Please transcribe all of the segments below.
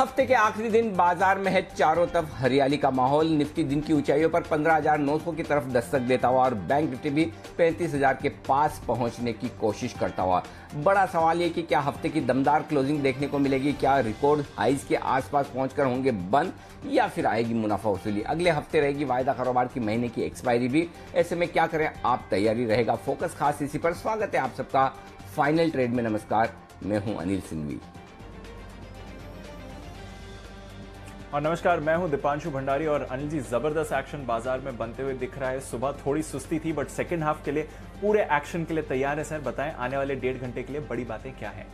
हफ़्ते के आखिरी दिन बाज़ार में है चारों तरफ़ हरियाली का माहौल। निफ्टी दिन की ऊंचाइयों पर 15,900 की तरफ़ दस्तक देता हुआ और बैंक निफ्टी भी 35,000 के पास पहुँचने की कोशिश करता हुआ। बड़ा सवाल ये कि क्या हफ़्ते की दमदार क्लोजिंग देखने को मिलेगी? क्या रिकॉर्ड हाइज के आसपास पहुंचकर होंगे बंद? या फिर आएगी मुनाफा वसूली? अगले हफ़्ते रहेगी वायदा कारोबार की महीने की एक्सपायरी भी। ऐसे में क्या करें? आप तैयारी रहेगा। फोकस खास इसी पर। स्वागत है आप सबका। फाइनल ट्रेड में नमस्कार। मैं हूँ अनिल सिंघवी। और नमस्कार, मैं हूँ दीपांशु भंडारी और अनिल जी, ज़बरदस्त एक्शन बाज़ार में बनते हुए दिख रहा है। सुबह थोड़ी सुस्ती थी बट सेकेंड हाफ़ के लिए पूरे एक्शन के लिए तैयार है, सर। बताएँ, आने वाले डेढ़ घंटे के लिए बड़ी बातें क्या हैं?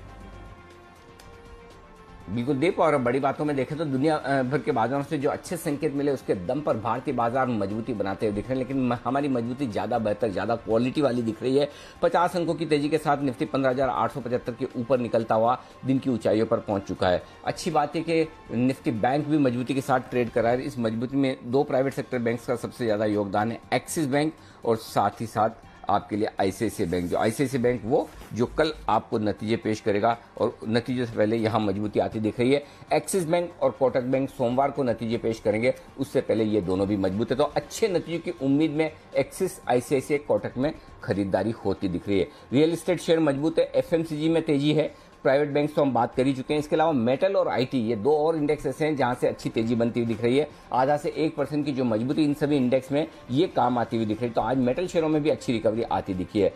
बिल्कुल दीप, और बड़ी बातों में देखें तो दुनिया भर के बाजारों से जो अच्छे संकेत मिले उसके दम पर भारतीय बाज़ार मजबूती बनाते हुए दिख रहे हैं, लेकिन हमारी मजबूती ज़्यादा बेहतर, ज़्यादा क्वालिटी वाली दिख रही है। पचास अंकों की तेज़ी के साथ निफ्टी पंद्रह के ऊपर निकलता हुआ दिन की ऊंचाइयों पर पहुँच चुका है। अच्छी बात है कि निफ्टी बैंक भी मजबूती के साथ ट्रेड कर है। इस मजबूती में दो प्राइवेट सेक्टर बैंक का सबसे ज़्यादा योगदान है एक्सिस बैंक और साथ ही साथ आपके लिए आईसीआईसी बैंक जो आईसीआईसी बैंक वो जो कल आपको नतीजे पेश करेगा और नतीजे से पहले यहाँ मजबूती आती दिख रही है एक्सिस बैंक और कोटक बैंक सोमवार को नतीजे पेश करेंगे उससे पहले ये दोनों भी मज़बूत है तो अच्छे नतीजों की उम्मीद में एक्सिस आईसीआईसी कोटक में खरीदारी होती दिख रही है रियल एस्टेट शेयर मज़बूत है एफएमसीजी में तेज़ी है प्राइवेट बैंक तो हम बात कर ही चुके हैं। इसके अलावा मेटल और आईटी ये दो और इंडेक्स ऐसे हैं जहाँ से अच्छी तेज़ी बनती हुई दिख रही है। आधा से एक परसेंट की जो मजबूती इन सभी इंडेक्स में, ये काम आती हुई दिख रही है। तो आज मेटल शेयरों में भी अच्छी रिकवरी आती दिखी है।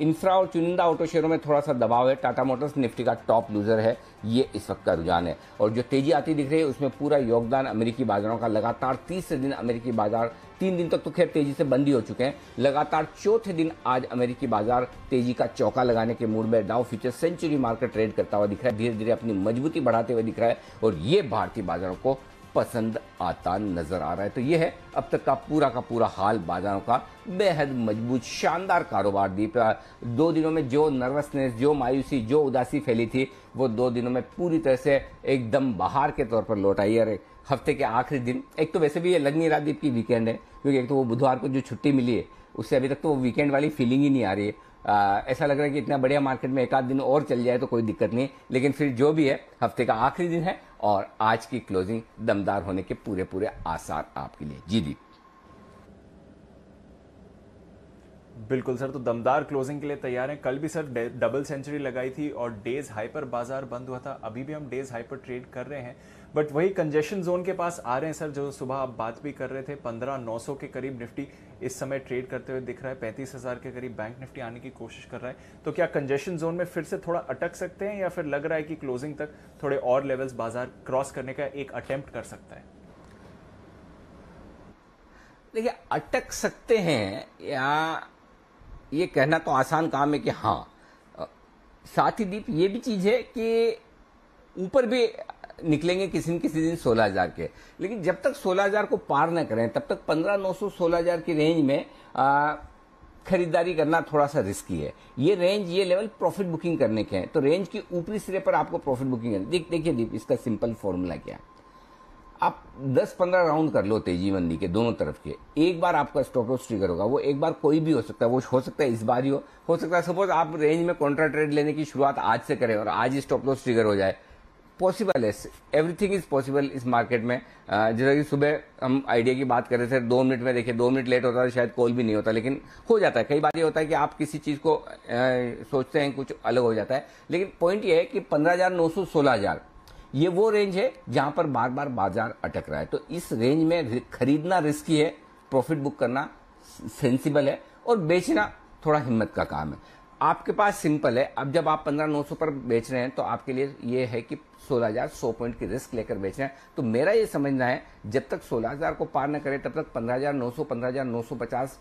इंफ्रा और चुनिंदा ऑटो शेयरों में थोड़ा सा दबाव है। टाटा मोटर्स निफ्टी का टॉप लूजर है। ये इस वक्त का रुझान है। और जो तेज़ी आती दिख रही है, उसमें पूरा योगदान अमेरिकी बाजारों का। लगातार तीसरे दिन अमेरिकी बाज़ार, तीन दिन तक तो खैर तेज़ी से बंद ही हो चुके हैं। लगातार चौथे दिन आज अमेरिकी बाज़ार तेज़ी का चौका लगाने के मूड में Dow future century market trade करता हुआ दिख रहा है। धीरे धीरे अपनी मजबूती बढ़ाते हुए दिख रहा है। और ये भारतीय बाजारों को पसंद आता नज़र आ रहा है। तो ये है, अब तक का पूरा का पूरा हाल बाजारों का। बेहद मज़बूत, शानदार कारोबार दीप दो दिनों में जो नर्वसनेस, जो मायूसी, जो उदासी फैली थी, वो दो दिनों में पूरी तरह से एकदम बाहर के तौर पर लौट आई। है हफ़्ते के आखिरी दिन, एक तो वैसे भी ये लग नहीं रहा दीप की वीकेंड है, क्योंकि एक तो वो बुधवार को जो छुट्टी मिली है, उससे अभी तक तो वो वीकेंड वाली फीलिंग ही नहीं आ रही है। आ, ऐसा लग रहा है कि इतना बढ़िया मार्केट में एक आध दिन और चल जाए तो कोई दिक्कत नहीं। लेकिन फिर जो भी है हफ़्ते का आखिरी दिन है और आज की क्लोजिंग दमदार होने के पूरे पूरे आसार आपके लिए। जी दीप। बिल्कुल सर तो दमदार क्लोजिंग के लिए तैयार हैं। कल भी सर डबल सेंचुरी लगाई थी और डेज़ हाई पर बाज़ार बंद हुआ था। अभी भी हम डेज़ हाई पर ट्रेड कर रहे हैं। बट वही कंजेशन जोन के पास आ रहे हैं, सर, जो सुबह आप बात भी कर रहे थे, पंद्रह नौ सौ के करीब निफ्टी इस समय ट्रेड करते हुए दिख रहा है, पैंतीस हज़ार के करीब बैंक निफ्टी आने की कोशिश कर रहा है। तो क्या कंजेशन जोन में फिर से थोड़ा अटक सकते हैं या फिर लग रहा है कि क्लोजिंग तक थोड़े और लेवल्स बाज़ार क्रॉस करने का एक अटेम्प्ट कर सकता है? देखिए, अटक सकते हैं या ये कहना तो आसान काम है कि हाँ। साथ ही दीप, ये भी चीज़ है कि ऊपर भी निकलेंगे किसी न किसी दिन सोलह हज़ार के। लेकिन जब तक सोलह हज़ार को पार न करें तब तक पंद्रह नौ सौ सोलह हज़ार की रेंज में आ, खरीदारी करना थोड़ा सा रिस्की है। ये रेंज ये लेवल प्रॉफिट बुकिंग करने के हैं। तो रेंज की ऊपरी सिरे पर आपको प्रॉफिट बुकिंग करनी देख देखिए दीप इसका सिंपल फॉर्मूला क्या आप 10-15 राउंड कर लो तेज़ी मंदी के दोनों तरफ़ के। एक बार आपका स्टॉप लॉस ट्रिगर होगा। वो एक बार कोई भी हो सकता है। वो हो सकता है इस बार ही हो। हो सकता है सपोज़ आप रेंज में कॉन्ट्रा ट्रेड लेने की शुरुआत आज से करें और आज ही स्टॉप लॉस ट्रिगर हो जाए। पॉसिबल है एवरीथिंग इज़ पॉसिबल इस मार्केट में। जैसा कि सुबह हम आइडिया की बात कर रहे थे दो मिनट में देखिए दो मिनट लेट होता है शायद कॉल भी नहीं होता लेकिन हो जाता है। कई बार ये होता है कि आप किसी चीज़ को आ, सोचते हैं कुछ अलग हो जाता है। लेकिन पॉइंट ये है कि पंद्रह हज़ार नौ सौ सोलह हज़ार ये वो रेंज है जहाँ पर बार बार बाज़ार अटक रहा है। तो इस रेंज में खरीदना रिस्की है प्रॉफिट बुक करना सेंसिबल है और बेचना थोड़ा हिम्मत का काम है। आपके पास सिंपल है। अब जब आप पंद्रह नौ सौ पर बेच रहे हैं तो आपके लिए ये है कि सोलह हज़ार सौ पॉइंट की रिस्क लेकर बेच रहे हैं। तो मेरा ये समझना है, जब तक सोलह हज़ार को पार न करे, तब तक पंद्रह हज़ार नौ सौ, पंद्रह हज़ार नौ सौ पचास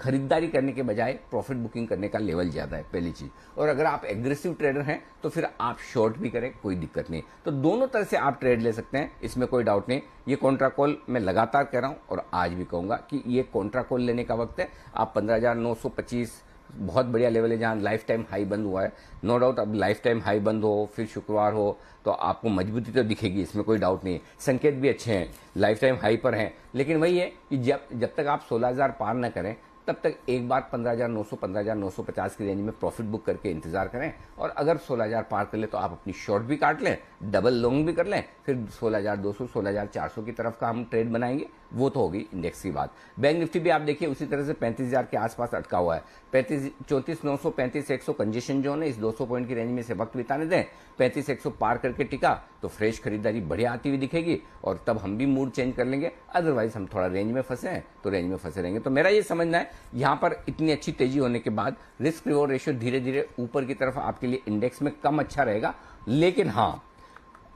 खरीदारी करने के बजाय प्रॉफिट बुकिंग करने का लेवल ज़्यादा है, पहली चीज़। और अगर आप एग्रेसिव ट्रेडर हैं तो फिर आप शॉर्ट भी करें, कोई दिक्कत नहीं। तो दोनों तरह से आप ट्रेड ले सकते हैं, इसमें कोई डाउट नहीं। ये कॉन्ट्रा कॉल मैं लगातार कह रहा हूँ, और आज भी कहूँगा कि ये कॉन्ट्रा कॉल लेने का वक्त है। आप पंद्रह हज़ार नौ सौ पच्चीस बहुत बढ़िया लेवल है जहाँ लाइफ टाइम हाई बंद हुआ है। नो डाउट अब लाइफ टाइम हाई बंद हो, फिर शुक्रवार हो तो आपको मजबूती तो दिखेगी, इसमें कोई डाउट नहीं है। संकेत भी अच्छे हैं लाइफ टाइम हाई पर हैं। लेकिन वही है कि जब जब तक आप सोलह हज़ार पार न करें, तब तक एक बार पंद्रह हज़ार नौ सौ, पंद्रह हज़ार नौ सौ पचास की रेंज में प्रॉफिट बुक करके इंतज़ार करें। और अगर सोलह हज़ार पार कर ले तो आप अपनी शॉर्ट भी काट लें डबल लॉन्ग भी कर लें, फिर सोलह हज़ार दो सौ, सोलह हज़ार चार सौ की तरफ़ का हम ट्रेड बनाएँगे। वो तो होगी इंडेक्स की बात। बैंक निफ्टी भी आप देखिए, उसी तरह से पैंतीस हज़ार के आसपास अटका हुआ है। पैंतीस, चौंतीस, नौ सौ पैंतीस, एक सौ कंजेशन जोन है। इस दो सौ पॉइंट की रेंज में से वक्त बिताने दें। पैंतीस, एक सौ पार करके टिका तो फ्रेश खरीदारी बढ़िया आती हुई दिखेगी और तब हम भी मूड चेंज कर लेंगे। अदरवाइज़ हम थोड़ा रेंज में फंसे हैं तो रेंज में फंसे रहेंगे। तो मेरा ये समझना है, यहाँ पर इतनी अच्छी तेज़ी होने के बाद रिस्क रिवॉर्ड रेशियो धीरे धीरे ऊपर की तरफ़ आपके लिए इंडेक्स में कम अच्छा रहेगा। लेकिन हाँ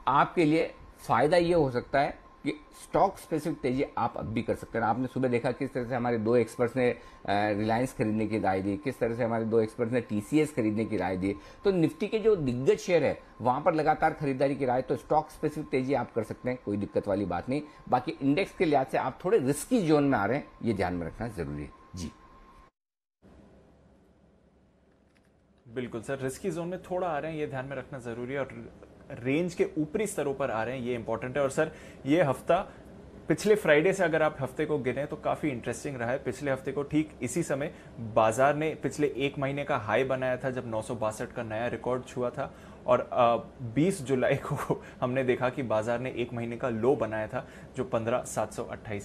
आपके लिए फ़ायदा ये हो सकता है कि स्टॉक स्पेसिफिक तेज़ी आप अब भी कर सकते हैं। आपने सुबह देखा किस तरह से हमारे दो एक्सपर्ट्स ने रिलायंस खरीदने की राय दी, किस तरह से हमारे दो एक्सपर्ट्स ने टीसीएस खरीदने की राय दी। तो निफ्टी के जो दिग्गज शेयर है, वहाँ पर लगातार खरीदारी की राय तो स्टॉक स्पेसिफिक तेज़ी आप कर सकते हैं, कोई दिक्कत वाली बात नहीं। बाकी इंडेक्स के लिहाज से आप थोड़े रिस्की जोन में आ रहे हैं, ये ध्यान में रखना ज़रूरी है। जी। बिल्कुल सर रिस्की जोन में थोड़ा आ रहे हैं, ये ध्यान में रखना ज़रूरी है और रेंज के ऊपरी स्तरों पर आ रहे हैं, ये इंपॉर्टेंट है। और सर ये हफ़्ता, पिछले फ्राइडे से अगर आप हफ़्ते को गिने तो काफ़ी इंटरेस्टिंग रहा है। पिछले हफ़्ते को ठीक इसी समय बाज़ार ने पिछले एक महीने का हाई बनाया था जब नौ सौ बासठ का नया रिकॉर्ड छुआ था। और 20 जुलाई को हमने देखा कि बाज़ार ने एक महीने का लो बनाया था जो पंद्रह सात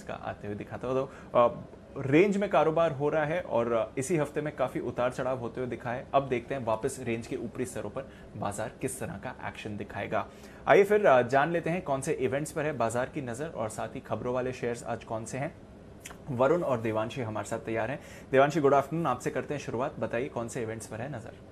का आते हुए दिखा था। तो रेंज में कारोबार हो रहा है और इसी हफ़्ते में काफ़ी उतार चढ़ाव होते हुए दिखा है। अब देखते हैं वापस रेंज के ऊपरी स्तरों पर बाज़ार किस तरह का एक्शन दिखाएगा। आइए फिर जान लेते हैं कौन से इवेंट्स पर है बाज़ार की नज़र और साथ ही खबरों वाले शेयर्स आज कौन से हैं। वरुण और देवांशी हमारे साथ तैयार हैं। देवांशी गुड आफ्टरनून आपसे करते हैं शुरुआत। बताइए कौन से इवेंट्स पर है नज़र।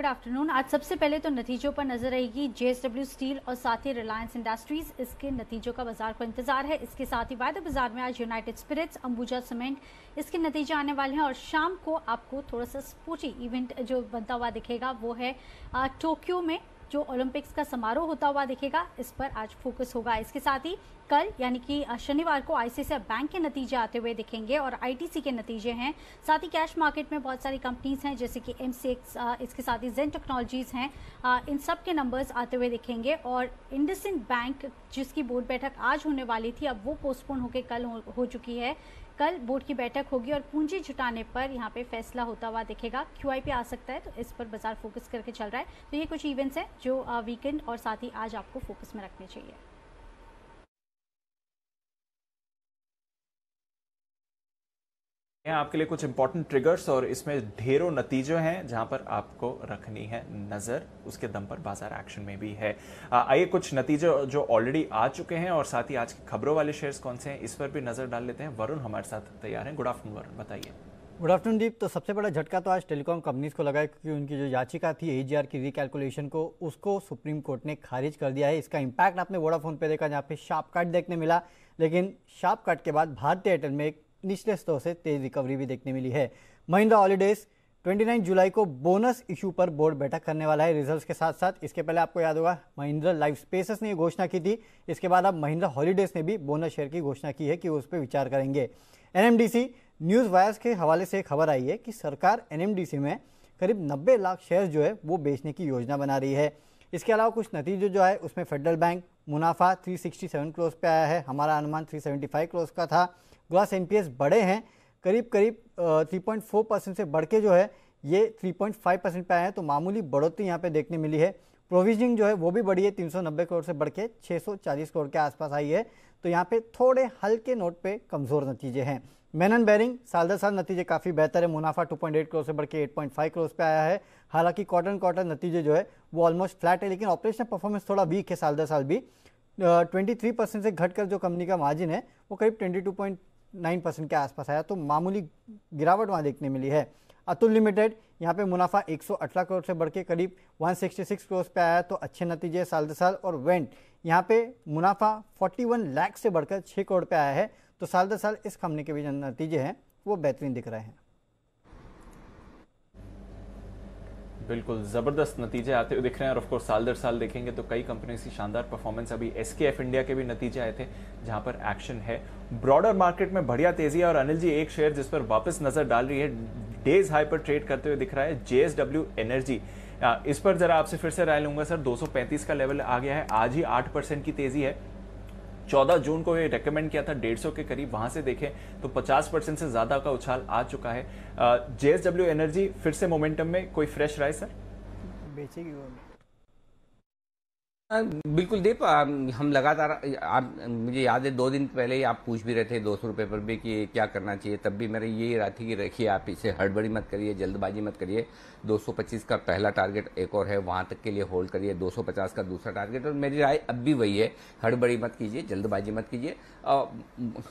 गुड आफ्टरनून आज सबसे पहले तो नतीजों पर नज़र रहेगी जेएसडब्ल्यू स्टील और साथ ही रिलायंस इंडस्ट्रीज़ इसके नतीजों का बाज़ार को इंतज़ार है। इसके साथ ही वायदा बाज़ार में आज यूनाइटेड स्पिरिट्स अंबुजा सीमेंट इसके नतीजे आने वाले हैं और शाम को आपको थोड़ा सा स्पोर्टी इवेंट जो बनता हुआ दिखेगा वो है टोक्यो में जो ओलंपिक्स का समारोह होता हुआ दिखेगा इस पर आज फोकस होगा। इसके साथ ही कल यानी कि शनिवार को आईसीआईसीआई बैंक के नतीजे आते हुए दिखेंगे और आईटीसी के नतीजे हैं। साथ ही कैश मार्केट में बहुत सारी कंपनीज़ हैं जैसे कि एमसीएक्स इसके साथ ही जेन टेक्नोलॉजीज़ हैं। इन सब के नंबर्स आते हुए दिखेंगे और इंडसिन बैंक जिसकी बोर्ड बैठक आज होने वाली थी अब वो पोस्टपोन होकर कल हो, हो चुकी है। कल बोर्ड की बैठक होगी और पूंजी जुटाने पर यहाँ पे फैसला होता हुआ दिखेगा। क्यू पे आ सकता है तो इस पर बाज़ार फोकस करके चल रहा है। तो ये कुछ इवेंट्स हैं जो वीकेंड और साथ ही आज आपको फोकस में रखने चाहिए। आपके लिए कुछ इंपॉर्टेंट ट्रिगर्स और इसमें ढेरों नतीजे हैं जहाँ पर आपको रखनी है नज़र। उसके दम पर बाज़ार एक्शन में भी है। आइए कुछ नतीजे जो ऑलरेडी आ चुके हैं और साथ ही आज की खबरों वाले शेयर्स कौन से हैं, इस पर भी नज़र डाल लेते हैं। वरुण हमारे साथ तैयार हैं। गुड आफ्टरनून वरुण, बताइए। Good afternoon Deep. तो सबसे बड़ा झटका तो आज टेलीकॉम कंपनीज़ को लगा क्योंकि उनकी जो याचिका थी एजीआर की रिकैलकुलेशन को, उसको सुप्रीम कोर्ट ने खारिज कर दिया है। इसका इम्पैक्ट आपने वोडाफोन पे देखा, जहाँ पे शार्प कट देखने मिला। लेकिन शार्प कट के बाद भारतीय एयरटेल में एक निचले स्तर से तेज रिकवरी भी देखने मिली है। महिंद्रा हॉलीडेज 29 जुलाई को बोनस इशू पर बोर्ड बैठक करने वाला है। रिजल्ट्स के साथ साथ इसके पहले आपको याद होगा, महिंद्रा लाइफ स्पेसेस ने यह घोषणा की थी। इसके बाद अब महिंद्रा हॉलीडेज ने भी बोनस शेयर की घोषणा की है कि वो उस पर विचार करेंगे। एनएमडीसी न्यूज़ वायर्स के हवाले से खबर आई है कि सरकार एनएमडीसी में करीब 90 लाख शेयर जो है वो बेचने की योजना बना रही है। इसके अलावा कुछ नतीजे जो है, उसमें फेडरल बैंक मुनाफा 367 क्लोज पे आया है। हमारा अनुमान 375 करोड़ का था। ग्लास एनपीएस बड़े हैं, करीब करीब 3.4 परसेंट से बढ़ के जो है, ये 3.5 परसेंट पे आए हैं तो मामूली बढ़ोतरी यहाँ पे देखने मिली है। प्रोविजनिंग जो है, वो भी बढ़ी है 390 करोड़ से बढ़ के 640 करोड़ के आसपास आई है। तो यहाँ पे थोड़े हल्के नोट पे कमज़ोर नतीजे हैं। मैनन बैरिंग साल दर साल नतीजे काफ़ी बेहतर है, मुनाफा 2.8 करोड़ से बढ़ के 8.5 करोड़ पे आया है। हालाँकि क्वार्टर क्वार्टर नतीजे जो है, वो ऑलमोस्ट फ्लैट है, लेकिन ऑपरेशनल परफॉर्मेंस थोड़ा वीक है साल दर साल भी। ट्वेंटी थ्री परसेंट से घटकर जो कंपनी का मार्जिन है, वो करीब ट्वेंटी पॉइंट नाइन परसेंट के आसपास आया तो मामूली गिरावट वहाँ देखने मिली है। अतुल लिमिटेड, यहाँ पे मुनाफा 118 करोड़ से बढ़ के करीब 166 करोड़ पे आया तो अच्छे नतीजे साल दर साल। और वेंट, यहाँ पे मुनाफा 41 लाख से बढ़कर 6 करोड़ पे आया है तो साल दर साल इस कंपनी के भी जो नतीजे हैं, वो बेहतरीन दिख रहे हैं। बिल्कुल ज़बरदस्त नतीजे आते हुए दिख रहे हैं और ऑफकोर्स साल दर साल देखेंगे तो कई कंपनी की शानदार परफॉर्मेंस अभी एस इंडिया के भी नतीजे आए थे, जहाँ पर एक्शन है। ब्रॉडर मार्केट में बढ़िया तेज़ी है और अनिल जी एक शेयर जिस पर वापस नज़र डाल रही है डेज़ हाई पर ट्रेड करते हुए दिख रहा है जेएसडब्ल्यू एनर्जी इस पर जरा आपसे फिर से राय लूँगा, सर 235 का लेवल आ गया है, आज ही 8 परसेंट की तेज़ी है। चौदह जून को ये रिकमेंड किया था, डेढ़ सौ के करीब, वहाँ से देखें तो पचास परसेंट से ज़्यादा का उछाल आ चुका है। जेएसडब्ल्यू एनर्जी फिर से मोमेंटम में कोई फ्रेश राय सर बेचेगी वो। बिल्कुल दीप हम लगातार आप, मुझे याद है, दो दिन पहले ही आप पूछ भी रहे थे दो सौ रुपये पर भी कि क्या करना चाहिए, तब भी मेरी यही राय थी कि रखिए, आप इसे हड़बड़ी मत करिए, जल्दबाजी मत करिए। 225 का पहला टारगेट एक और है, वहाँ तक के लिए होल्ड करिए 250 का दूसरा टारगेट, और मेरी राय अब भी वही है, हड़बड़ी मत कीजिए, जल्दबाजी मत कीजिए।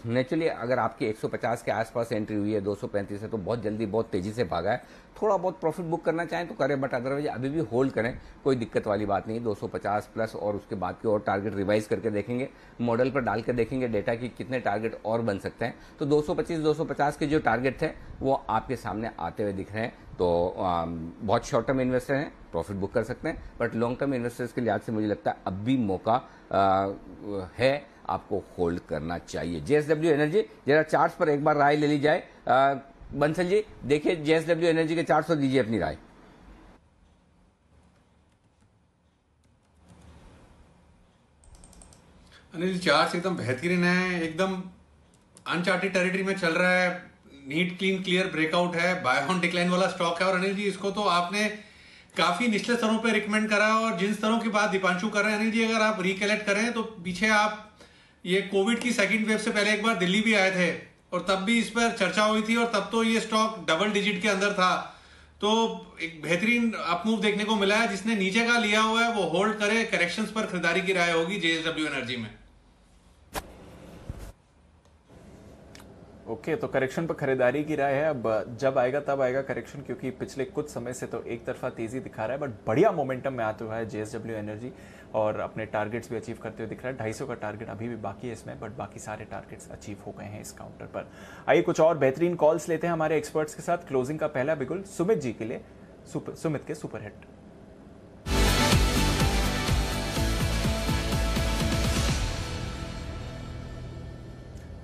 नेचुरली अगर आपकी 150 के आसपास एंट्री हुई है 235 है तो बहुत जल्दी, बहुत तेज़ी से भागा है। थोड़ा बहुत प्रॉफिट बुक करना चाहें तो करें बट अदरवाइज़ अभी भी होल्ड करें। कोई दिक्कत वाली बात नहीं 250 प्लस और उसके बाद के और टारगेट रिवाइज करके देखेंगे। मॉडल पर डाल कर देखेंगे डेटा की कितने टारगेट और बन सकते हैं। तो 225 250 के जो टारगेट थे, वो आपके सामने आते हुए दिख रहे हैं। तो बहुत शॉर्ट टर्म इन्वेस्टर हैं प्रॉफिट बुक कर सकते हैं। बट लॉन्ग टर्म इन्वेस्टर्स के लिहाज से मुझे लगता है अब भी मौका है आपको होल्ड करना चाहिए। जेएसडब्ल्यू एनर्जी जरा चार्ट पर एक बार राय ले ली जाए। बंसल जी, देखिए जेएसडब्ल्यू एनर्जी के चार सौ दीजिए अपनी राय। अनिल चार्ट एकदम बेहतरीन है, एकदम अनचार्टेड टेरिटरी में चल रहा है नीट क्लीन क्लियर ब्रेकआउट है बाय ऑन डिक्लाइन वाला स्टॉक है। और अनिल जी, इसको तो आपने काफ़ी निचले स्तरों पे रिकमेंड करा और जिन स्तरों की बात दीपांशु कर रहे हैं, अनिल जी, अगर आप रिकलेक्ट करें तो पीछे आप ये कोविड की सेकेंड वेव से पहले एक बार दिल्ली भी आए थे और तब भी इस पर चर्चा हुई थी और तब तो ये स्टॉक डबल डिजिट के अंदर था। तो एक बेहतरीन अपमूव देखने को मिला है, जिसने नीचे का लिया हुआ है, वो होल्ड करे करेक्शन पर खरीदारी की राय होगी जेएसडब्ल्यू एनर्जी में। ओके okay, तो करेक्शन पर खरीदारी की राय है। अब जब आएगा तब आएगा करेक्शन क्योंकि पिछले कुछ समय से तो एक तरफा तेज़ी दिखा रहा है बट बढ़िया मोमेंटम में आते हुआ है जेएसडब्ल्यू एनर्जी और अपने टारगेट्स भी अचीव करते हुए दिख रहा है। ढाई का टारगेट अभी भी बाकी है इसमें बट बाकी सारे टारगेट्स अचीव हो गए हैं इस काउंटर पर। आइए कुछ और बेहतरीन कॉल्स लेते हैं हमारे एक्सपर्ट्स के साथ। क्लोजिंग का पहला बिगुल सुमित जी के लिए सुमित के सुपरहिट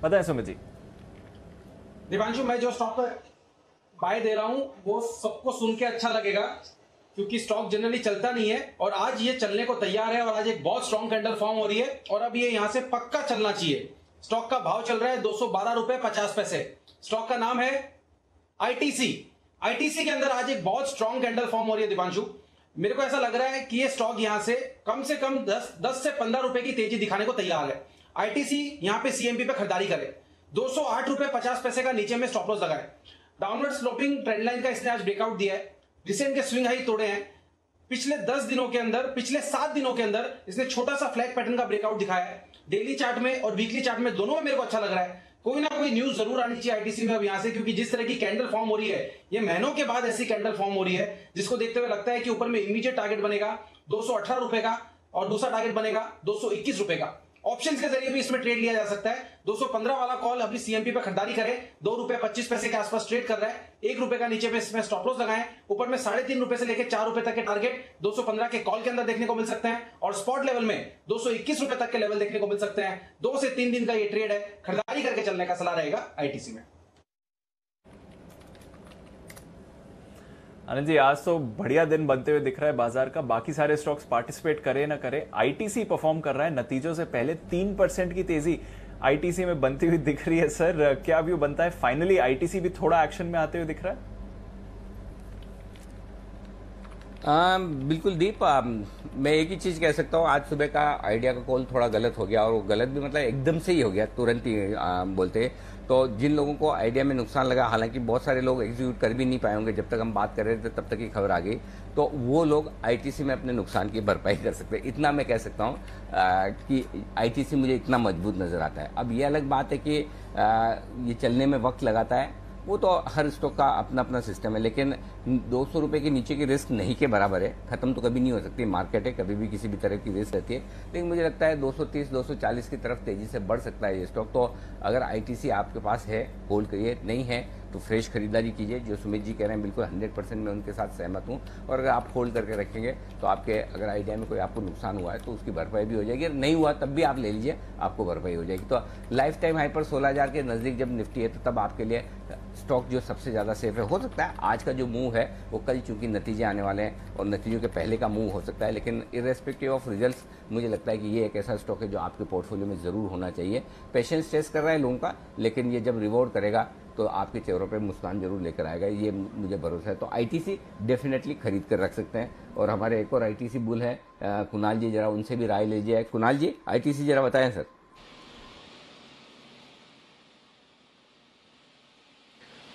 बताए सुमित जी। दिवांशु, मैं जो स्टॉक बाय दे रहा हूँ, वो सबको सुन के अच्छा लगेगा, क्योंकि स्टॉक जनरली चलता नहीं है, और आज ये चलने को तैयार है, और आज एक बहुत स्ट्रॉन्ग कैंडल फॉर्म हो रही है, और अब ये यहाँ से पक्का चलना चाहिए। स्टॉक का भाव चल रहा है दो सौ बारह रुपए पचास पैसे। स्टॉक का नाम है आईटीसी आईटीसी के अंदर आज एक बहुत स्ट्रॉन्ग कैंडल फॉर्म हो रही है दीपांशु मेरे को ऐसा लग रहा है कि ये स्टॉक यहाँ से कम से कम दस दस से पंद्रह रुपए की तेज़ी दिखाने को तैयार है। आईटीसी यहाँ पे सीएमपी पे खरीदारी करे। दो सौ पैसे का नीचे में स्टॉप लॉस लगाए डाउनवर्ड स्लोपिंग ट्रेंड लाइन का इसने आज ब्रेकआउट दिया है। रिसेंट के स्विंग हाई तोड़े हैं। पिछले दस दिनों के अंदर, पिछले सात दिनों के अंदर इसने छोटा सा फ्लैग पैटर्न का ब्रेकआउट दिखाया है। डेली चार्ट में और वीकली चार्ट में दोनों में मेरे को अच्छा लग रहा है। कोई ना कोई न्यूज़ ज़रूर आनी चाहिए आईटीसी में अब यहाँ से, क्योंकि जिस तरह की कैंडल फॉर्म हो रही है, ये महीनों के बाद ऐसी कैंडल फॉर्म हो रही है, जिसको देखते हुए लगता है कि ऊपर में इमीडिएट टारगेट बनेगा, दो रुपए का और दूसरा टारगेट बनेगा, दो रुपए का। ऑप्शन के ज़रिए भी इसमें ट्रेड लिया जा सकता है। 215 वाला कॉल अभी सीएमपी पे खरीदारी करें दो रुपए पच्चीस पैसे के आसपास ट्रेड कर रहा है। एक रुपए का नीचे पे इसमें स्टॉप लॉस लगाए ऊपर में साढ़े तीन रुपए से लेकर चार रुपए तक के टारगेट 215 के कॉल के अंदर देखने को मिल सकते हैं। और स्पॉट लेवल में दो रुपए तक के लेवल देखने को मिल सकते हैं। दो से तीन दिन का ये ट्रेड है। खरीदारी करके चलने का सलाह रहेगा आईटीसी में। आनंद जी आज तो बढ़िया दिन बनते हुए दिख रहा है बाज़ार का। बाकी सारे स्टॉक्स पार्टिसिपेट करे ना करे। आईटीसी परफॉर्म कर रहा है। नतीजों से पहले तीन परसेंट की तेज़ी आईटीसी में बनती हुई दिख रही है सर। क्या व्यू बनता है? फाइनली आईटीसी भी थोड़ा एक्शन में आते हुए दिख रहा है। आ, बिल्कुल दीप आ, मैं एक ही चीज़ कह सकता हूँ। आज सुबह का आइडिया का कॉल थोड़ा गलत हो गया और वो गलत भी मतलब एकदम से ही हो गया। तुरंत ही आ, बोलते तो जिन लोगों को आइडिया में नुकसान लगा हालाँकि बहुत सारे लोग एग्जीक्यूट कर भी नहीं पाए होंगे जब तक हम बात कर रहे थे तब तक ही खबर आ गई। तो वो लोग आईटीसी में अपने नुकसान की भरपाई कर सकते हैं। इतना मैं कह सकता हूँ कि आईटीसी मुझे इतना मज़बूत नज़र आता है। अब ये अलग बात है कि आ, ये चलने में वक्त लगाता है। वो तो हर स्टॉक का अपना अपना सिस्टम है लेकिन दो सौ रुपये के नीचे की रिस्क नहीं के बराबर है। खत्म तो कभी नहीं हो सकती, मार्केट है, कभी भी किसी भी तरह की रिस्क रहती है। लेकिन मुझे लगता है 230 240 की तरफ़ तेज़ी से बढ़ सकता है ये स्टॉक तो अगर आईटीसी आपके पास है होल्ड करिए, नहीं है तो फ्रेश खरीदारी कीजिए। जो सुमित जी कह रहे हैं, बिल्कुल हंड्रेड परसेंट मैं उनके साथ सहमत हूँ। और अगर आप होल्ड करके रखेंगे तो आपके अगर आइडिया में कोई आपको नुकसान हुआ है तो उसकी भरपाई भी हो जाएगी। अगर नहीं हुआ, तब भी आप ले लीजिए, आपको भरपाई हो जाएगी। तो लाइफ टाइम हाई पर सोलह के नज़दीक जब निफ्टी है तो तब आपके लिए स्टॉक जो सबसे ज़्यादा सेफ़ है। हो सकता है आज का जो मूव है, वो कल चूँकि नतीजे आने वाले हैं और नतीजों के पहले का मूव हो सकता है, लेकिन इरेस्पेक्टिव ऑफ़ रिजल्ट्स मुझे लगता है कि ये एक ऐसा स्टॉक है जो आपके पोर्टफोलियो में ज़रूर होना चाहिए। पेशेंस टेस्ट कर रहा है लोगों का, लेकिन ये जब रिवॉर्ड करेगा तो आपके चेहरों पर मुस्कान ज़रूर लेकर आएगा। ये मुझे भरोसा है। तो आईटीसी डेफिनेटली खरीद कर रख सकते हैं। और हमारे एक और आईटीसी बुल है कुणाल जी, जरा उनसे भी राय लीजिए। कुणाल जी आईटीसी जरा बताएँ, सर।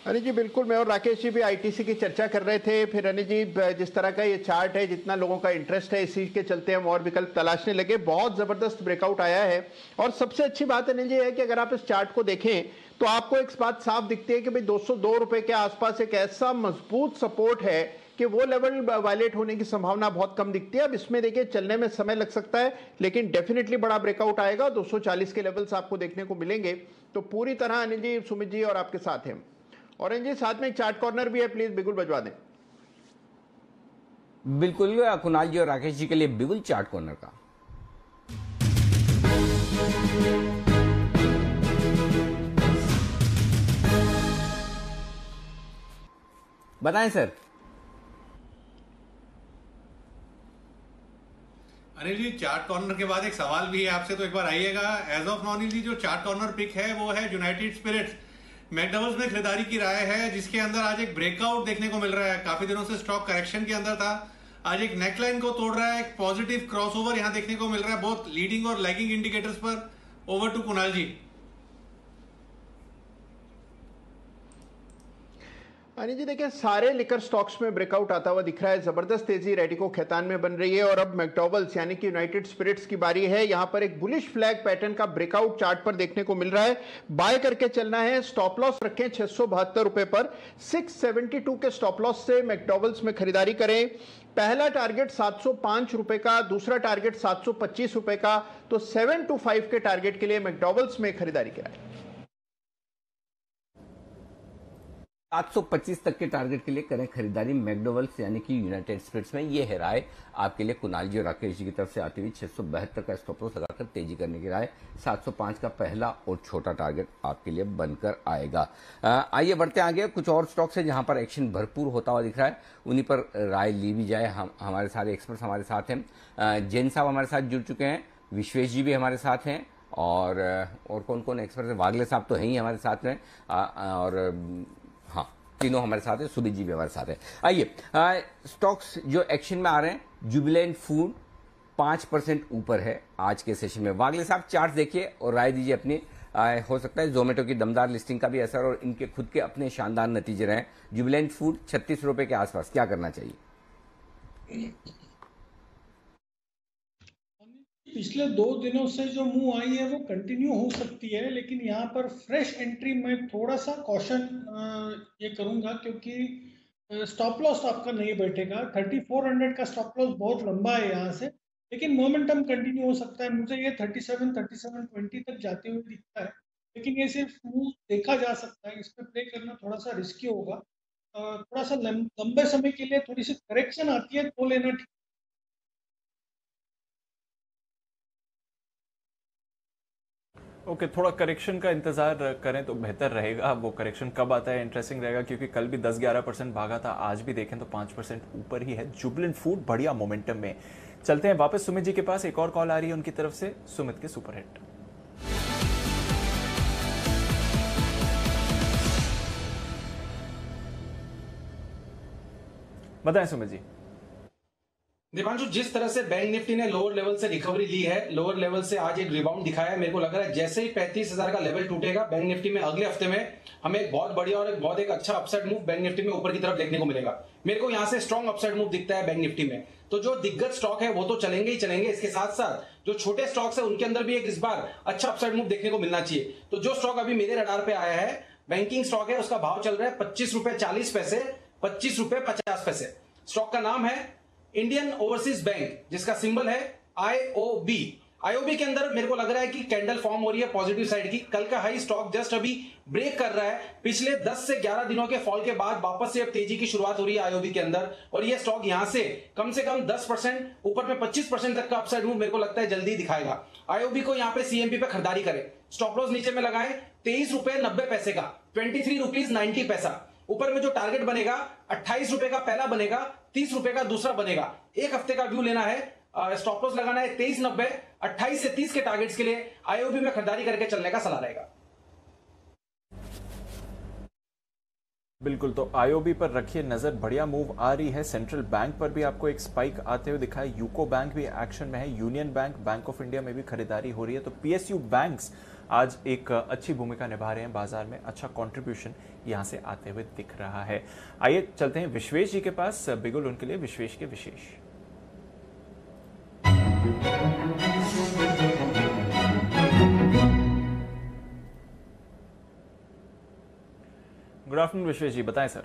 अनिल जी, बिल्कुल, मैं और राकेश जी भी आईटीसी की चर्चा कर रहे थे। फिर अनिल जी जिस तरह का ये चार्ट है, जितना लोगों का इंटरेस्ट है, इस के चलते हम और विकल्प तलाशने लगे। बहुत ज़बरदस्त ब्रेकआउट आया है। और सबसे अच्छी बात अनिल जी है कि अगर आप इस चार्ट को देखें तो आपको एक बात साफ़ दिखती है कि भाई दो रुपए के आसपास एक ऐसा मज़बूत सपोर्ट है कि वो लेवल वायलेट होने की संभावना बहुत कम दिखती है। अब इसमें देखिए, चलने में समय लग सकता है, लेकिन डेफिनेटली बड़ा ब्रेकआउट आएगा। 240 के लेवल्स आपको देखने को मिलेंगे। तो पूरी तरह अनिल जी, सुमित जी और आपके साथ हैं। और जी साथ में एक चार्ट कॉर्नर भी है प्लीज़ बिल्कुल बजवा दें। बिल्कुल कुणाल जी और राकेश जी के लिए बिगुल चार्ट कॉर्नर का। बताएँ sir. Anil ji chart corner के बाद एक सवाल भी है आपसे तो एक बार आइएगा। एज ऑफ़ नॉन जी जो चार्ट कॉर्नर पिक है वो है यूनाइटेड स्पिरिट्स मैकडबल्स में खरीदारी की राय है, जिसके अंदर आज एक ब्रेकआउट देखने को मिल रहा है। काफ़ी दिनों से स्टॉक करेक्शन के अंदर था। आज एक नेकलाइन को तोड़ रहा है, एक पॉजिटिव क्रॉसओवर यहाँ देखने को मिल रहा है बहुत लीडिंग और लैगिंग इंडिकेटर्स पर। Over to Kunal ji. Anil ji, देखिए, सारे लिकर स्टॉक्स में ब्रेकआउट आता हुआ दिख रहा है। ज़बरदस्त तेज़ी रेडिको खैतान में बन रही है और अब मैकडोवल्स यानी कि यूनाइटेड स्पिरिट्स की बारी है। यहाँ पर एक बुलिश फ्लैग पैटर्न का ब्रेकआउट चार्ट पर देखने को मिल रहा है। बाय करके चलना है स्टॉप लॉस रखें छह रुपए पर। 672 के स्टॉप लॉस से मैकडोवल्स में खरीदारी करें। पहला टारगेट सात रुपए का, दूसरा टारगेट सात रुपए का। तो सेवन टू फाइव के टारगेट के लिए मैकडोवल्स में खरीदारी कराएँ। 725 तक के टारगेट के लिए करें खरीदारी मैकडोवल्स, यानी कि यूनाइटेड स्टेट्स में। ये है राय आपके लिए कुणाल जी और राकेश जी की तरफ़ से आती हुई छह का स्टॉप लॉस लगाकर तेज़ी करने की राय। 705 का पहला और छोटा टारगेट आपके लिए बनकर आएगा। आइए बढ़ते आगे। कुछ और स्टॉक्स है जहाँ पर एक्शन भरपूर होता हुआ दिख रहा है। उन्हीं पर राय ली भी जाए। हम, हमारे सारे एक्सपर्ट्स हमारे साथ हैं। जैन साहब हमारे साथ जुड़ चुके हैं। विश्वेश जी भी हमारे साथ हैं। और और कौन कौन एक्सपर्ट है? वागले साहब तो है ही हमारे साथ में। और तीनों हमारे साथ है सुबीर जी भी हमारे साथ है। आइए स्टॉक्स जो एक्शन में आ रहे हैं जुबिलेंट फ़ूड पाँच परसेंट ऊपर है आज के सेशन में। वागले साहब चार्ट देखिए और राय दीजिए अपनी आ, हो सकता है जोमेटो की दमदार लिस्टिंग का भी असर और इनके खुद के अपने शानदार नतीजे रहे। जुबिलेंट फ़ूड छत्तीस रुपए के आसपास क्या करना चाहिए? पिछले दो दिनों से जो मूव आई है वो कंटिन्यू हो सकती है, लेकिन यहाँ पर फ्रेश एंट्री में थोड़ा सा कॉशन ये करूँगा क्योंकि स्टॉप लॉस आपका नहीं बैठेगा। थर्टी फोर हंड्रेड का स्टॉप लॉस बहुत लंबा है यहाँ से, लेकिन मोमेंटम कंटिन्यू हो सकता है। मुझे ये thirty seven thirty seven twenty तक जाते हुए दिखता है, लेकिन ये सिर्फ़ मूव देखा जा सकता है। इस पर प्ले करना थोड़ा सा रिस्की होगा। थोड़ा सा लंबे समय के लिए थोड़ी सी करेक्शन आती है तो लेना ठीक ओके okay, थोड़ा करेक्शन का इंतज़ार करें तो बेहतर रहेगा। वो करेक्शन कब आता है? इंटरेस्टिंग रहेगा क्योंकि कल भी 10-11 परसेंट भागा था आज भी देखें तो 5 परसेंट ऊपर ही है। जुबलिन फ़ूड बढ़िया मोमेंटम में। चलते हैं वापस सुमित जी के पास। एक और कॉल आ रही है उनकी तरफ़ से सुमित के सुपर हिट बताएँ सुमित जी। दीपांशु जिस तरह से बैंक निफ्टी ने लोअर लेवल से रिकवरी ली है लोअर लेवल से आज एक रिबाउंड दिखाया है। मेरे को लग रहा है जैसे ही पैंतीस हज़ार का लेवल टूटेगा, बैंक निफ्टी में अगले हफ़्ते में हमें एक बहुत बढ़िया और एक बहुत एक अच्छा अपसाइड मूव बैंक निफ्टी में ऊपर की तरफ़ देखने को मिलेगा। मेरे को यहाँ से स्ट्रॉन्ग अपसाइड मूव दिखता है बैंक निफ्टी में। तो जो दिग्गज स्टॉक है, वो तो चलेंगे ही चलेंगे। इसके साथ साथ जो छोटे स्टॉक्स है, उनके अंदर भी एक इस बार अच्छा अपसाइड मूव देखने को मिलना चाहिए। तो जो स्टॉक अभी मेरे रडार पे आया है बैंकिंग स्टॉक है, उसका भाव चल रहा है पच्चीस रुपए चालीस पैसे, पच्चीस रुपए पचास पैसे। स्टॉक का नाम है इंडियन ओवरसीज बैंक जिसका सिंबल है आईओबी आईओबी के अंदर मेरे को लग रहा है कि कैंडल फॉर्म हो रही है पॉजिटिव साइड की। कल का हाई स्टॉक जस्ट अभी ब्रेक कर रहा है। पिछले 10 से 11 दिनों के फॉल के बाद वापस से अब तेज़ी की शुरुआत हो रही है आईओबी के अंदर। और ये स्टॉक यहाँ से कम से कम 10 परसेंट, ऊपर में 25 परसेंट तक का अपसाइड मूव मेरे को लगता है जल्दी दिखाएगा। आईओबी को यहाँ पे सीएमपी पे खरीदारी करे। स्टॉप लॉस नीचे में लगाए। तेईस रुपए नब्बे पैसे का ट्वेंटी थ्री रुपीज़ नाइनटी पैसा। ऊपर में जो टारगेट बनेगा, अट्ठाईस रुपए का पहला बनेगा, तीस रुपए का दूसरा बनेगा। एक हफ़्ते का व्यू लेना है। स्टॉप लॉस लगाना है तेईस नब्बे, अट्ठाईस से तीस के टारगेट्स के लिए आईओबी में खरीदारी करके चलने का सलाह रहेगा। बिल्कुल तो आईओबी पर रखिए नज़र। बढ़िया मूव आ रही है। सेंट्रल बैंक पर भी आपको एक स्पाइक आते हुए दिखा है। यूको बैंक भी एक्शन में है। Union Bank Bank of India में भी खरीदारी हो रही है। तो पीएसयू बैंक्स आज एक अच्छी भूमिका निभा रहे हैं बाज़ार में। अच्छा कॉन्ट्रीब्यूशन यहाँ से आते हुए दिख रहा है। आइए चलते हैं विश्वेश जी के पास। बिगुल, उनके लिए विश्वेश के विशेष। Good afternoon Vishwesh ji. बताएँ, सर।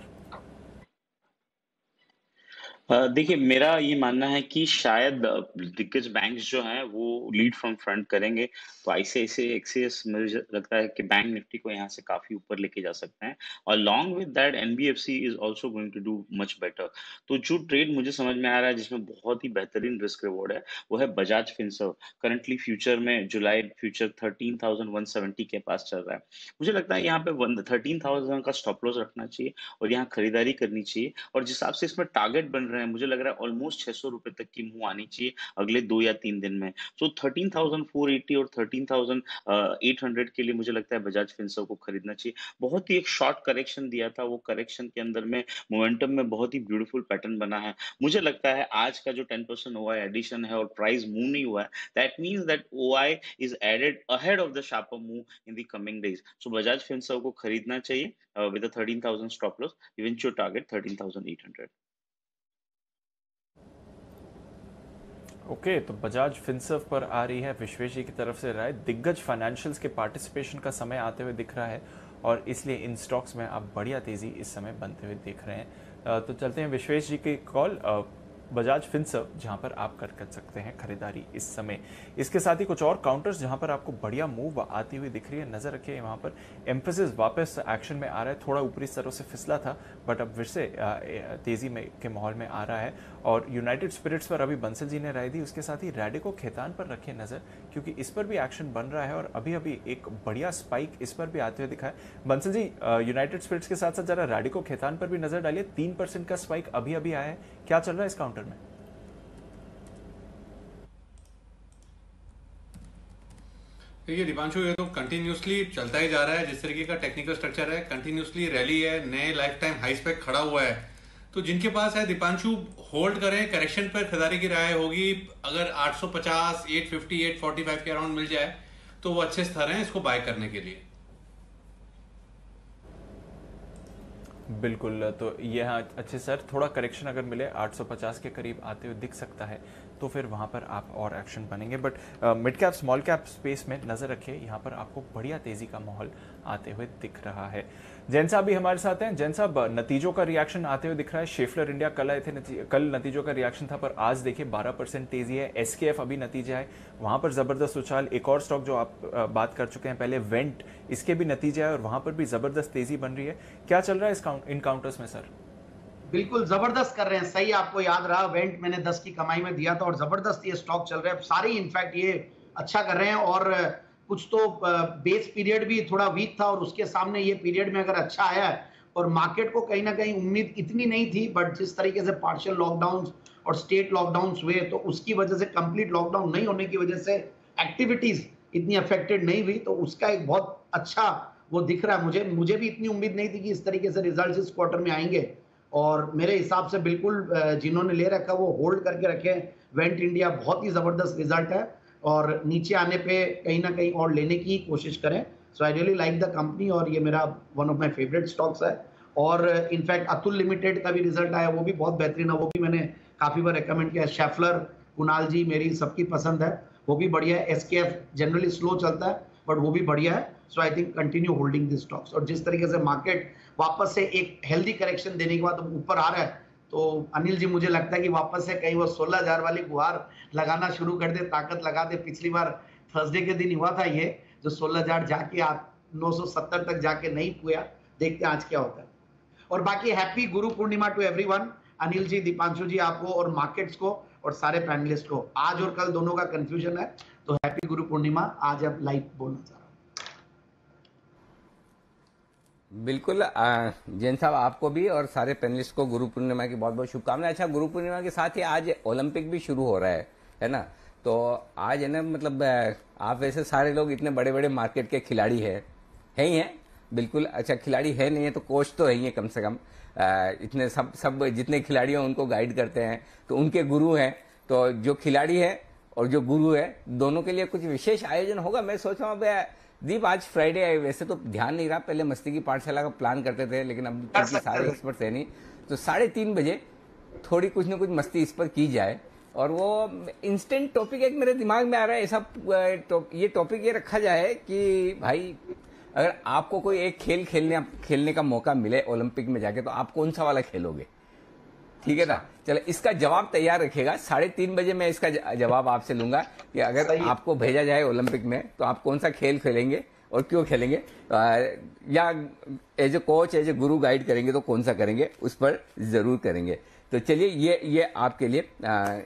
देखिए, मेरा ये मानना है कि शायद दिग्गज बैंक्स जो हैं, वो लीड फ्रॉम फ्रंट करेंगे तो आईसीआईसीआई एक्सीएस मुझे लगता है कि बैंक निफ्टी को यहाँ से काफ़ी ऊपर लेके जा सकते हैं। और long with that NBFC is also going to do much better तो जो ट्रेड मुझे समझ में आ रहा है, जिसमें बहुत ही बेहतरीन रिस्क रिवॉर्ड है, वो है बजाज फिंसर्व करंटली फ्यूचर में जुलाई future thirteen thousand one seventy के पास चल रहा है। मुझे लगता है यहाँ पे थर्टीन थाउज़ेंड का स्टॉप लॉस रखना चाहिए और यहाँ खरीदारी करनी चाहिए और जिस हिसाब से इसमें टारगेट बन रहे रहे हैं, मुझे लग रहा है ऑलमोस्ट छह सौ रुपए तक की मुँह आनी चाहिए अगले दो या तीन दिन में। So thirteen thousand four eighty और थर्टीन थाउज़ेंड एट हंड्रेड के लिए मुझे लगता है बजाज फिंसो को खरीदना चाहिए। बहुत ही एक शॉर्ट करेक्शन दिया था, वो करेक्शन के अंदर में मोमेंटम में बहुत ही ब्यूटीफुल पैटर्न बना है। मुझे लगता है आज का जो टेन परसेंट ओ एडिशन है और प्राइस मूव नहीं हुआ है that means that O I is added ahead of the sharper move in the coming days so Bajaj Finserv को खरीदना चाहिए with thirteen thousand stop loss eventual target thirteen thousand eight hundred okay okay, तो Bajaj Finserv पर आ रही है विश्वेश जी की तरफ़ से राय। दिग्गज फाइनेंशियल्स के पार्टिसिपेशन का समय आते हुए दिख रहा है और इसलिए इन स्टॉक्स में आप बढ़िया तेज़ी इस समय बनते हुए देख रहे हैं। तो चलते हैं विश्वेश जी की कॉल बजाज फिनसर्व, जहाँ पर आप कर कर सकते हैं खरीदारी इस समय। इसके साथ ही कुछ और काउंटर्स जहाँ पर आपको बढ़िया मूव आती हुई दिख रही है। नज़र रखिए, वहाँ पर एम्फोसिस वापस एक्शन में आ रहा है। थोड़ा ऊपरी स्तरों से फिसला था बट अब फिर से तेज़ी में, के माहौल में आ रहा है। और यूनाइटेड स्पिरिट्स पर अभी बंसल जी ने राय दी। उसके साथ ही रेडिको खेतान पर रखिए नज़र, क्योंकि इस पर भी एक्शन बन रहा है और अभी अभी एक बढ़िया स्पाइक इस पर भी आते हुए दिखा है। बंसल जी यूनाइटेड स्पिरिट्स के साथ साथ जरा रेडिको खेतान पर भी नज़र डालिए। तीन परसेंट का स्पाइक अभी अभी आया है। क्या चल रहा है इस काउंटर में? देखिए दीपांशु ये तो कंटिन्यूसली चलता ही जा रहा है जिस तरीके का टेक्निकल स्ट्रक्चर है कंटिन्यूसली रैली है नए लाइफ टाइम हाइस पे खड़ा हुआ है। तो जिनके पास है दीपांशु होल्ड करें करेक्शन पर खरीदारी की राय होगी। अगर 850, 850, 845 के अराउंड मिल जाए तो वो अच्छे स्तर हैं इसको बाय करने के लिए। बिल्कुल तो ये हाँ अच्छे सर, थोड़ा करेक्शन अगर मिले 850 के करीब आते हुए दिख सकता है तो फिर वहाँ पर आप और एक्शन बनेंगे। But mid cap small cap space में नज़र रखिए, यहाँ पर आपको बढ़िया तेज़ी का माहौल आते हुए दिख रहा है। जैन साहब भी हमारे साथ हैं। जैन साहब नतीजों का रिएक्शन आते हुए दिख रहा है। शेफलर इंडिया कल आए थे नती, कल नतीजों का रिएक्शन था पर आज देखिए 12 परसेंट तेज़ी है। एसकेएफ अभी नतीजे आए। वहाँ पर ज़बरदस्त उछाल। एक और स्टॉक जो आप बात कर चुके हैं पहले वेंट इसके भी नतीजे आए और वहाँ पर भी ज़बरदस्त तेज़ी बन रही है। क्या चल रहा है इन काउंटर्स में सर बिल्कुल ज़बरदस्त कर रहे हैं। सही आपको याद रहा वेंट मैंने दस की कमाई में दिया था और ज़बरदस्त ये स्टॉक चल रहे हैं। सारे इनफैक्ट ये अच्छा कर रहे हैं और कुछ तो बेस पीरियड भी थोड़ा वीक था और उसके सामने ये पीरियड में अगर अच्छा आया है और मार्केट को कहीं ना कहीं उम्मीद इतनी नहीं थी बट जिस तरीके से पार्शियल लॉकडाउन और स्टेट लॉकडाउन हुए तो उसकी वजह से कंप्लीट लॉकडाउन नहीं होने की वजह से एक्टिविटीज़ इतनी अफेक्टेड नहीं हुई तो उसका एक बहुत अच्छा वो दिख रहा है। मुझे मुझे भी इतनी उम्मीद नहीं थी कि इस तरीके से रिज़ल्ट इस क्वार्टर में आएँगे। और मेरे हिसाब से बिल्कुल जिन्होंने ले रखा वो होल्ड करके रखे वेंट इंडिया बहुत ही ज़बरदस्त रिज़ल्ट है। और नीचे आने पे कहीं ना कहीं और लेने की कोशिश करें। So I really like the company और ये मेरा one of my favourite stocks है। और इनफैक्ट अतुल लिमिटेड का भी रिज़ल्ट आया, वो भी बहुत बेहतरीन है। वो भी मैंने काफ़ी बार रिकमेंड किया शेफलर कुणाल जी मेरी सबकी पसंद है। वो भी बढ़िया है। एस जनरली स्लो चलता है बट वो भी बढ़िया है। So I think continue holding this stocks और जिस तरीके से मार्केट वापस से एक हेल्दी करेक्शन देने के बाद ऊपर आ रहा है तो अनिल जी, मुझे लगता है कि वापस से कहीं वो सोलह हज़ार वाली गुहार लगाना शुरू कर दे, ताकत लगा दे। पिछली बार थर्सडे के दिन हुआ था ये, जो सोलह हज़ार जाके आप नौ सौ सत्तर तक जाके नहीं पुआ देखते आज क्या होता है। और बाकी happy Guru Purnima to everyone Anil ji, Deepanshu ji आपको और मार्केट्स को और सारे पैनलिस्ट को। आज और कल दोनों का कंफ्यूजन है तो हैप्पी गुरु पूर्णिमा। आज अब लाइव बोलना चाह रहा बिल्कुल जैन साहब, आपको भी और सारे पैनलिस्ट को गुरु पूर्णिमा की बहुत बहुत शुभकामनाएँ। अच्छा गुरु पूर्णिमा के साथ ही आज ओलंपिक भी शुरू हो रहा है है ना? तो आज है ना मतलब आप वैसे सारे लोग इतने बड़े बड़े मार्केट के खिलाड़ी है है ही हैं? बिल्कुल अच्छा खिलाड़ी है नहीं है तो कोच तो है ही है कम से कम। इतने सब सब जितने खिलाड़ी हैं उनको गाइड करते हैं तो उनके गुरु हैं। तो जो खिलाड़ी है और जो गुरु है, दोनों के लिए कुछ विशेष आयोजन होगा? मैं सोच रहा हूँ दीप आज फ्राइडे आए वैसे तो ध्यान नहीं रहा पहले मस्ती की पाठशाला का प्लान करते थे लेकिन अब क्योंकि सारे एक्सपर्ट है नहीं तो साढ़े तीन बजे थोड़ी कुछ ना कुछ मस्ती इस पर की जाए। और वो इंस्टेंट टॉपिक एक मेरे दिमाग में आ रहा है ऐसा ये टॉपिक ये रखा जाए कि भाई अगर आपको कोई एक खेल खेलने खेलने का मौका मिले ओलंपिक में जाके तो आप कौन सा वाला खेलोगे? ठीक है ना? चलो इसका जवाब तैयार रखेगा। साढ़े तीन बजे मैं इसका जवाब आपसे लूँगा कि अगर आपको भेजा जाए ओलंपिक में तो आप कौन सा खेल खेलेंगे और क्यों खेलेंगे? या as a coach as a guru guide करेंगे तो कौन सा करेंगे? उस पर ज़रूर करेंगे। तो चलिए ये ये आपके लिए आ, आ,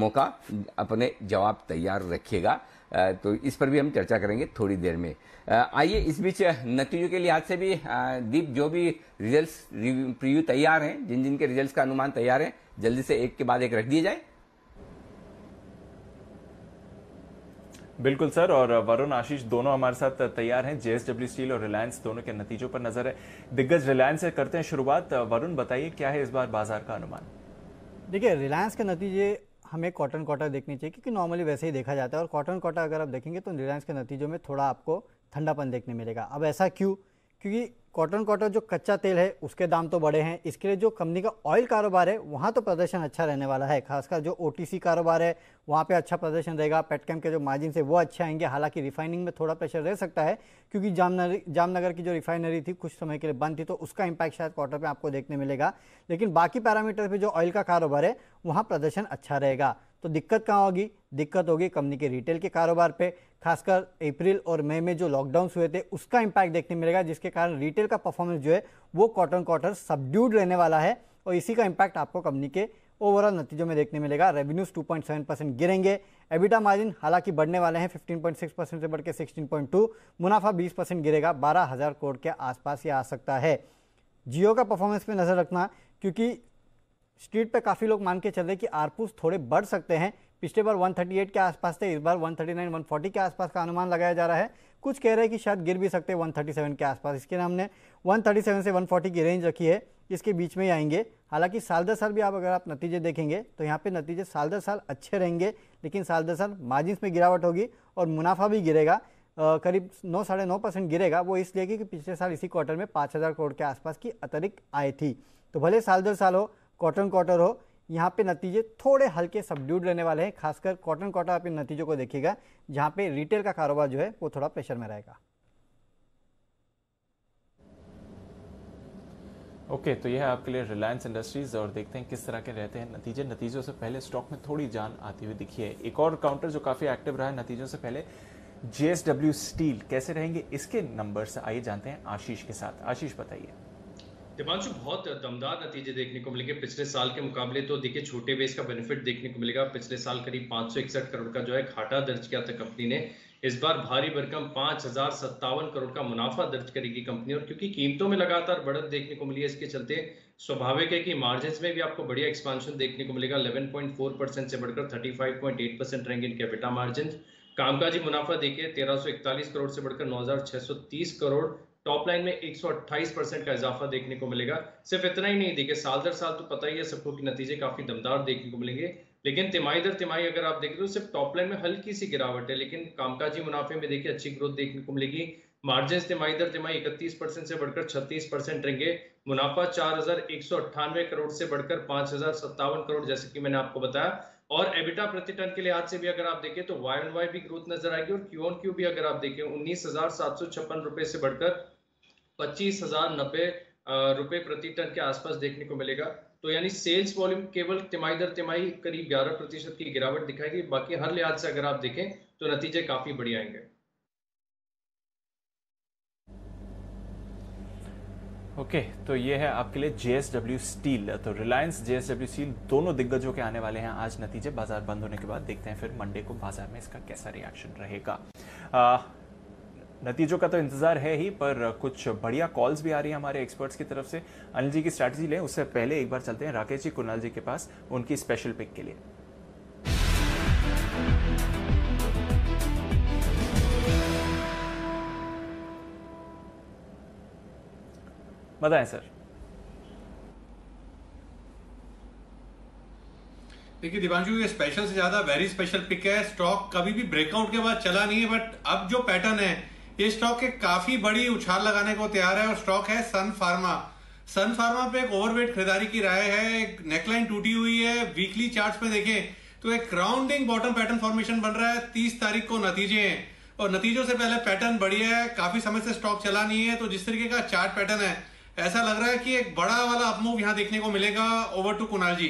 मौका अपने जवाब तैयार रखिएगा तो इस पर भी हम चर्चा करेंगे थोड़ी देर में। आइए इस बीच नतीजों के लिहाज से भी दीप जो भी रिजल्ट्स प्रीव्यू तैयार हैं जिन जिन के रिजल्ट्स का अनुमान तैयार है जल्दी से एक के बाद एक रख दिए जाए। बिल्कुल सर और वरुण आशीष दोनों हमारे साथ तैयार हैं। जेएसडब्ल्यू स्टील और रिलायंस दोनों के नतीजों पर नज़र है। दिग्गज रिलायंस से करते हैं शुरुआत। वरुण बताइए क्या है इस बार बाज़ार का अनुमान? देखिए रिलायंस के नतीजे हमें कॉटन कॉटर देखनी चाहिए क्योंकि नॉर्मली वैसे ही देखा जाता है। और कॉटन कॉटर अगर आप देखेंगे तो रिलायंस के नतीजों में थोड़ा आपको ठंडापन देखने मिलेगा। अब ऐसा क्यों? क्योंकि कॉटन कॉटन जो कच्चा तेल है, उसके दाम तो बड़े हैं। इसके लिए जो कंपनी का ऑयल कारोबार है, वहाँ तो प्रदर्शन अच्छा रहने वाला है। खासकर जो ओटीसी कारोबार है, वहाँ पे अच्छा प्रदर्शन रहेगा। पेटकेम के जो मार्जिन है वो अच्छे आएँगे। हालाँकि रिफाइनिंग में थोड़ा प्रेशर रह सकता है, क्योंकि जामनगर जामनगर की जो रिफाइनरी थी, कुछ समय के लिए बंद थी तो उसका इम्पैक्ट शायद क्वार्टर पर आपको देखने मिलेगा। लेकिन बाकी पैरामीटर पर जो ऑयल का कारोबार है, वहाँ प्रदर्शन अच्छा रहेगा। तो दिक्कत कहाँ होगी? दिक्कत होगी कंपनी के रिटेल के कारोबार पे, खासकर अप्रैल और मई में जो लॉकडाउन हुए थे, उसका इम्पैक्ट देखने मिलेगा, जिसके कारण रिटेल का परफॉर्मेंस जो है, वो क्वार्टर क्वार्टर सबड्यूड रहने वाला है और इसी का इम्पैक्ट आपको कंपनी के ओवरऑल नतीजों में देखने मिलेगा। रेवेन्यूज 2.7 परसेंट गिरेंगे एबिटा मार्जिन हालाँकि बढ़ने वाले हैं 15.6 परसेंट से बढ़ के 16.2 मुनाफा 20 परसेंट गिरेगा, बारह हज़ार करोड़ के आसपास ये आ सकता है। जियो का परफॉर्मेंस पे नज़र रखना, क्योंकि स्ट्रीट पे काफ़ी लोग मान के चल रहे कि आरपूस थोड़े बढ़ सकते हैं। पिछले बार 138 के आसपास थे, इस बार 139 140 के आसपास का अनुमान लगाया जा रहा है। कुछ कह रहे हैं कि शायद गिर भी सकते हैं 137 के आसपास। इसके लिए हमने 137 से 140 की रेंज रखी है। इसके बीच में ही आएँगे। हालाँकि साल दर साल भी आप अगर आप नतीजे देखेंगे तो यहाँ पे नतीजे साल दर साल अच्छे रहेंगे, लेकिन साल दर साल मार्जिन में गिरावट होगी और मुनाफा भी गिरेगा। करीब नौ, साढ़े नौ परसेंट गिरेगा। वो इसलिए कि पिछले साल इसी क्वार्टर में पाँच हज़ार करोड़ के आसपास की अतिरिक्त आय थी। तो भले साल दर साल हो कॉटन क्वार्टर हो यहाँ पे नतीजे थोड़े हल्के सबड्यूड रहने वाले हैं खासकर कॉटन क्वार्टर आप इन नतीजों को देखिएगा जहाँ पे रिटेल का कारोबार जो है वो थोड़ा प्रेशर में रहेगा। ओके okay, तो यह है आपके लिए रिलायंस इंडस्ट्रीज़ और देखते हैं किस तरह के रहते हैं नतीजे। नतीजों से पहले स्टॉक में थोड़ी जान आती हुई दिखी है। एक और काउंटर जो काफ़ी एक्टिव रहा है नतीजों से पहले जेएसडब्ल्यू स्टील कैसे रहेंगे? इसके नंबर से आइए जानते हैं आशीष के साथ। आशीष बताइए। दिवांशु बहुत दमदार नतीजे देखने को मिलेंगे। पिछले साल के मुकाबले तो देखिए, छोटे बेस का बेनिफिट देखने को मिलेगा। पिछले साल करीब पाँच करोड़ का जो है घाटा दर्ज किया था कंपनी ने। इस बार भारी भरकम पाँच हज़ार सत्तावन करोड़ का मुनाफा दर्ज करेगी कंपनी और क्योंकि कीमतों में लगातार बढ़त देखने को मिली है, इसके चलते स्वाभाविक है कि मार्जिन में भी आपको बढ़िया एक्सपांशन देखने को मिलेगा। 11.4 परसेंट से बढ़कर 35.8 परसेंट रहेंगे इनके बेटा मार्जिन कामकाजी मुनाफा देखिए, तेरह करोड़ से बढ़कर नौ हज़ार छह सौ तीस करोड़। टॉप लाइन में 128 परसेंट का इजाफा देखने को मिलेगा। सिर्फ़ इतना ही नहीं, देखिए, साल दर साल तो पता ही है सबको कि नतीजे काफ़ी दमदार देखने को मिलेंगे। लेकिन तिमाही दर तिमाही अगर आप देखें तो सिर्फ़ टॉप लाइन में हल्की सी गिरावट है, लेकिन कामकाजी मुनाफे में देखिए अच्छी ग्रोथ देखने को मिलेगी। मार्जिन तिमाही दर तिमाही इकतीस परसेंट से बढ़कर छत्तीस परसेंट रहेंगे। मुनाफा चार हज़ार एक सौ अट्ठानवे करोड़ से बढ़कर पाँच हज़ार सत्तावन करोड़, जैसे कि मैंने आपको बताया। और एबिटा प्रति टन के लिहाज से भी अगर आप देखें तो वाई एन वाई भी ग्रोथ नज़र आएगी और क्यू ऑन क्यू भी अगर आप देखें उन्नीस हज़ार सात सौ छप्पन रुपए से बढ़कर पच्चीस हज़ार नब्बे रुपए प्रति टन के आसपास देखने को मिलेगा। तो यानी सेल्स वॉल्यूम केवल तिमाही दर तिमाही करीब 11 प्रतिशत की गिरावट दिखाएगी। बाकी हर लिहाज से अगर आप देखें तो नतीजे काफ़ी बढ़िया आएँगे। ओके okay, तो ये है आपके लिए जेएसडब्ल्यू स्टील तो रिलायंस जेएसडब्ल्यू स्टील दोनों दिग्गजों के आने वाले हैं आज नतीजे। बाज़ार बंद होने के बाद देखते हैं फिर मंडे को बाज़ार में इसका कैसा रिएक्शन रहेगा। नतीजों का तो इंतज़ार है ही, पर कुछ बढ़िया कॉल्स भी आ रही है हमारे एक्सपर्ट्स की तरफ़ से। अनिल जी की स्ट्रैटेजी लें, उससे पहले एक बार चलते हैं। राकेश जी, कुणाल जी के पास उनकी स्पेशल पिक के लिए। बताएँ, सर। देखिए दिवांशु ये स्पेशल से ज़्यादा वेरी स्पेशल पिक है। स्टॉक कभी भी ब्रेकआउट के बाद चला नहीं है बट अब जो पैटर्न है ये स्टॉक के काफ़ी बड़ी उछाल लगाने को तैयार है और स्टॉक है सन फार्मा। सन फार्मा पे एक ओवरवेट खरीदारी की राय है, एक नेकलाइन टूटी हुई है वीकली चार्ट पे देखें तो एक राउंडिंग बॉटम पैटर्न फॉर्मेशन बन रहा है, तीस तारीख को नतीजे हैं। और नतीजों से पहले पैटर्न बढ़िया है, काफ़ी समय से स्टॉक चला नहीं है तो जिस तरीके का चार्ट पैटर्न है, ऐसा लग रहा है कि एक बड़ा वाला अपमूव यहाँ देखने को मिलेगा ओवर टू कुणाल जी।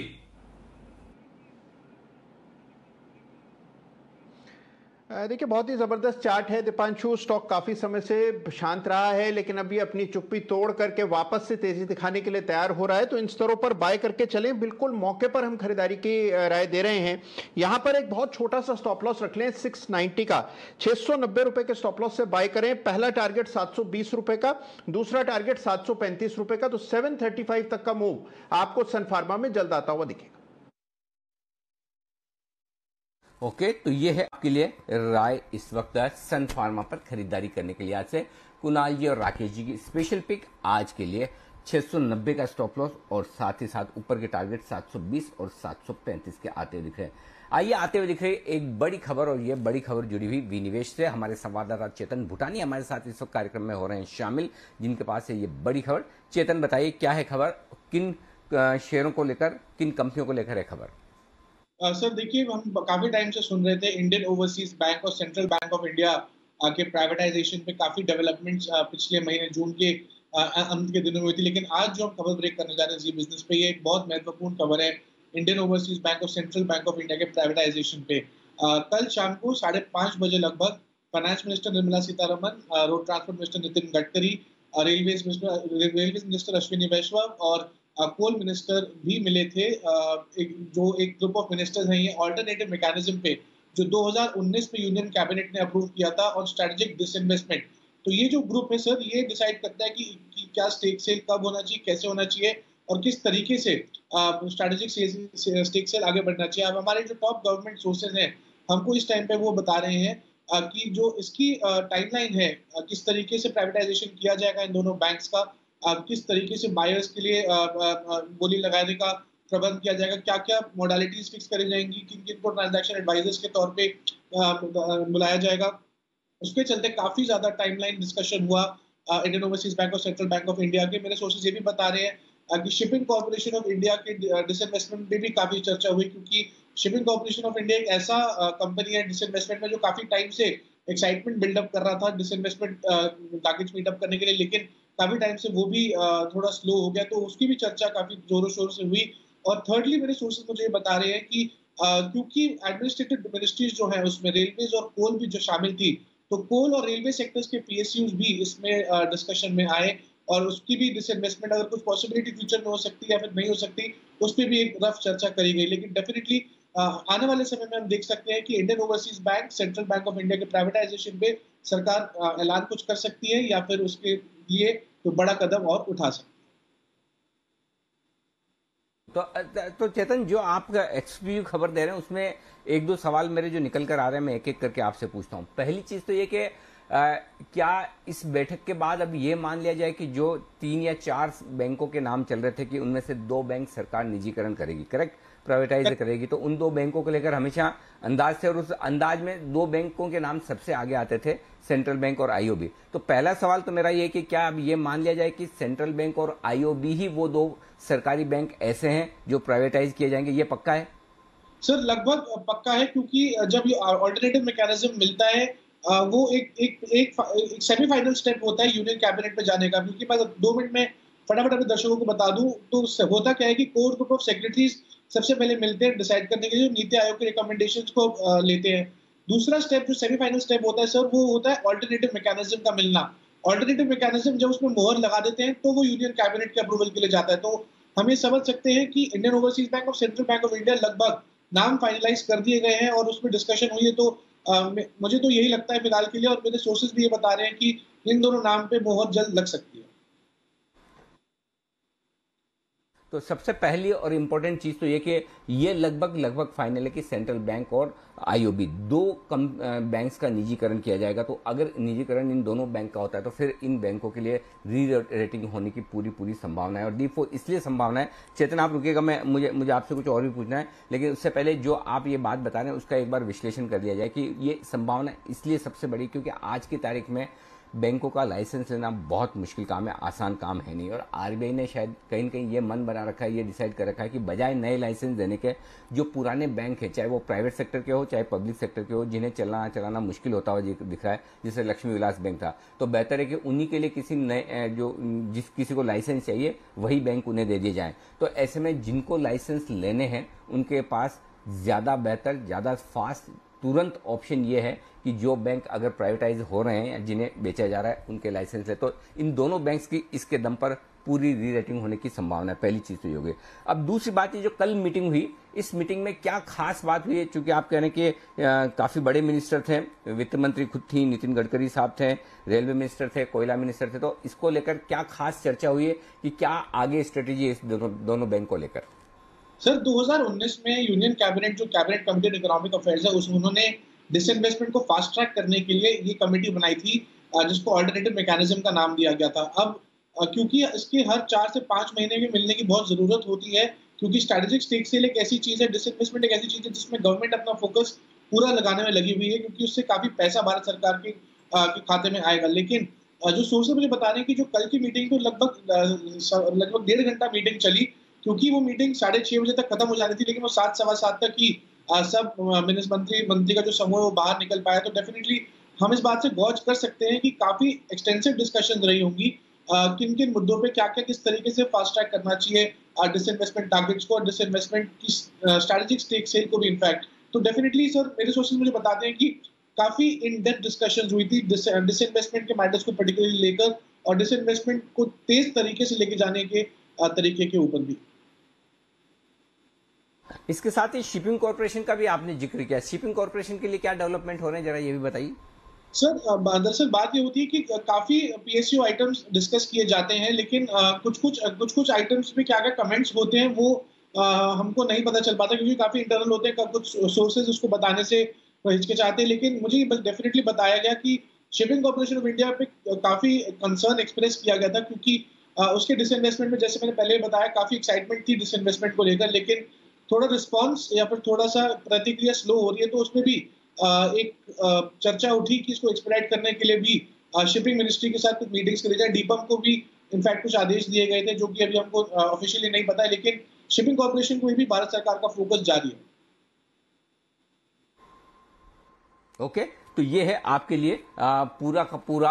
देखिए, बहुत ही ज़बरदस्त चार्ट है। दीपांशु स्टॉक काफ़ी समय से शांत रहा है, लेकिन अभी अपनी चुप्पी तोड़ करके वापस से तेज़ी दिखाने के लिए तैयार हो रहा है। तो इन स्तरों पर बाय करके चलें। बिल्कुल मौके पर हम खरीदारी की राय दे रहे हैं। यहाँ पर एक बहुत छोटा सा स्टॉप लॉस रख लें 690 का। छह रुपए के स्टॉप लॉस से बाय करें। पहला टारगेट सात सौ बीस रुपए का, दूसरा टारगेट सात सौ पैंतीस रुपए का। तो सेवन थर्टी फाइव तक का मूव आपको सनफार्मा में जल्द आता हुआ दिखेगा। ओके तो ये है आपके लिए राय इस वक्त सन फार्मा पर खरीदारी करने के लिए आज से। कुणाल जी और राकेश जी की स्पेशल पिक आज के लिए 690 का स्टॉप लॉस और साथ ही साथ ऊपर के टारगेट 720 और 735 के आते हुए दिख रहे हैं। आइए, आते हुए दिख रही एक बड़ी खबर और ये बड़ी खबर जुड़ी हुई विनिवेश से। हमारे संवाददाता चेतन भूटानी हमारे साथ इस वक्त कार्यक्रम में हो रहे हैं शामिल, जिनके पास है ये बड़ी खबर। चेतन, बताइए क्या है खबर? किन शेयरों को लेकर, किन कंपनियों को लेकर है खबर? सर देखिए, हम काफ़ी टाइम से सुन रहे थे इंडियन ओवरसीज बैंक और सेंट्रल बैंक ऑफ़ इंडिया के प्राइवेटाइजेशन पे काफ़ी डेवलपमेंट्स पिछले महीने, जून के अंत के दिनों में हुई थी। लेकिन आज जो हम खबर ब्रेक करने जा रहे हैं बिज़नेस पे, ये एक बहुत महत्वपूर्ण खबर है इंडियन ओवरसीज बैंक और सेंट्रल बैंक ऑफ़ इंडिया के प्राइवेटाइजेशन पे। कल शाम को साढ़े पाँच बजे लगभग finance minister Nirmala Sitharaman road transport minister Nitin Gadkari railway railway minister Ashwini Vaishnaw और कोल मिनिस्टर भी मिले थे एक जो एक ग्रुप ऑफ़ मिनिस्टर्स हैं ये ऑल्टरनेटिव मैकेनिज्म पे जो 2019 में यूनियन कैबिनेट ने अप्रूव किया था ऑन स्ट्रेटेजिक डिसइन्वेस्टमेंट तो ये जो ग्रुप है सर ये डिसाइड करता है कि, कि क्या स्टेक सेल कब होना चाहिए कैसे होना चाहिए और किस तरीके से स्ट्रेटेजिक स्टेक सेल आगे बढ़ना चाहिए। अब हमारे जो टॉप गवर्नमेंट सोर्सेज हैं हमको इस टाइम पे वो बता रहे हैं कि जो इसकी टाइमलाइन है किस तरीके से प्राइवेटाइजेशन किया जाएगा इन दोनों बैंक्स का किस तरीके से बायर्स के लिए बोली लगाने का प्रबंध किया जाएगा? क्या क्या मोडालिटीज फिक्स करी जाएँगी? किन किन को ट्रांजैक्शन एडवाइजर्स के तौर पे बुलाया जाएगा? उसके चलते काफ़ी ज़्यादा टाइमलाइन डिस्कशन हुआ इंडियन ओवरसीज बैंक और सेंट्रल बैंक ऑफ़ इंडिया के। मेरे सोर्सेज ये भी बता रहे हैं कि शिपिंग कॉर्पोरेशन ऑफ़ इंडिया के डिसइन्वेस्टमेंट में भी काफ़ी चर्चा हुई, क्योंकि शिपिंग कॉर्पोरेशन ऑफ़ इंडिया एक ऐसा कंपनी है डिसइन्वेस्टमेंट में जो काफ़ी टाइम से एक्साइटमेंट बिल्डअप कर रहा था डिसइन्वेस्टमेंट पैकेज मीटअप करने के लिए। लेकिन काफ़ी टाइम से वो भी थोड़ा स्लो हो गया तो उसकी भी चर्चा काफ़ी जोरों शोर से हुई। और थर्डली मेरे सोर्सेज मुझे ये बता रहे हैं कि क्योंकि एडमिनिस्ट्रेटिव मिनिस्ट्रीज जो है उसमें रेलवेज और कोल भी जो शामिल थी तो कोल और रेलवे सेक्टर्स के पीएसयूज भी इसमें डिस्कशन में आए और उसकी भी डिसइन्वेस्टमेंट अगर कुछ पॉसिबिलिटी फ्यूचर में हो सकती है या फिर नहीं हो सकती, उस पर भी एक रफ चर्चा करी गई। लेकिन डेफिनेटली आने वाले समय में हम देख सकते हैं कि Indian Overseas Bank Central Bank of India के प्राइवेटाइजेशन पे सरकार ऐलान कुछ कर सकती है या फिर उसके लिए तो बड़ा कदम और उठा सकते तो तो चेतन, जो आप एक्सक्लूसिव खबर दे रहे हैं, उसमें एक दो सवाल मेरे जो निकल कर आ रहे हैं, मैं एक एक करके आपसे पूछता हूँ। पहली चीज़ तो ये कि क्या इस बैठक के बाद अब ये मान लिया जाए कि जो तीन या चार बैंकों के नाम चल रहे थे कि उनमें से दो बैंक सरकार निजीकरण करेगी, करेक्ट? प्राइवेटाइज करेगी। तो उन दो बैंकों को लेकर हमेशा अंदाज से और उस अंदाज में दो बैंकों के नाम सबसे आगे आते थे सेंट्रल बैंक और आईओबी तो पहला सवाल तो मेरा ये कि क्या अब ये मान लिया जाए कि सेंट्रल बैंक और आईओबी ही वो दो सरकारी बैंक ऐसे हैं जो प्राइवेटाइज किए जाएँगे? ये पक्का है? सर लगभग पक्का है क्योंकि जब ऑल्टरनेटिव मैकेनिज्म मिलता है वो एक एक एक, एक सेमीफाइनल स्टेप होता है यूनियन कैबिनेट में जाने का। क्योंकि मैं दो मिनट में फटाफट अपने दर्शकों को बता दूँ तो होता क्या है कि कोर ग्रुप ऑफ़ सेक्रेटरीज सबसे पहले मिलते हैं डिसाइड करने के लिए नीति आयोग के रिकमेंडेशन को लेते हैं। दूसरा स्टेप जो सेमीफाइनल स्टेप होता है सर वो होता है ऑल्टरनेटिव मैकेनिज्म का मिलना। ऑल्टरनेटिव मैकेनिज्म जब उसमें मोहर लगा देते हैं तो वो यूनियन कैबिनेट के अप्रूवल के लिए जाता है। तो हम ये समझ सकते हैं कि इंडियन ओवरसीज बैंक और सेंट्रल बैंक ऑफ़ इंडिया लगभग नाम फाइनलाइज कर दिए गए हैं और उसमें डिस्कशन हुई है। तो आ, मुझे तो यही लगता है फ़िलहाल के लिए और मेरे सोर्सेज भी ये बता रहे हैं कि इन दोनों नाम पे मोहर जल्द लग सकती है। तो सबसे पहली और इम्पोर्टेंट चीज़ तो ये कि ये लगभग लगभग फाइनल है कि सेंट्रल बैंक और आईओबी दो कम बैंक्स का निजीकरण किया जाएगा। तो अगर निजीकरण इन दोनों बैंक का होता है तो फिर इन बैंकों के लिए री रेटिंग होने की पूरी पूरी संभावना है। और डी इसलिए संभावना है, चेतन आप रुकिएगा, मैं, मुझे मुझे आपसे कुछ और भी पूछना है। लेकिन उससे पहले जो आप ये बात बता रहे हैं, उसका एक बार विश्लेषण कर दिया जाए कि ये संभावना इसलिए सबसे बड़ी क्योंकि आज की तारीख में बैंकों का लाइसेंस लेना बहुत मुश्किल काम है, आसान काम है नहीं। और आरबीआई ने शायद कहीं ना कहीं ये मन बना रखा है, ये डिसाइड कर रखा है कि बजाय नए लाइसेंस देने के, जो पुराने बैंक है, चाहे वो प्राइवेट सेक्टर के हो, चाहे पब्लिक सेक्टर के हो, जिन्हें चलाना चलाना मुश्किल होता हुआ दिख रहा है, जैसे लक्ष्मी विलास बैंक था। तो बेहतर है कि उन्हीं के लिए किसी नए जो, जिस, किसी को लाइसेंस चाहिए, वही बैंक उन्हें दे दिए जाए। तो ऐसे में जिनको लाइसेंस लेने हैं, उनके पास ज़्यादा बेहतर, ज़्यादा फास्ट तुरंत ऑप्शन ये है कि जो बैंक अगर प्राइवेटाइज हो रहे हैं, जिन्हें बेचा जा रहा है, उनके लाइसेंस है तो इन दोनों बैंक्स की इसके दम पर पूरी री रेटिंग होने की संभावना है, पहली चीज़ तो ये होगी अब दूसरी बात ये जो कल मीटिंग हुई, इस मीटिंग में क्या खास बात हुई है? चूँकि आप कह रहे हैं कि काफ़ी बड़े मिनिस्टर थे, वित्त मंत्री खुद थी, नितिन गडकरी साहब थे, रेलवे मिनिस्टर थे, कोयला मिनिस्टर थे तो इसको लेकर क्या खास चर्चा हुई है कि क्या आगे स्ट्रेटेजी है इस दोनों दोनों बैंक को लेकर? सर 2019 में यूनियन कैबिनेट जो cabinet committee on economic affairs है उस उन्होंने डिसइन्वेस्टमेंट को फास्ट ट्रैक करने के लिए ये कमेटी बनाई थी जिसको ऑल्टरनेटिव मैकेनिज्म का नाम दिया गया था। अब क्योंकि इसके हर चार से पाँच महीने में मिलने की बहुत ज़रूरत होती है क्योंकि स्ट्रेटेजिक स्टेक सेल एक ऐसी चीज़ है डिसइन्वेस्टमेंट एक ऐसी चीज़ है जिसमें गवर्नमेंट अपना फोकस पूरा लगाने में लगी हुई है क्योंकि उससे काफ़ी पैसा भारत सरकार के, के खाते में आएगा। लेकिन जो सोर्सेज मुझे बता रहे हैं कि जो कल की मीटिंग तो लगभग लगभग डेढ़ घंटा मीटिंग चली क्योंकि वो मीटिंग साढ़े छह बजे तक खत्म हो जानी थी, लेकिन वो सात, सवा सात तक ही सब मंत्री मंत्री का जो समूह है वो बाहर निकल पाया। तो डेफिनेटली हम इस बात से गौज कर सकते हैं कि काफ़ी एक्सटेंसिव डिस्कशन रही होंगी किन किन मुद्दों पे क्या क्या किस तरीके से फास्ट ट्रैक करना चाहिए डिसइन्वेस्टमेंट टारगेट्स को और डिसइन्वेस्टमेंट की स्ट्रेटेजिक स्टेक सेल को भी इनफैक्ट तो डेफिनेटली सर मेरे सोर्सेज मुझे बताते हैं कि काफ़ी इन डेप्थ डिस्कशन हुई थी डिसइन्वेस्टमेंट के मैटर्स को पर्टिकुलरली लेकर और डिसइन्वेस्टमेंट को तेज तरीके से लेके जाने के तरीके के ऊपर भी। इसके साथ ही शिपिंग कॉरपोरेशन का भी आपने ज़िक्र किया। शिपिंग कॉरपोरेशन के लिए क्या डेवलपमेंट हो रहे हैं, जरा ये भी बताइए। सर दरअसल बात ये होती है कि काफ़ी पीएसयू आइटम्स डिस्कस किए जाते हैं, लेकिन कुछ कुछ कुछ कुछ आइटम्स में क्या क्या कमेंट्स होते हैं, वो हमको नहीं पता चल पाता, क्योंकि काफ़ी इंटरनल होते हैं कुछ सोर्सेज उसको बताने से हिचकिचाते हैं। लेकिन मुझे डेफिनेटली बताया गया कि शिपिंग कॉर्पोरेशन ऑफ़ इंडिया पे काफ़ी कंसर्न एक्सप्रेस किया गया था, क्योंकि उसके डिसइन्वेस्टमेंट में, जैसे मैंने पहले बताया, काफ़ी एक्साइटमेंट थी डिसइन्वेस्टमेंट को लेकर, लेकिन थोड़ा रिस्पॉन्स या फिर थोड़ा सा प्रतिक्रिया स्लो हो रही है तो उसमें भी एक चर्चा उठी कि इसको एक्सपेडाइट करने के लिए भी शिपिंग मिनिस्ट्री के साथ कुछ मीटिंग्स करी जाए। डीपम को भी इनफैक्ट कुछ आदेश दिए गए थे जो कि अभी हमको ऑफिशियली नहीं पता है लेकिन शिपिंग कॉर्पोरेशन को भी भारत सरकार का फोकस जारी है। ओके okay, तो ये है आपके लिए पूरा का पूरा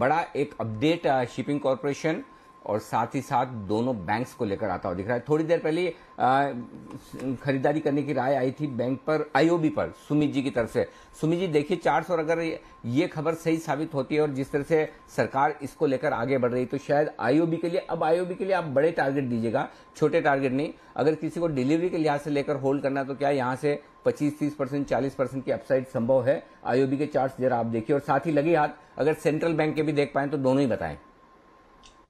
बड़ा एक अपडेट शिपिंग कॉरपोरेशन और साथ ही साथ दोनों बैंक्स को लेकर आता हुआ दिख रहा है। थोड़ी देर पहले खरीदारी करने की राय आई थी बैंक पर आईओबी पर, सुमित जी की तरफ़ से। सुमित जी, देखिए, चार सौ अगर ये खबर सही साबित होती है और जिस तरह से सरकार इसको लेकर आगे बढ़ रही तो शायद आईओबी के लिए, अब आईओबी के लिए आप बड़े टारगेट दीजिएगा, छोटे टारगेट नहीं। अगर किसी को डिलीवरी के लिहाज से लेकर होल्ड करना तो क्या यहाँ से पच्चीस, तीस परसेंट चालीस परसेंट की अपसाइड संभव है? आईओबी के चार्ट जरा आप देखिए। और साथ ही लगे हाथ, अगर सेंट्रल बैंक के भी देख पाए तो दोनों ही बताएँ।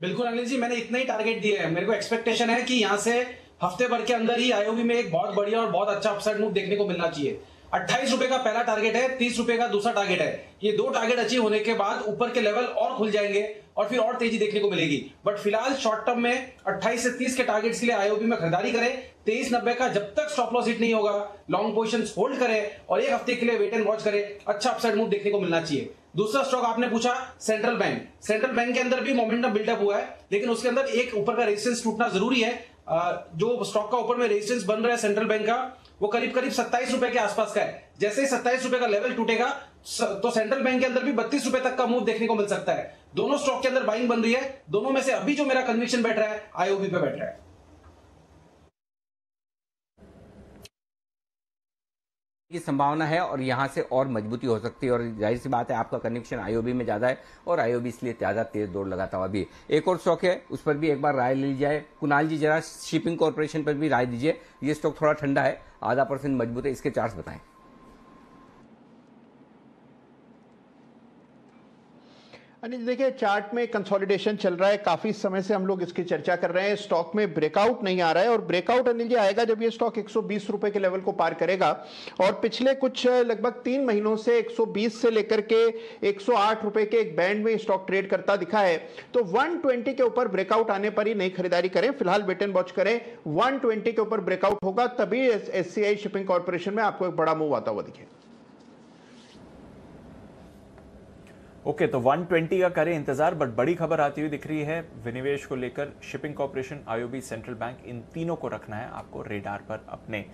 बिल्कुल अनिल जी, मैंने इतना ही टारगेट दिया है। मेरे को एक्सपेक्टेशन है कि यहाँ से हफ़्ते भर के अंदर ही आयोगी में एक बहुत बढ़िया और बहुत अच्छा अपसाइड मूव देखने को मिलना चाहिए। अट्ठाईस रुपए का पहला टारगेट है, तीस रुपए का दूसरा टारगेट है। ये दो टारगेट अचीव होने के बाद ऊपर के लेवल और खुल जाएँगे और फिर और तेज़ी देखने को मिलेगी। बट फ़िलहाल शॉर्ट टर्म में 28 से 30 के टारगेट्स के लिए आईओबी में खरीदारी करें। तेईस नब्बे का जब तक स्टॉप लॉस हिट नहीं होगा लॉन्ग पोजिशन होल्ड करें और एक हफ़्ते के लिए वेट एंड वॉच करें। अच्छा अपसाइड मूव देखने को मिलना चाहिए। दूसरा स्टॉक आपने पूछा सेंट्रल बैंक सेंट्रल बैंक के अंदर भी मोमेंटम बिल्डअप हुआ है, लेकिन उसके अंदर एक ऊपर का रेजिस्टेंस टूटना ज़रूरी है। जो स्टॉक का ऊपर में रेजिस्टेंस बन रहा है सेंट्रल बैंक का, वो करीब करीब सत्ताईस रुपए के आसपास का है। जैसे ही सत्ताईस रुपए का लेवल टूटेगा तो सेंट्रल बैंक के अंदर भी बत्तीस रुपए तक का मूव देखने को मिल सकता है। दोनों स्टॉक के अंदर बाइंग बन रही है। दोनों में से अभी जो मेरा कन्विक्शन बैठ रहा है आईओबी पे बैठ रहा है। की संभावना है और यहाँ से और मजबूती हो सकती है। और ज़ाहिर सी बात है, आपका कनेक्शन आईओबी में ज़्यादा है और आईओबी इसलिए ज़्यादा तेज दौड़ लगाता हुआ भी एक और स्टॉक है, उस पर भी एक बार राय ली जाए कुणाल जी, जरा शिपिंग कॉर्पोरेशन पर भी राय दीजिए। ये स्टॉक थोड़ा ठंडा है, आधा परसेंट मज़बूत है, इसके चार्ज बताएँ। अनिल देखिए चार्ट में कंसोलिडेशन चल रहा है। काफ़ी समय से हम लोग इसकी चर्चा कर रहे हैं। स्टॉक में ब्रेकआउट नहीं आ रहा है और ब्रेकआउट अनिल जी आएगा जब ये स्टॉक 120 रुपए के लेवल को पार करेगा। और पिछले कुछ लगभग तीन महीनों से 120 से लेकर के 108 रुपए के एक बैंड में स्टॉक ट्रेड करता दिखा है। तो 120 के ऊपर ब्रेकआउट आने पर ही नई खरीदारी करें। फ़िलहाल वेट वॉच करें। 120 के ऊपर ब्रेकआउट होगा, तभी एससीआई शिपिंग कॉर्पोरेशन में आपको एक बड़ा मूव आता हुआ दिखेगा। ओके okay, तो 120 का करें इंतज़ार बट बड़ी खबर आती हुई दिख रही है। विनिवेश को लेकर shipping corporation IOB Central Bank इन तीनों को रखना है आपको रेडार पर अपने।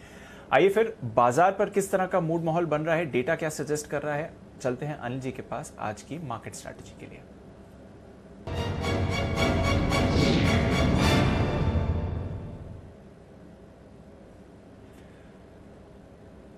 आइए फिर बाज़ार पर किस तरह का मूड माहौल बन रहा है डेटा क्या सजेस्ट कर रहा है? चलते हैं अनिल जी के पास आज की मार्केट स्ट्रैटेजी के लिए।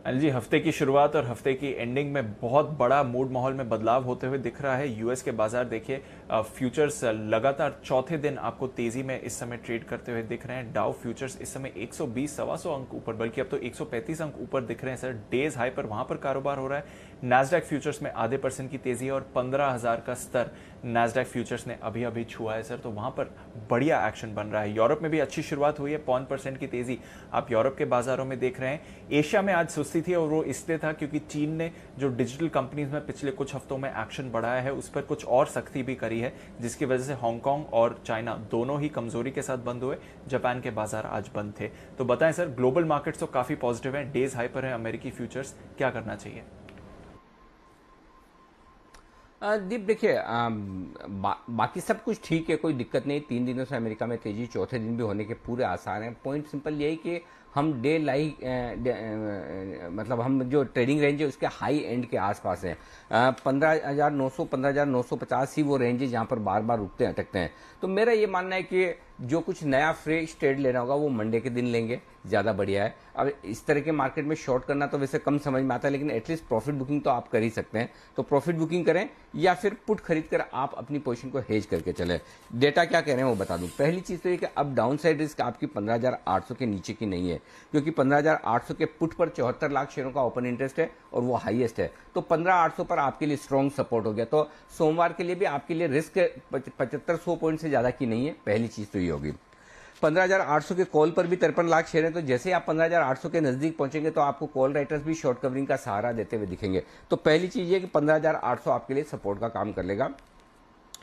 अनिल जी, हफ़्ते की शुरुआत और हफ़्ते की एंडिंग में बहुत बड़ा मूड माहौल में बदलाव होते हुए दिख रहा है। यूएस के बाज़ार, देखिए फ्यूचर्स लगातार चौथे दिन आपको तेज़ी में इस समय ट्रेड करते हुए दिख रहे हैं। डाउ फ्यूचर्स इस समय 120 सवा सौ अंक ऊपर, बल्कि अब तो 135 अंक ऊपर दिख रहे हैं सर। डेज़ हाई पर वहाँ पर कारोबार हो रहा है। नैसडेक फ्यूचर्स में आधे परसेंट की तेज़ी और पंद्रह हज़ार का स्तर नैसडेक फ्यूचर्स ने अभी अभी छुआ है सर। तो वहाँ पर बढ़िया एक्शन बन रहा है। यूरोप में भी अच्छी शुरुआत हुई है। पौन परसेंट की तेज़ी आप यूरोप के बाजारों में देख रहे हैं। एशिया में आज सुस्ती थी और वो इसलिए था क्योंकि चीन ने जो डिजिटल कंपनीज़ में पिछले कुछ हफ्तों में एक्शन बढ़ाया है, उस पर कुछ और सख्ती भी करी है जिसकी वजह से हांगकांग और चाइना दोनों ही कमज़ोरी के साथ बंद हुए। जापान के बाज़ार आज बंद थे। तो बताएँ सर ग्लोबल मार्केट्स तो काफ़ी पॉजिटिव है डेज़ हाई पर है अमेरिकी फ्यूचर्स क्या करना चाहिए? दीप देखिए बा, बाकी सब कुछ ठीक है कोई दिक्कत नहीं। तीन दिनों से अमेरिका में तेज़ी चौथे दिन भी होने के पूरे आसार हैं। पॉइंट सिंपल यही कि हम डे लाइक मतलब हम जो ट्रेडिंग रेंज है, उसके हाई एंड के आसपास है। पंद्रह हज़ार नौ सौ, पंद्रह हज़ार नौ सौ पचास ही वो रेंज है जहाँ पर बार बार रुकते हैं, अटकते हैं। तो मेरा ये मानना है कि जो कुछ नया फ्रेश ट्रेड लेना होगा, वो मंडे के दिन लेंगे, ज़्यादा बढ़िया है। अब इस तरह के मार्केट में शॉर्ट करना तो वैसे कम समझ में आता है, लेकिन एटलीस्ट प्रॉफिट बुकिंग तो आप कर ही सकते हैं। तो प्रॉफिट बुकिंग करें, या फिर पुट खरीद कर आप अपनी पोजिशन को हेज करके चले। डेटा क्या कह रहे हैं वो बता दूँ। पहली चीज़ तो ये कि अब डाउन साइड रिस्क आपकी पंद्रह के नीचे की नहीं है, क्योंकि पंद्रह के पुट पर चौहत्तर लाख शेयरों का ओपन इंटरेस्ट है और वो हाईएस्ट है। तो पंद्रह पर आपके लिए स्ट्रॉन्ग सपोर्ट हो गया। तो सोमवार के लिए भी आपके लिए रिस्क पचहत्तर सौ पॉइंट से ज़्यादा की नहीं है। पहली चीज़ तो ये होगी। 15,800 के कॉल पर भी तिरपन लाख शेयर हैं। तो जैसे आप 15,800 के नज़दीक पहुँचेंगे तो आपको कॉल राइटर्स भी शॉर्ट कवरिंग का सहारा देते हुए दिखेंगे। तो पहली चीज़ ये कि 15,800 आपके लिए सपोर्ट का काम कर लेगा।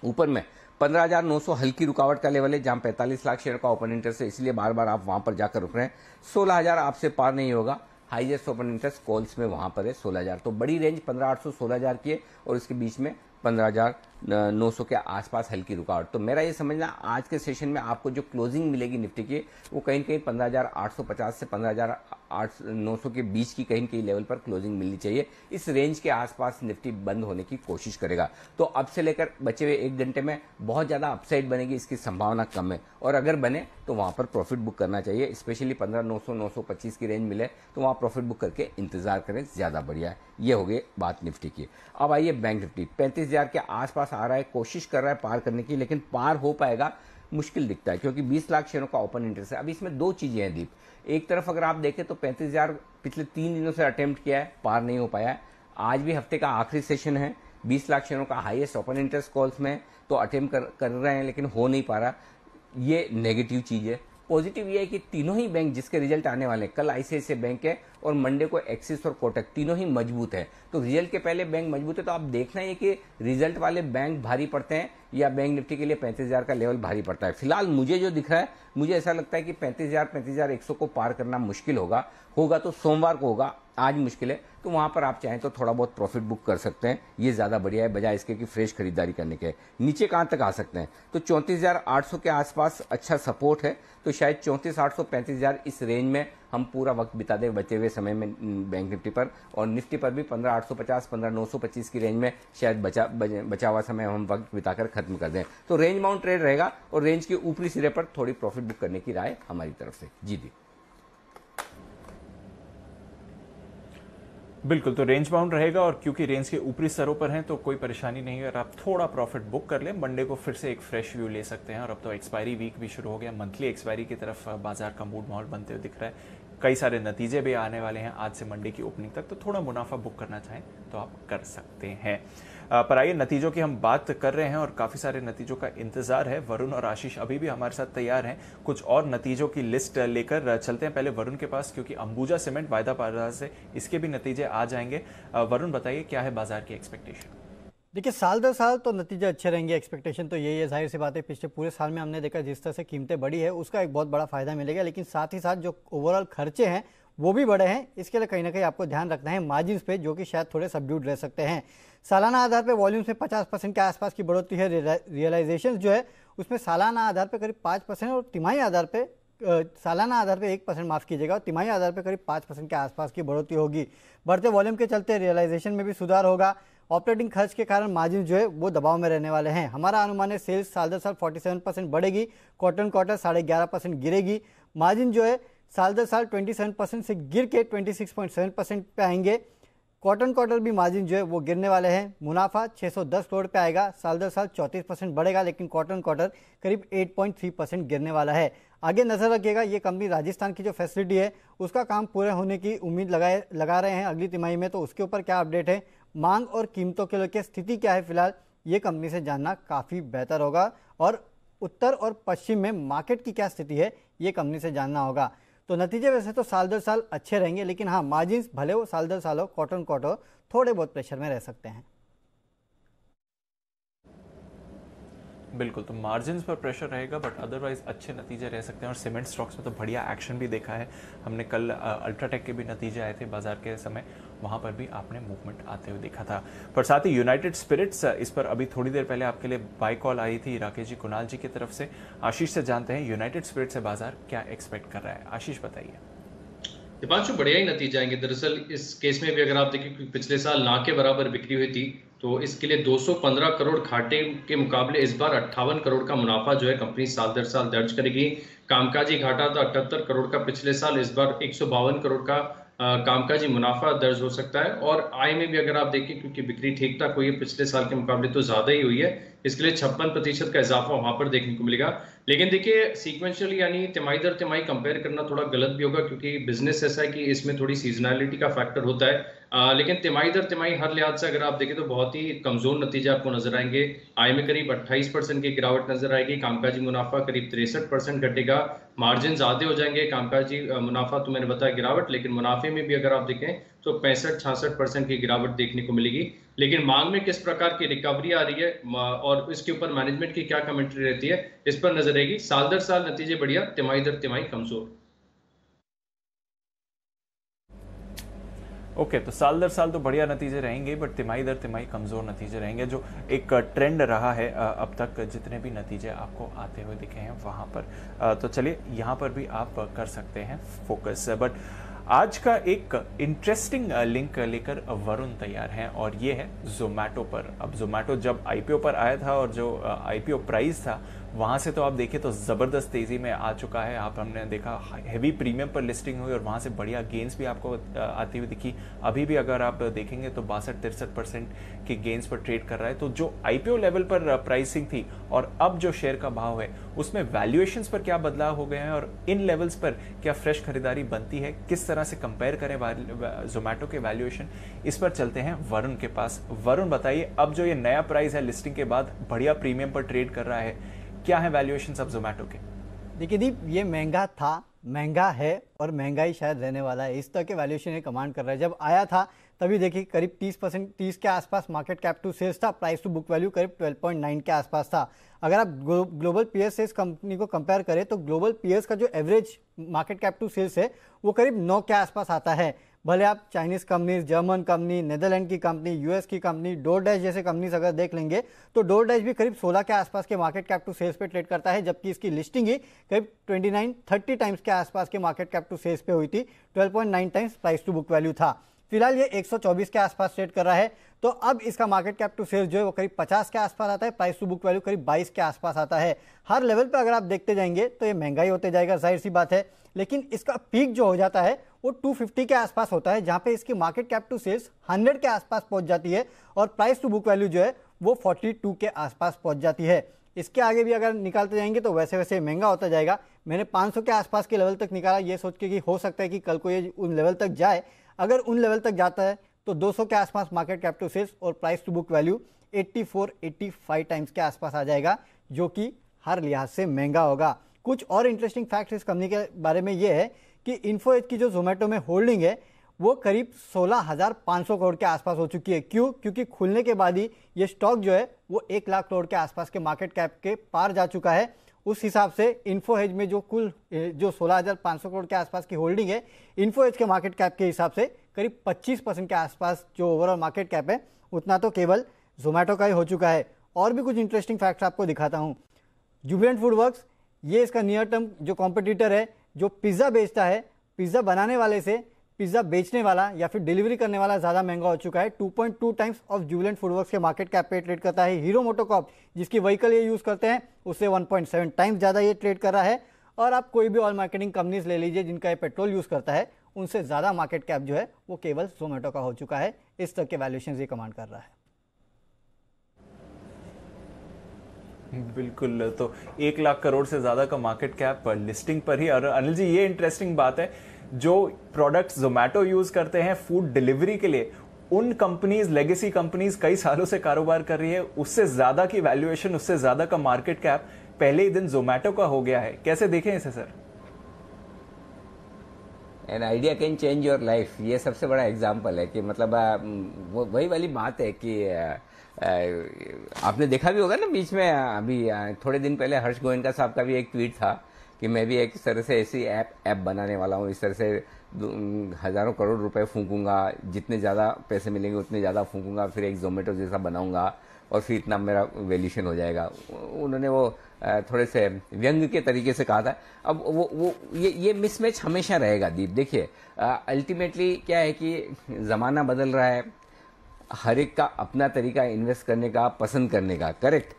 ऊपर में 15,900 हल्की रुकावट का लेवल है जहाँ 45 लाख शेयर का ओपन इंटरेस्ट है। इसलिए बार बार आप वहाँ पर जाकर रुक रहे हैं। 16,000 आपसे पार नहीं होगा। हाईएस्ट ओपन इंटरेस्ट कॉल्स में वहाँ पर है 16,000 तो बड़ी रेंज 15,800 16,000 की है और इसके बीच में पंद्रह हज़ार नौ सौ के आसपास हल्की रुकावट। तो मेरा ये समझना, आज के सेशन में आपको जो क्लोजिंग मिलेगी निफ्टी की, वो कहीं कहीं पंद्रह हज़ार आठ सौ पचास से पंद्रह हज़ार आठ नौ सौ के बीच की कहीं कहीं लेवल पर क्लोजिंग मिलनी चाहिए। इस रेंज के आसपास निफ्टी बंद होने की कोशिश करेगा। तो अब से लेकर बचे हुए एक घंटे में बहुत ज़्यादा अपसाइड बनेगी, इसकी संभावना कम है। और अगर बने तो वहाँ पर प्रॉफिट बुक करना चाहिए। स्पेशली पंद्रह नौ सौ नौ सौ पच्चीस की रेंज मिले तो वहाँ प्रॉफिट बुक करके इंतज़ार करें, ज़्यादा बढ़िया है। ये हो गई बात निफ्टी की। अब आइए बैंक निफ्टी। पैंतीस के आसपास आ रहा है कोशिश कर रहा है पार करने की लेकिन पार हो पाएगा मुश्किल दिखता है क्योंकि 20 लाख शेयरों का ओपन इंटरेस्ट है। अब इसमें दो चीज़ें हैं दीप। एक तरफ़ अगर आप देखें तो पैंतीस हज़ार पिछले तीन दिनों से अटेम्प्ट किया है पार नहीं हो पाया है। आज भी हफ़्ते का आखिरी सेशन है 20 लाख शेयरों का हाईएस्ट ओपन इंटरेस्ट कॉल्स में तो अटेम्प्ट कर, कर रहे हैं लेकिन हो नहीं पा रहा। ये नेगेटिव चीज़ है। पॉजिटिव ये है कि तीनों ही बैंक जिसके रिज़ल्ट आने वाले कल आईसीआईसी बैंक है और मंडे को एक्सिस और कोटक तीनों ही मज़बूत है। तो रिज़ल्ट के पहले बैंक मज़बूत है तो आप देखना है कि रिज़ल्ट वाले बैंक भारी पड़ते हैं या बैंक निफ्टी के लिए पैंतीस हज़ार का लेवल भारी पड़ता है। फ़िलहाल मुझे जो दिख रहा है, मुझे ऐसा लगता है कि पैंतीस हज़ार पैंतीस हज़ार एक सौ को पार करना मुश्किल होगा। होगा तो सोमवार को होगा, आज मुश्किल है। तो वहाँ पर आप चाहें तो थोड़ा बहुत प्रॉफिट बुक कर सकते हैं, ये ज़्यादा बढ़िया है, बजाय इसके कि फ्रेश खरीदारी करने के। नीचे कहाँ तक आ सकते हैं? तो चौंतीस के आसपास अच्छा सपोर्ट है तो शायद चौंतीस, आठ सौ पैंतीस हज़ार इस रेंज में हम पूरा वक्त बिता दें बचे हुए समय में बैंक निफ्टी पर। और निफ्टी पर भी पंद्रह, आठ सौ पचास, पंद्रह, नौ सौ पच्चीस की रेंज में शायद बचा बचा हुआ समय हम वक्त बिताकर खत्म कर दें। तो रेंज माउंट ट्रेड रहेगा और रेंज के ऊपरी सिरे पर थोड़ी प्रॉफिट बुक करने की राय हमारी तरफ़ से। जी दी बिल्कुल तो रेंज बाउंड रहेगा और क्योंकि रेंज के ऊपरी स्तरों पर हैं तो कोई परेशानी नहीं है। और आप थोड़ा प्रॉफिट बुक कर लें। मंडे को फिर से एक फ्रेश व्यू ले सकते हैं। और अब तो एक्सपायरी वीक भी शुरू हो गया। मंथली एक्सपायरी की तरफ़ बाज़ार का मूड माहौल बनते हुए दिख रहा है। कई सारे नतीजे भी आने वाले हैं आज से मंडे की ओपनिंग तक। तो थोड़ा मुनाफा बुक करना चाहें तो आप कर सकते हैं। पर आइए नतीजों की हम बात कर रहे हैं और काफ़ी सारे नतीजों का इंतज़ार है। वरुण और आशीष अभी भी हमारे साथ तैयार हैं। कुछ और नतीजों की लिस्ट लेकर चलते हैं। पहले वरुण के पास, क्योंकि अंबुजा सीमेंट, वायदा बाज़ार से इसके भी नतीजे आ जाएँगे। वरुण, बताइए क्या है बाज़ार की एक्सपेक्टेशन देखिए, साल दर साल तो नतीजे अच्छे रहेंगे एक्सपेक्टेशन तो यही है। ज़ाहिर सी बात है, पिछले पूरे साल में हमने देखा जिस तरह से कीमतें बढ़ी है, उसका एक बहुत बड़ा फ़ायदा मिलेगा। लेकिन साथ ही साथ जो ओवरऑल खर्चे हैं, वो भी बड़े हैं। इसके लिए कहीं ना कहीं आपको ध्यान रखना है मार्जिन पे, जो कि शायद थोड़े सबड्यूड रह सकते हैं। सालाना आधार पर वॉल्यूम्स में 50 परसेंट के आसपास की बढ़ोतरी है रियलाइजेशन जो है, उसमें सालाना आधार पर करीब पाँच परसेंट और तिमाही आधार पर सालाना आधार पर एक परसेंट माफ़ कीजिएगा और तिमाही आधार पर करीब पाँच परसेंट के आसपास की बढ़ोतरी होगी। बढ़ते वॉल्यूम के चलते रियलाइजेशन में भी सुधार होगा। ऑपरेटिंग खर्च के कारण मार्जिन जो है, वो दबाव में रहने वाले हैं। हमारा अनुमान है सेल्स साल दर साल 47 परसेंट बढ़ेगी, क्वार्टर क्वार्टर साढ़े ग्यारह परसेंट गिरेगी। मार्जिन जो है, साल दर साल 27 परसेंट से गिर के 26.7 परसेंट पे आएँगे। कॉटन क्वार्टर भी मार्जिन जो है वो गिरने वाले हैं। मुनाफा 610 करोड़ पे आएगा। साल दर साल 34 परसेंट बढ़ेगा, लेकिन कॉटन क्वार्टर करीब 8.3 परसेंट गिरने वाला है। आगे नज़र रखिएगा, ये कंपनी राजस्थान की जो फैसिलिटी है, उसका काम पूरे होने की उम्मीद लगाए, लगा रहे हैं अगली तिमाही में। तो उसके ऊपर क्या अपडेट है? मांग और कीमतों के लेकर स्थिति क्या है फ़िलहाल, ये कंपनी से जानना काफ़ी बेहतर होगा। और उत्तर और पश्चिम में मार्केट की क्या स्थिति है, ये कंपनी से जानना होगा। तो नतीजे वैसे तो साल दर साल अच्छे रहेंगे, लेकिन हाँ मार्जिन भले हो साल दर साल हो कॉटन कॉटो थोड़े बहुत प्रेशर में रह सकते हैं। बिल्कुल तो मार्जिन पर प्रेशर रहेगा बट अदरवाइज़ अच्छे नतीजे रह सकते हैं। और सीमेंट स्टॉक्स में तो बढ़िया एक्शन भी देखा है। हमने कल अल्ट्राटेक के भी नतीजे आए थे बाज़ार के समय। वहाँ पर भी आपने मूवमेंट आते हुए देखा था। पर साथ ही यूनाइटेड स्पिरिट्स इस पर अभी थोड़ी देर पहले आपके लिए बाई कॉल आई थी राकेश जी कुणाल जी की तरफ़ से। आशीष से जानते हैं यूनाइटेड स्पिरिट से बाज़ार क्या एक्सपेक्ट कर रहा है। आशीष, बताइए। बढ़िया ही नतीजे आएँगे। दरअसल इस केस में भी अगर आप देखें पिछले साल ना के बराबर बिक्री हुई थी तो इसके लिए 215 करोड़ घाटे के मुकाबले इस बार अट्ठावन करोड़ का मुनाफा जो है कंपनी साल दर साल दर्ज करेगी। कामकाजी घाटा था अठहत्तर करोड़ का पिछले साल इस बार एक सौ बावन करोड़ का कामकाजी मुनाफा दर्ज हो सकता है। और आय में भी अगर आप देखें, क्योंकि बिक्री ठीक ठाक हुई है, पिछले साल के मुकाबले तो ज़्यादा ही हुई है, इसके लिए छप्पन प्रतिशत का इजाफा वहाँ पर देखने को मिलेगा। लेकिन देखिए सीक्वेंशियल यानी तिमाही दर तिमाही कंपेयर करना थोड़ा गलत भी होगा, क्योंकि बिज़नेस ऐसा है कि इसमें थोड़ी सीजनैलिटी का फैक्टर होता है। आ, लेकिन तिमाही दर तिमाही हर लिहाज से अगर आप देखें तो बहुत ही कमज़ोर नतीजे आपको नज़र आएँगे। आय में करीब 28 परसेंट की गिरावट नज़र आएगी। कामकाजी मुनाफा करीब तिरसठ परसेंट घटेगा। मार्जिन ज़्यादा हो जाएँगे कामकाजी मुनाफा तो मैंने बताया गिरावट लेकिन मुनाफे में भी अगर आप देखें तो पैंसठ छियासठ परसेंट की गिरावट देखने को मिलेगी। लेकिन मांग में किस प्रकार की रिकवरी आ रही है और इसके ऊपर मैनेजमेंट की क्या कमेंट्री रहती है इस पर नज़र रहेगी साल दर साल नतीजे बढ़िया तिमाही दर तिमाही कमज़ोर। ओके okay, तो साल दर साल तो बढ़िया नतीजे रहेंगे बट तिमाही दर तिमाही कमज़ोर नतीजे रहेंगे जो एक ट्रेंड रहा है अब तक जितने भी नतीजे आपको आते हुए दिखे हैं वहाँ पर। तो चलिए यहाँ पर भी आप कर सकते हैं फोकस बट आज का एक इंटरेस्टिंग लिंक लेकर वरुण तैयार हैं और ये है जोमैटो पर। अब जोमैटो जब आईपीओ पर आया था और जो आईपीओ प्राइस था वहाँ से तो आप देखें तो ज़बरदस्त तेज़ी में आ चुका है। आप हमने देखा हैवी प्रीमियम पर लिस्टिंग हुई और वहाँ से बढ़िया गेंस भी आपको आती हुई दिखी। अभी भी अगर आप देखेंगे तो बासठ, तिरसठ परसेंट के गेंस पर ट्रेड कर रहा है। तो जो आईपीओ लेवल पर प्राइसिंग थी और अब जो शेयर का भाव है, उसमें वैल्यूएशन पर क्या बदलाव हो गए हैं और इन लेवल्स पर क्या फ्रेश खरीदारी बनती है? किस तरह से कंपेयर करें जोमेटो के वैल्यूएशन इस पर चलते हैं वरुण के पास। वरुण बताइए, अब जो ये नया प्राइस है लिस्टिंग के बाद, बढ़िया प्रीमियम पर ट्रेड कर रहा है। क्या है वैल्यूएशन अब जोमेटो के? देखिए दीप, ये महँगा था, महँगा है और महँगाई शायद रहने वाला है। इस तरह के वैल्यूएशन ये कमांड कर रहा है। जब आया था, तभी देखिए करीब 30 परसेंट, तीस के आसपास मार्केट कैप टू सेल्स था प्राइस टू बुक वैल्यू करीब 12.9 के आसपास था। अगर आप ग्लोबल पीएस से इस कंपनी को कंपेयर करें तो ग्लोबल पीएस का जो average market cap to sales है, वो करीब 9 के आसपास आता है। भले आप Chinese companies German company Netherland की कंपनी यूएस की कंपनी डोर डैश जैसे कंपनीज़ अगर देख लेंगे तो डोर डैश भी करीब 16 के आसपास के मार्केट कैप टू सेल्स पे ट्रेड करता है, जबकि इसकी लिस्टिंग ही करीब 29 30 टाइम्स के आसपास के मार्केट कैप टू सेल्स पे हुई थी 12.9 times price to book value था। फ़िलहाल ये 124 के आसपास ट्रेड कर रहा है तो अब इसका मार्केट कैप टू सेल्स जो है वो करीब 50 के आसपास आता है प्राइस टू बुक वैल्यू करीब 22 के आसपास आता है। हर लेवल पर अगर आप देखते जाएँगे तो ये महँगाई होते जाएगा, ज़ाहिर सी बात है, लेकिन इसका पीक जो हो जाता है वो 250 के आसपास होता है, जहाँ पे इसकी मार्केट कैप टू सेल्स 100 के आसपास पहुँच जाती है और प्राइस टू बुक वैल्यू जो है वो 42 के आसपास पहुँच जाती है। इसके आगे भी अगर निकालते जाएँगे तो वैसे वैसे महँगा होता जाएगा। मैंने 500 के आसपास के लेवल तक निकाला, ये सोच के कि हो सकता है कि कल को ये उन लेवल तक जाए। अगर उन लेवल तक जाता है तो 200 के आसपास मार्केट कैप टू सेल्स और price to book value 84 85 times के आसपास आ जाएगा, जो कि हर लिहाज से महँगा होगा। कुछ और इंटरेस्टिंग फैक्ट इस कंपनी के बारे में ये है कि इन्फो एज की जो जोमेटो में होल्डिंग है वो करीब 16,500 करोड़ के आसपास हो चुकी है। क्यों? क्योंकि खुलने के बाद ही ये स्टॉक जो है वो एक लाख करोड़ के आसपास के मार्केट कैप के पार जा चुका है। उस हिसाब से इन्फो हेज में जो कुल जो 16,500 करोड़ के आसपास की होल्डिंग है इन्फो हेज के मार्केट कैप के हिसाब से करीब 25 परसेंट के आसपास जो ओवरऑल मार्केट कैप है उतना तो केवल जोमेटो का ही हो चुका है। और भी कुछ इंटरेस्टिंग फैक्ट्स आपको दिखाता हूँ। जुबिलेंट फूडवर्क्स ये इसका नियर टर्म जो कॉम्पिटिटर है जो पिज़्ज़ा बेचता है, पिज़्ज़ा बनाने वाले से पिज़्ज़ा बेचने वाला या फिर डिलीवरी करने वाला ज़्यादा महँगा हो चुका है। 2.2 टाइम्स ऑफ़ जुबिलेंट फूडवर्क्स के मार्केट कैप पे ट्रेड करता है हीरो मोटोकॉप जिसकी व्हीकल ये यूज़ करते हैं, उससे 1.7 टाइम्स ज़्यादा ये ट्रेड कर रहा है। और आप कोई भी ऑयल मार्केटिंग कंपनीज़ ले लीजिए, जिनका ये पेट्रोल यूज़ करता है, उनसे ज़्यादा मार्केट कैप जो है, वो केवल जोमेटो का हो चुका है। इस तरह के वैल्यूशन ये कमांड कर रहा है। बिल्कुल तो एक लाख करोड़ से ज़्यादा का मार्केट कैप लिस्टिंग पर ही। और अनिल जी, ये इंटरेस्टिंग बात है, जो प्रोडक्ट जोमेटो यूज़ करते हैं फ़ूड डिलीवरी के लिए, उन कंपनीज़ लेगेसी कंपनीज़ कई सालों से कारोबार कर रही है, उससे ज़्यादा की वैल्यूएशन उससे ज़्यादा का मार्केट कैप पहले ही दिन जोमेटो का हो गया है। कैसे देखें इसे sir an idea can change your life ये सबसे बड़ा एग्ज़ाम्पल है कि मतलब वही वाली बात है कि आपने देखा भी होगा ना बीच में, अभी थोड़े दिन पहले हर्ष गोयनका साहब का भी एक ट्वीट था कि मैं भी एक तरह से ऐसी ऐप ऐप बनाने वाला हूँ, इस तरह से हज़ारों करोड़ रुपए फूकूँगा, जितने ज़्यादा पैसे मिलेंगे उतने ज़्यादा फूकूँगा, फिर एक जोमेटो जैसा बनाऊँगा और फिर इतना मेरा वैल्यूशन हो जाएगा। उन्होंने वो थोड़े से व्यंग के तरीके से कहा था। अब वो वो, ये ये मिसमैच हमेशा रहेगा, दीप। देखिए अल्टीमेटली क्या है कि ज़माना बदल रहा है हर एक का अपना तरीका इन्वेस्ट करने का, पसंद करने का करेक्ट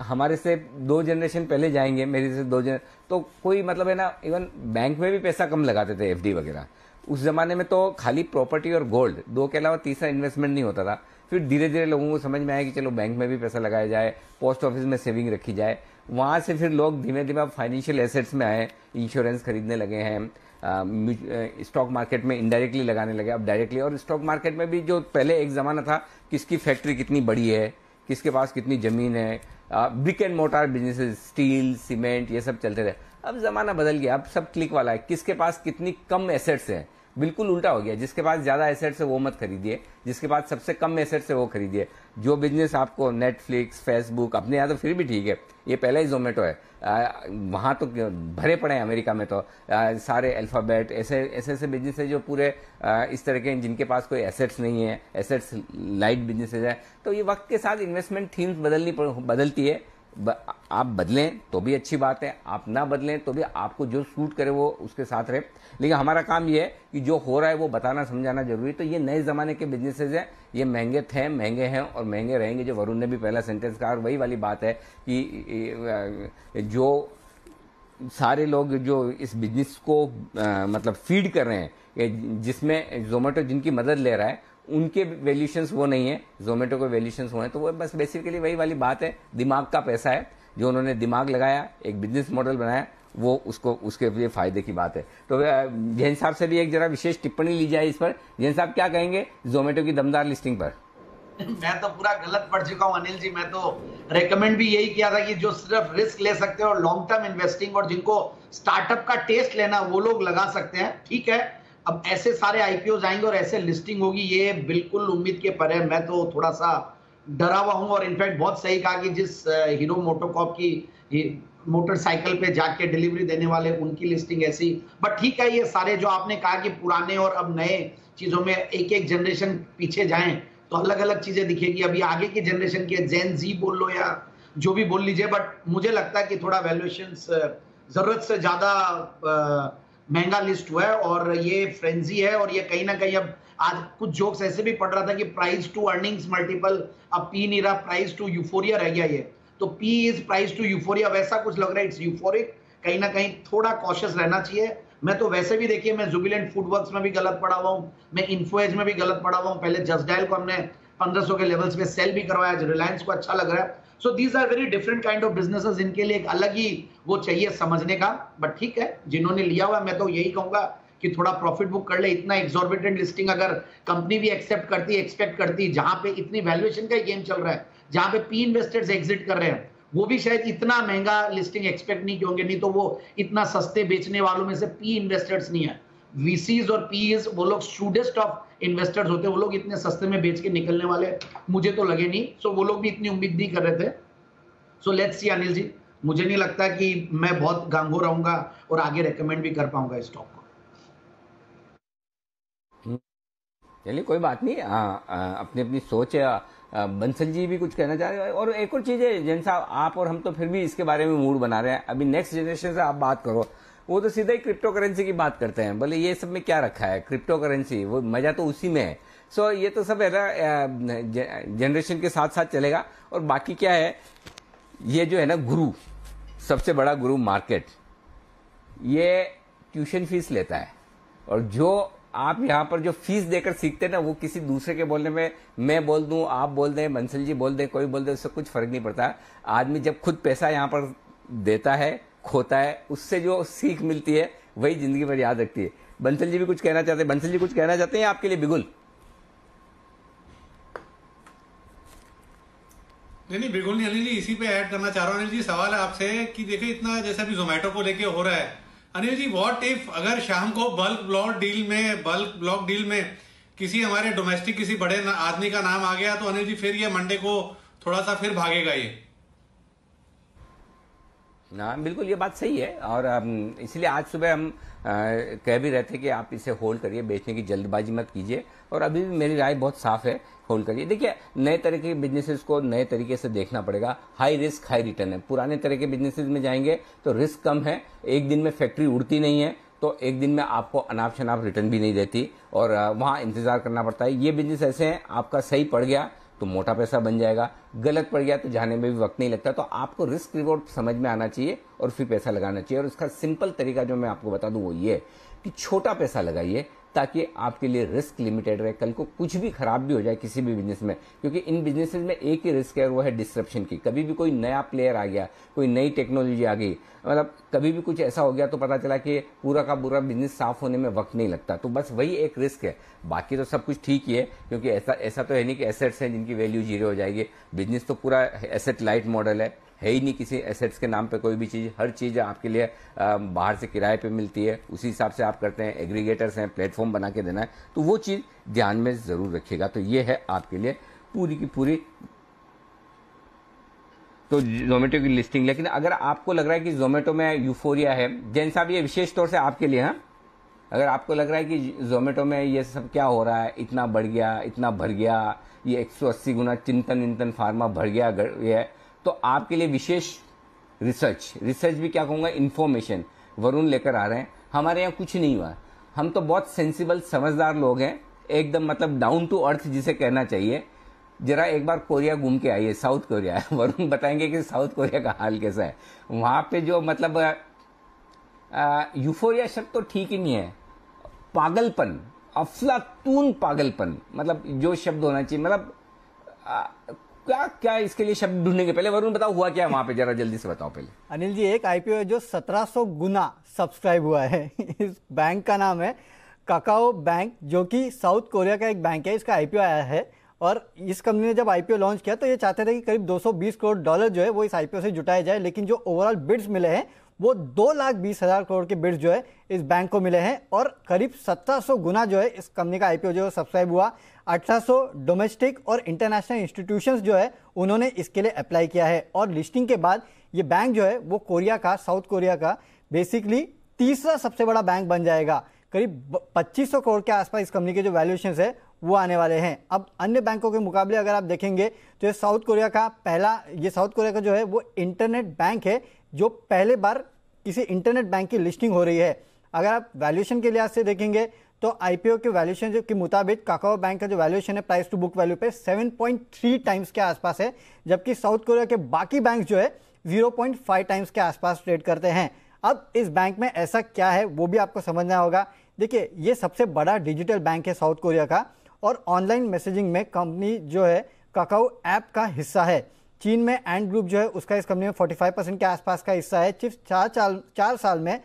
हमारे से दो जनरेशन पहले जाएँगे, मेरे से दो जन तो कोई मतलब है ना इवन बैंक में भी पैसा कम लगाते थे एफडी वगैरह। उस जमाने में तो खाली प्रॉपर्टी और गोल्ड दो के अलावा तीसरा इन्वेस्टमेंट नहीं होता था। फिर धीरे धीरे लोगों को समझ में आया कि चलो बैंक में भी पैसा लगाया जाए पोस्ट ऑफ़िस में सेविंग रखी जाए। वहाँ से फिर लोग धीमे धीमे फाइनेंशियल एसेट्स में आए इंश्योरेंस खरीदने लगे हैं। स्टॉक मार्केट में इनडायरेक्टली लगाने लगे, अब डायरेक्टली और स्टॉक मार्केट में भी जो पहले एक जमाना था, किसकी फैक्ट्री कितनी बड़ी है, किसके पास कितनी ज़मीन है brick and mortar business steel cement ये सब चलते रहे। अब जमाना बदल गया, अब सब क्लिक वाला है, किसके पास कितनी कम एसेट्स हैं बिल्कुल उल्टा हो गया। जिसके पास ज़्यादा एसेट्स है वो मत खरीदिए। जिसके पास सबसे कम एसेट्स है वो खरीदिए। जो बिज़नेस आपको नेटफ्लिक्स फेसबुक अपने यहाँ तो फिर भी ठीक है। ये पहला ही जोमेटो है। वहाँ तो भरे पड़े हैं अमेरिका में तो। आ, सारे अल्फ़ाबेट ऐसे ऐसे ऐसे बिज़नेस है जो पूरे आ, इस तरह के जिनके पास कोई एसेट्स नहीं है। एसेट्स लाइट बिजनेसेस है। तो ये वक्त के साथ इन्वेस्टमेंट थीम्स बदलनी बदलती है। आप बदलें तो भी अच्छी बात है आप ना बदलें तो भी आपको जो सूट करे वो उसके साथ रहे। लेकिन हमारा काम ये है कि जो हो रहा है वो बताना समझाना ज़रूरी तो ये नए जमाने के बिजनेसेस हैं ये महँगे थे महँगे हैं और महँगे रहेंगे। जो वरुण ने भी पहला सेंटेंस कहा वही वाली बात है कि जो सारे लोग जो इस बिज़नेस को आ, मतलब फ़ीड कर रहे हैं जिसमें जोमेटो जिनकी मदद ले रहा है उनके वैल्यूशंस वो नहीं है जोमेटो के वैल्यूशंस वो हैं तो वो बस बेसिकली वही वाली बात है, दिमाग का पैसा है, जो उन्होंने दिमाग लगाया, एक बिज़नेस मॉडल बनाया, वो उसको, उसके लिए फ़ायदे की बात है। तो जैन साहब से भी एक जरा विशेष टिप्पणी ली जाए इस पर। जैन साहब, क्या कहेंगे जोमेटो की दमदार लिस्टिंग पर? मैं तो पूरा गलत पढ़ चुका हूँ, अनिल जी, मैं तो रेकमेंड भी यही किया था कि जो सिर्फ़ रिस्क ले सकते हैं और लॉन्ग टर्म इन्वेस्टिंग और जिनको स्टार्टअप का टेस्ट लेना, वो लोग लगा सकते हैं। ठीक है अब ऐसे सारे आईपीओ आएँगे और ऐसे लिस्टिंग होगी, ये बिल्कुल उम्मीद के पर मैं तो थोड़ा सा डरा हुआ हूँ और इनफैक्ट बहुत सही कहा कि जिस हीरो मोटोकॉप की मोटरसाइकिल पे जाके डिलीवरी देने वाले, उनकी लिस्टिंग ऐसी। बट ठीक है, ये सारे जो आपने कहा कि पुराने और अब नए चीज़ों में एक एक जनरेशन पीछे जाएँ तो अलग अलग चीज़ें दिखेगी। अभी आगे की जनरेशन की जेन जी बोल लो या जो भी बोल लीजिए बट मुझे लगता है कि थोड़ा वैल्यूएशन ज़रूरत से ज़्यादा महँगा लिस्ट हुआ है और ये फ्रेंजी है और ये कहीं ना कहीं अब आज कुछ जोक्स ऐसे भी पढ़ रहा था कि प्राइस टू अर्निंग्स मल्टीपल अब पी नहीं रहा प्राइस टू यूफोरिया रह गया ये। तो P is price to euphoria वैसा कुछ लग रहा है इट्स यूफोरिक कहीं ना कहीं थोड़ा कॉशियस रहना चाहिए। मैं तो वैसे भी देखिए, मैं जुबिलेंट फूडवर्क्स में भी गलत पड़ा हुआ हूँ, मैं इन्फोएज में भी गलत पड़ा हुआ हूँ। पहले जस्ट डायल को हमने 1500 के लेवल्स पे सेल भी करवाया रिलायंस को अच्छा लग रहा है। So these are very different kind of businesses इनके लिए एक अलग ही वो चाहिए समझने का। बट ठीक है, जिन्होंने लिया हुआ मैं तो यही कहूँगा कि थोड़ा प्रॉफिट बुक कर ले। इतना एक्सॉर्बिटेंट लिस्टिंग अगर कंपनी भी एक्सेप्ट करती एक्सपेक्ट करती, जहाँ पे इतनी वैल्यूएशन का गेम चल रहा है, जहाँ पे पी इन्वेस्टर्स एग्जिट कर रहे हैं, वो भी शायद इतना महँगा लिस्टिंग एक्सपेक्ट नहीं होंगे, नहीं तो वो इतना सस्ते बेचने वालों में से पी इन्वेस्टर्स नहीं है। वीसीज और पीज वो लोग स्टूडेस्ट ऑफ़ इन्वेस्टर्स होते हैं। वो लोग इतने सस्ते में बेच के निकलने वाले। मुझे तो लगे नहीं। सो so, वो लोग भी इतनी उम्मीद नहीं कर रहे थे। So let's see Anil ji. मुझे नहीं लगता कि मैं बहुत गांगो रहूँगा और आगे रेकमेंड भी कर पाऊँगा इस स्टॉक को। चलिए कोई बात नहीं। आ, आ, अपनी अपनी सोच है। बंसल जी भी कुछ कहना चाह रहे हैं। और एक और चीज़ है जैन साहब आप और हम तो फिर भी इसके बारे में मूड बना रहे हैं। अभी नेक्स्ट जनरेशन से आप बात करो। वो तो सीधा ही क्रिप्टो करेंसी की बात करते हैं। बोले ये सब में क्या रखा है? क्रिप्टो करेंसी वो मज़ा तो उसी में है। सो so, ये तो सब है ना जनरेशन के साथ साथ चलेगा। और बाकी क्या है? ये जो है ना गुरु सबसे बड़ा गुरु मार्केट ये ट्यूशन फ़ीस लेता है। और जो आप यहाँ पर जो फ़ीस देकर सीखते हैं ना वो किसी दूसरे के बोलने में मैं बोल दूँ आप बोल दें बंसल जी बोल दें कोई बोल दे उससे कुछ फ़र्क नहीं पड़ता। आदमी जब खुद पैसा यहाँ पर देता है खोता है, उससे जो सीख मिलती है, वही ज़िंदगी भर याद रखती है। बंसल जी भी कुछ कहना चाहते हैं? बंसल जी कुछ कहना चाहते हैं आपके लिए बिगुल? नहीं नहीं बिल्कुल नहीं, अनिल जी, इसी पे ऐड करना चाह रहा हूँ। अनिल जी, सवाल है आपसे कि देखिए इतना जैसा भी जोमेटो को लेके हो रहा है। अनिल जी व्हाट इफ़ अगर शाम को बल्क ब्लॉक डील में बल्क ब्लॉक डील में किसी हमारे डोमेस्टिक किसी बड़े आदमी का नाम आ गया तो अनिल जी, फिर ये मंडे को थोड़ा सा फिर भागेगा ये। ना, बिल्कुल, ये बात सही है। और इसलिए आज सुबह हम कह भी रहे थे कि आप इसे होल्ड करिए, बेचने की जल्दबाजी मत कीजिए। और अभी भी मेरी राय बहुत साफ़ है होल्ड करिए। देखिए, नए तरह के बिजनेसेस को नए तरीके से देखना पड़ेगा। हाई रिस्क हाई रिटर्न है। पुराने तरह के बिजनेसेस में जाएँगे तो रिस्क कम है। एक दिन में फैक्ट्री उड़ती नहीं है तो एक दिन में आपको अनाप शनाप रिटर्न भी नहीं देती। और वहाँ इंतज़ार करना पड़ता है। ये बिज़नेस ऐसे हैं, आपका सही पड़ गया। तो मोटा पैसा बन जाएगा। गलत पड़ गया तो जाने में भी वक्त नहीं लगता। तो आपको रिस्क रिवॉर्ड समझ में आना चाहिए और फिर पैसा लगाना चाहिए। और इसका सिंपल तरीका जो मैं आपको बता दूँ वो ये कि छोटा पैसा लगाइए ताकि आपके लिए रिस्क लिमिटेड रहे, कल को कुछ भी खराब भी हो जाए किसी भी बिज़नेस में, क्योंकि इन बिज़नेस में एक ही रिस्क है वो है डिस्ट्रप्शन की। कभी भी कोई नया प्लेयर आ गया, कोई नई टेक्नोलॉजी आ गई मतलब कभी भी कुछ ऐसा हो गया तो पता चला कि पूरा का पूरा बिज़नेस साफ़ होने में वक्त नहीं लगता। तो बस वही एक रिस्क है। बाकी तो सब कुछ ठीक ही है, क्योंकि ऐसा ऐसा तो है नहीं कि एसेट्स हैं जिनकी वैल्यू ज़ीरो हो जाएगी। बिज़नेस तो पूरा एसेट लाइट मॉडल है। है ही नहीं किसी एसेट्स के नाम पे कोई भी चीज़। हर चीज़ आपके लिए बाहर से किराए पे मिलती है। उसी हिसाब से आप करते हैं एग्रीगेटर्स हैं प्लेटफॉर्म बना के देना है। तो वो चीज़ ध्यान में ज़रूर रखिएगा। तो ये है आपके लिए पूरी की पूरी। तो जोमेटो की लिस्टिंग लेकिन अगर आपको लग रहा है कि जोमेटो में यूफोरिया है, जैन साहब, ये विशेष तौर से आपके लिए हाँ? अगर आपको लग रहा है कि जोमेटो में ये सब क्या हो रहा है? इतना बढ़ गया, इतना भर गया, ये 180 गुना चिंतन इंतन फार्मा भर गया ये तो आपके लिए विशेष रिसर्च रिसर्च भी क्या कहूँगा इन्फॉर्मेशन वरुण लेकर आ रहे हैं। हमारे यहाँ कुछ नहीं हुआ। हम तो बहुत सेंसिबल समझदार लोग हैं। एकदम मतलब डाउन टू अर्थ जिसे कहना चाहिए। जरा एक बार कोरिया घूम के आइए साउथ कोरिया वरुण बताएँगे कि साउथ कोरिया का हाल कैसा है। वहाँ पे जो मतलब यूफोरिया शब्द तो ठीक ही नहीं है। पागलपन, अफलातून पागलपन। मतलब जो शब्द होना चाहिए मतलब क्या क्या इसके लिए शब्द ढूँढने के पहले वरुण बताओ, हुआ क्या वहाँ पे? जरा जल्दी से बताओ पहले। अनिल जी, एक आईपीओ है जो 1700 गुना सब्सक्राइब हुआ है। इस बैंक का नाम है काकाओ बैंक जो कि साउथ कोरिया का एक बैंक है। इसका आईपीओ आया है और इस कंपनी ने जब आईपीओ लॉन्च किया तो ये चाहते थे कि करीब 220 करोड़ डॉलर जो है, वो इस आईपीओ से जुटाया जाए, लेकिन जो ओवरऑल बिड्स मिले हैं, वो दो लाख बीस हज़ार करोड़ के बिड्स जो है इस बैंक को मिले हैं और करीब 1700 गुना जो है इस कंपनी का आईपीओ जो सब्सक्राइब हुआ। 1800 डोमेस्टिक और इंटरनेशनल इंस्टीट्यूशंस जो है, उन्होंने इसके लिए अप्लाई किया है। और लिस्टिंग के बाद ये बैंक जो है, वो कोरिया का साउथ कोरिया का बेसिकली तीसरा सबसे बड़ा बैंक बन जाएगा। करीब 2500 करोड़ के आसपास इस कंपनी के जो वैल्यूएशन है, वो आने वाले हैं। अब अन्य बैंकों के मुकाबले अगर आप देखेंगे तो ये साउथ कोरिया का पहला, ये साउथ कोरिया का जो है, वो इंटरनेट बैंक है, जो पहले बार किसी इंटरनेट बैंक की लिस्टिंग हो रही है। अगर आप वैल्यूएशन के लिहाज से देखेंगे तो आईपीओ के वैल्यूएशन के मुताबिक काकाओ बैंक का जो वैल्यूएशन है प्राइस टू बुक वैल्यू पे 7.3 टाइम्स के आसपास है, जबकि साउथ कोरिया के बाकी बैंक जो है 0.5 टाइम्स के आसपास ट्रेड करते हैं। अब इस बैंक में ऐसा क्या है, वो भी आपको समझना होगा। देखिए, ये सबसे बड़ा डिजिटल बैंक है साउथ कोरिया का, और ऑनलाइन मैसेजिंग में कंपनी जो है काकाओ ऐप का हिस्सा है। चीन में एंड ग्रुप जो है, उसका इस कंपनी में 45 परसेंट के आसपास का हिस्सा है। सिर्फ़ चार चार चार साल में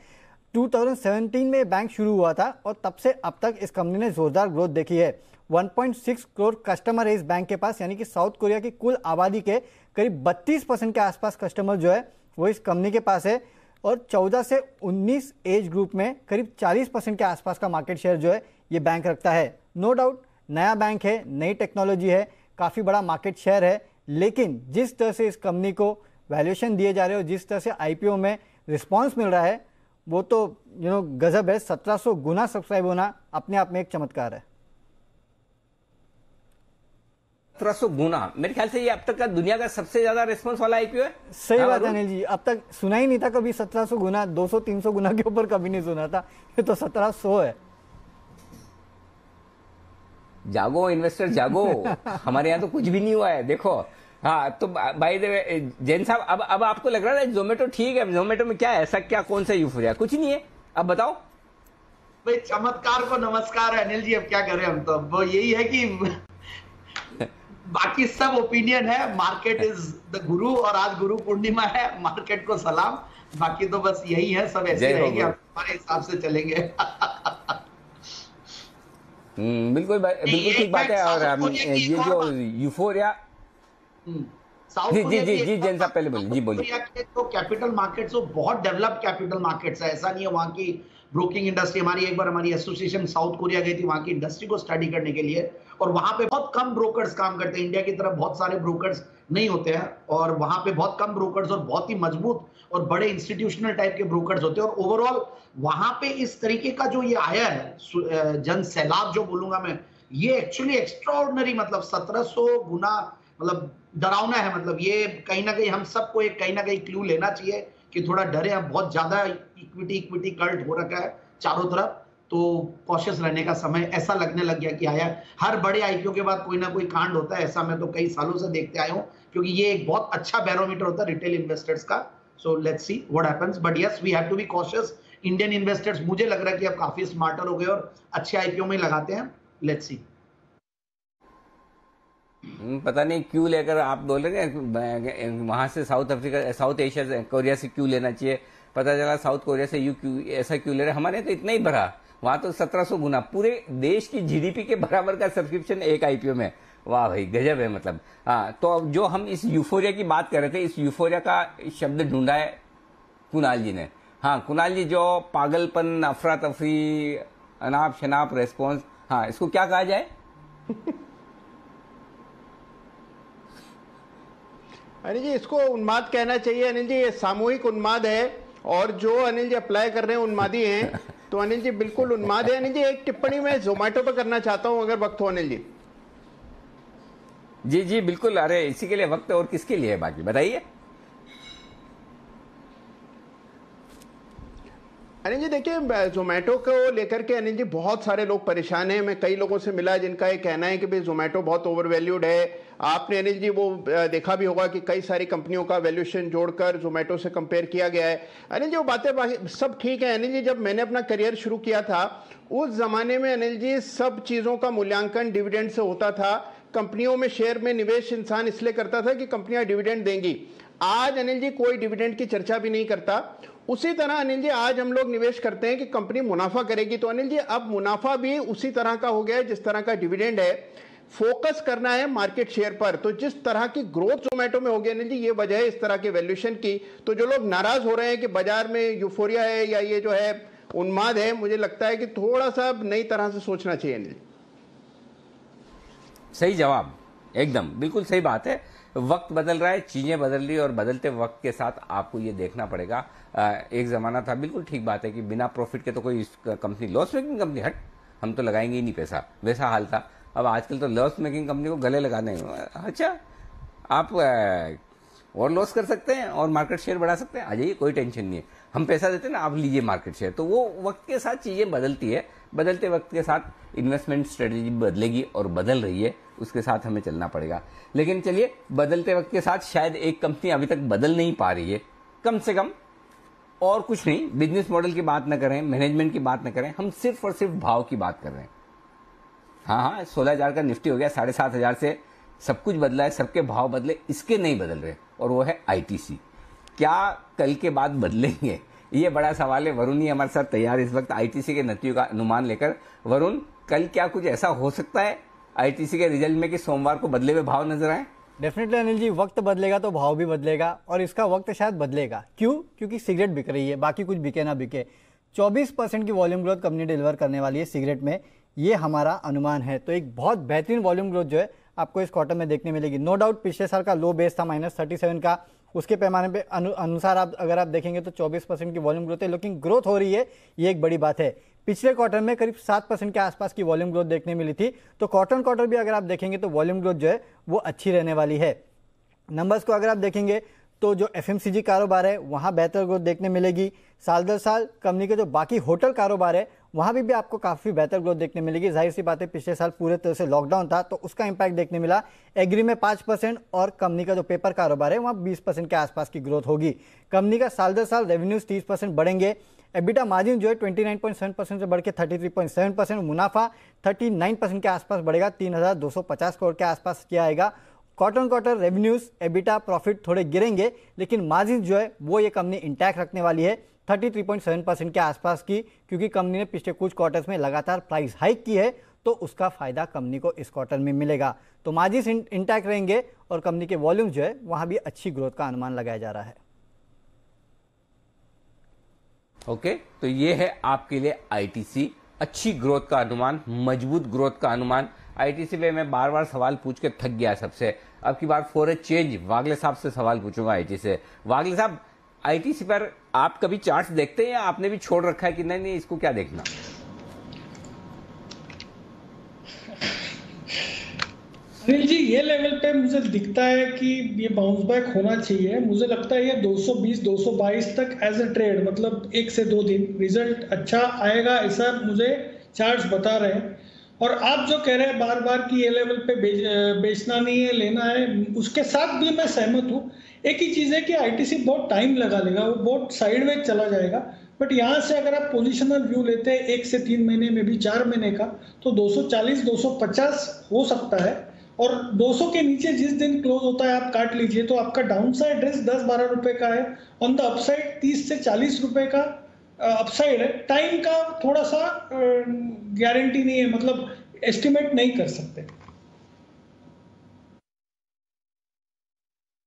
2017 में बैंक शुरू हुआ था और तब से अब तक इस कंपनी ने जोरदार ग्रोथ देखी है। 1.6 करोड़ कस्टमर है इस बैंक के पास, यानी कि साउथ कोरिया की कुल आबादी के करीब 32 परसेंट के आसपास कस्टमर जो है, वो इस कंपनी के पास है। और 14 से 19 एज ग्रुप में करीब 40 परसेंट के आसपास का मार्केट शेयर जो है, ये बैंक रखता है। नो no डाउट नया बैंक है, नई टेक्नोलॉजी है, काफ़ी बड़ा मार्केट शेयर है, लेकिन जिस तरह से इस कंपनी को वैल्यूएशन दिए जा रहे हो जिस तरह से आईपीओ में रिस्पांस मिल रहा है वो तो यू नो गजब है। 1700 गुना सब्सक्राइब होना अपने आप में एक चमत्कार है। सत्रह सौ गुना? मेरे ख्याल से ये अब तक का दुनिया का सबसे ज़्यादा रिस्पॉन्स वाला आईपीओ है। सही बात है अनिल जी। अब तक सुना ही नहीं था कभी 1700 गुना 200 300 गुना के ऊपर कभी नहीं सुना था। ये तो 1700 है। जागो इन्वेस्टर जागो। हमारे यहाँ तो कुछ भी नहीं हुआ है। देखो हाँ तो भाई जैन साहब अब अब आपको लग रहा है जोमेटो ठीक है जोमेटो में क्या है ऐसा क्या कौन सा यूफोरिया कुछ नहीं है। अब बताओ। भाई चमत्कार को नमस्कार है अनिल जी अब क्या करें हम तो? वो यही है कि बाकी सब ओपिनियन है मार्केट इज़ द गुरु और आज गुरु पूर्णिमा है मार्केट को सलाम। बाकी तो बस यही है सब ऐसे रहेंगे हमारे हिसाब से चलेंगे। हम्म, बिल्कुल बिल्कुल ठीक बात है और ये जो यूफोरिया जी जी जी जी जैन साहब पहले बोलिए। जी बोलिए। तो कैपिटल मार्केट्स वो बहुत डेवलप कैपिटल मार्केट्स है। ऐसा नहीं है वहाँ की ब्रोकिंग इंडस्ट्री हमारी एक बार हमारी एसोसिएशन साउथ कोरिया गई थी वहाँ की इंडस्ट्री को स्टडी करने के लिए। और वहाँ पे बहुत कम ब्रोकर्स काम करते हैं। इंडिया की तरफ़ बहुत सारे ब्रोकर्स नहीं होते हैं। और वहाँ पे बहुत कम ब्रोकर्स और बहुत ही मज़बूत और बड़े इंस्टीट्यूशनल टाइप के ब्रोकर्स होते हैं। और ओवरऑल वहाँ पे इस तरीके का जो ये आया है जन सैलाब जो बोलूँगा मैं ये एक्चुअली एक्स्ट्रा मतलब 1700 गुना मतलब डरावना है मतलब ये कहीं ना कहीं हम सबको एक कहीं ना कहीं क्लू लेना चाहिए कि थोड़ा डरे हैं, बहुत ज़्यादा इक्विटी इक्विटी कल्ट हो रखा है चारों तरफ़। तो कॉशियस रहने का समय ऐसा लगने लग गया कि आया हर बड़े आईपीओ के बाद कोई ना कोई कांड होता है, ऐसा मैं तो कई सालों से देखते आया हूँ, क्योंकि ये एक बहुत अच्छा बैरोमीटर होता है रिटेल इन्वेस्टर्स का। So let's see what happens but yes we have to be cautious Indian investors मुझे लग रहा है कि अब काफ़ी स्मार्टर हो गए और अच्छे आईपीओ में लगाते हैं। लेट्स सी पता नहीं क्यों लेकर आप बोल रहे हैं वहाँ से साउथ अफ्रीका, साउथ एशिया से, कोरिया से क्यों लेना चाहिए? पता चला साउथ कोरिया से यू क्यों ऐसा क्यों ले रहे हमारे तो इतना ही भरा वहाँ तो 1700 गुना। पूरे देश की जीडीपी के बराबर का सब्सक्रिप्शन एक आईपीओ में। वाह भाई, गजब है मतलब। हाँ तो जो हम इस यूफोरिया की बात कर रहे थे, इस यूफोरिया का शब्द ढूंढा है कुणाल जी ने। हाँ कुणाल जी, जो पागलपन अफरा तफरी अनाप शनाप रेस्पॉन्स हाँ इसको क्या कहा जाए? अनिल जी इसको उन्माद कहना चाहिए। अनिल जी ये सामूहिक उन्माद है और जो अनिल जी अप्लाई कर रहे हैं उन्मादी हैं। तो अनिल जी बिल्कुल उन्माद है। अनिल जी एक टिप्पणी मैं जोमेटो पर करना चाहता हूँ अगर वक्त हो अनिल जी। जी जी बिल्कुल। अरे इसी के लिए वक्त और किसके लिए है बाकी? बताइए। अनिल जी देखिए जोमेटो को लेकर के अनिल जी बहुत सारे लोग परेशान हैं। मैं कई लोगों से मिला जिनका ये कहना है कि भाई जोमेटो बहुत ओवर वैल्यूड है। आपने अनिल जी वो देखा भी होगा कि कई सारी कंपनियों का वैल्यूएशन जोड़कर जोमेटो से कंपेयर किया गया है। अनिल जी, वो बातें सब ठीक है। अनिल जी, जब मैंने अपना करियर शुरू किया था, उस जमाने में अनिल जी सब चीज़ों का मूल्यांकन डिविडेंड से होता था। कंपनियों में शेयर में निवेश इंसान इसलिए करता था कि कंपनियाँ डिविडेंड देंगी। आज अनिल जी कोई डिविडेंड की चर्चा भी नहीं करता। उसी तरह अनिल जी, आज हम लोग निवेश करते हैं कि कंपनी मुनाफा करेगी। तो अनिल जी, अब मुनाफा भी उसी तरह का हो गया है, जिस तरह का डिविडेंड है। फोकस करना है मार्केट शेयर पर। तो जिस तरह की ग्रोथ जोमेटो में होगी अनिल जी, ये वजह है इस तरह के वैल्यूशन की। तो जो लोग नाराज़ हो रहे हैं कि बाज़ार में यूफोरिया है या ये जो है उन्माद है, मुझे लगता है कि थोड़ा सा नई तरह से सोचना चाहिए, अनिल सही जवाब। एकदम। बिल्कुल सही बात है। वक्त बदल रहा है, चीज़ें बदल रही है और बदलते वक्त के साथ आपको ये देखना पड़ेगा। एक जमाना था, बिल्कुल ठीक बात है कि बिना प्रॉफिट के तो कोई कंपनी लॉस मेकिंग कंपनी हट, हम तो लगाएँगे ही नहीं पैसा, वैसा हाल था। अब आजकल तो लॉस मेकिंग कंपनी को गले लगाने अच्छा आप और लॉस कर सकते हैं और मार्केट शेयर बढ़ा सकते हैं, आ जाइए, कोई टेंशन नहीं है। हम पैसा देते हैं ना, आप लीजिए मार्केट शेयर तो वो वक्त के साथ चीज़ें बदलती है बदलते वक्त के साथ इन्वेस्टमेंट स्ट्रेटेजी बदलेगी और बदल रही है, उसके साथ हमें चलना पड़ेगा। लेकिन चलिए, बदलते वक्त के साथ शायद एक कंपनी अभी तक बदल नहीं पा रही है। कम से कम और कुछ नहीं बिज़नेस मॉडल की बात ना करें मैनेजमेंट की बात न करें, हम सिर्फ़ और सिर्फ़ भाव की बात कर रहे हैं। हाँ हाँ सोलह हज़ार का निफ्टी हो गया, साढ़े सात हज़ार से सब कुछ बदला है, सबके भाव बदले, इसके नहीं बदल रहे, और वो है आईटीसी क्या कल के बाद बदलेंगे? ये बड़ा सवाल है, वरुण ही हमारे साथ तैयार इस वक्त आईटीसी के नतीजों का अनुमान लेकर। वरुण, कल क्या कुछ ऐसा हो सकता है आईटीसी के रिज़ल्ट में कि सोमवार को बदले हुए भाव नज़र आए? डेफिनेटली अनिल जी, वक्त बदलेगा तो भाव भी बदलेगा और इसका वक्त शायद बदलेगा। क्यों? क्योंकि सिगरेट बिक रही है, बाकी कुछ बिके ना बिके। 24 परसेंट की वॉल्यूम ग्रोथ कंपनी डिलीवर करने वाली है सिगरेट में। ये हमारा अनुमान है। तो एक बहुत बेहतरीन वॉल्यूम ग्रोथ जो है, आपको इस क्वार्टर में देखने मिलेगी। नो डाउट पिछले साल का लो बेस था माइनस थर्टी सेवन का। उसके पैमाने पे अनु, अनुसार आप अगर आप देखेंगे तो 24 परसेंट की वॉल्यूम ग्रोथ है लेकिन ग्रोथ हो रही है ये एक बड़ी बात है। पिछले क्वार्टर में करीब सात परसेंट के आसपास की वॉल्यूम ग्रोथ देखने मिली थी। तो क्वार्टर क्वार्टर भी अगर आप देखेंगे तो वॉल्यूम ग्रोथ जो है वो अच्छी रहने वाली है। नंबर्स को अगर आप देखेंगे तो जो एफएमसीजी कारोबार है वहाँ बेहतर ग्रोथ देखने मिलेगी। साल दर साल कंपनी के जो बाकी होटल कारोबार है वहाँ भी, भी आपको काफ़ी बेहतर ग्रोथ देखने मिलेगी। ज़ाहिर सी बात है पिछले साल पूरे तरह से लॉकडाउन था तो उसका इंपैक्ट देखने मिला। एग्री में पाँच परसेंट और कंपनी का जो पेपर कारोबार है वहाँ बीस परसेंट के आसपास की ग्रोथ होगी। कंपनी का साल दर साल रेवेन्यूज तीस परसेंट बढ़ेंगे। एबिटा मार्जिन जो है 29.7 परसेंट से बढ़ के 33.7 परसेंट मुनाफा 39 परसेंट के आसपास बढ़ेगा 3,250 करोड़ के आसपास किया आएगा quarter quarter revenues EBITDA profit थोड़े गिरेंगे लेकिन मार्जिन जो है वो ये कंपनी इंटैक्ट रखने वाली है। 33.7 परसेंट के आसपास की क्योंकि कंपनी ने पिछले कुछ क्वार्टर्स में लगातार प्राइस हाइक की है तो उसका फ़ायदा कंपनी को इस क्वार्टर में मिलेगा। तो मार्जिन इंटैक्ट रहेंगे और कंपनी के वॉल्यूम जो है वहाँ भी अच्छी ग्रोथ का अनुमान लगाया जा रहा है। ओके okay, तो ये है आपके लिए आईटीसी अच्छी ग्रोथ का अनुमान मज़बूत ग्रोथ का अनुमान। आईटीसी पे मैं बार बार सवाल पूछ के थक गया सबसे। अब की बार फोर ए चेंज वागले साहब से सवाल पूछूँगा आईटी से। वागले साहब आईटीसी पर आप कभी चार्ट्स देखते हैं या आपने भी छोड़ रखा है कि नहीं नहीं, इसको क्या देखना? अनिल जी, ये लेवल पे मुझे दिखता है कि ये बाउंस बैक होना चाहिए। मुझे लगता है ये 220 222 तक एज ए ट्रेड मतलब एक से दो दिन। रिज़ल्ट अच्छा आएगा, ऐसा मुझे चार्ट्स बता रहे हैं। और आप जो कह रहे हैं बार बार कि ये लेवल पे बेचना नहीं है, लेना है, उसके साथ भी मैं सहमत हूँ। एक ही चीज़ है कि आईटीसी बहुत टाइम लगा लेगा, वो बहुत साइड साइडवेज चला जाएगा। बट यहाँ से अगर आप पोजिशनल व्यू लेते हैं, एक से तीन महीने में भी, चार महीने का तो 240 250 हो सकता है। और 200 के नीचे जिस दिन क्लोज होता है, आप काट लीजिए तो आपका डाउन साइड रिस्क दस बारह रुपए का है। ऑन द अपसाइड तीस से चालीस रुपए का अपसाइड है। टाइम का थोड़ा सा गारंटी नहीं है मतलब एस्टिमेट नहीं कर सकते।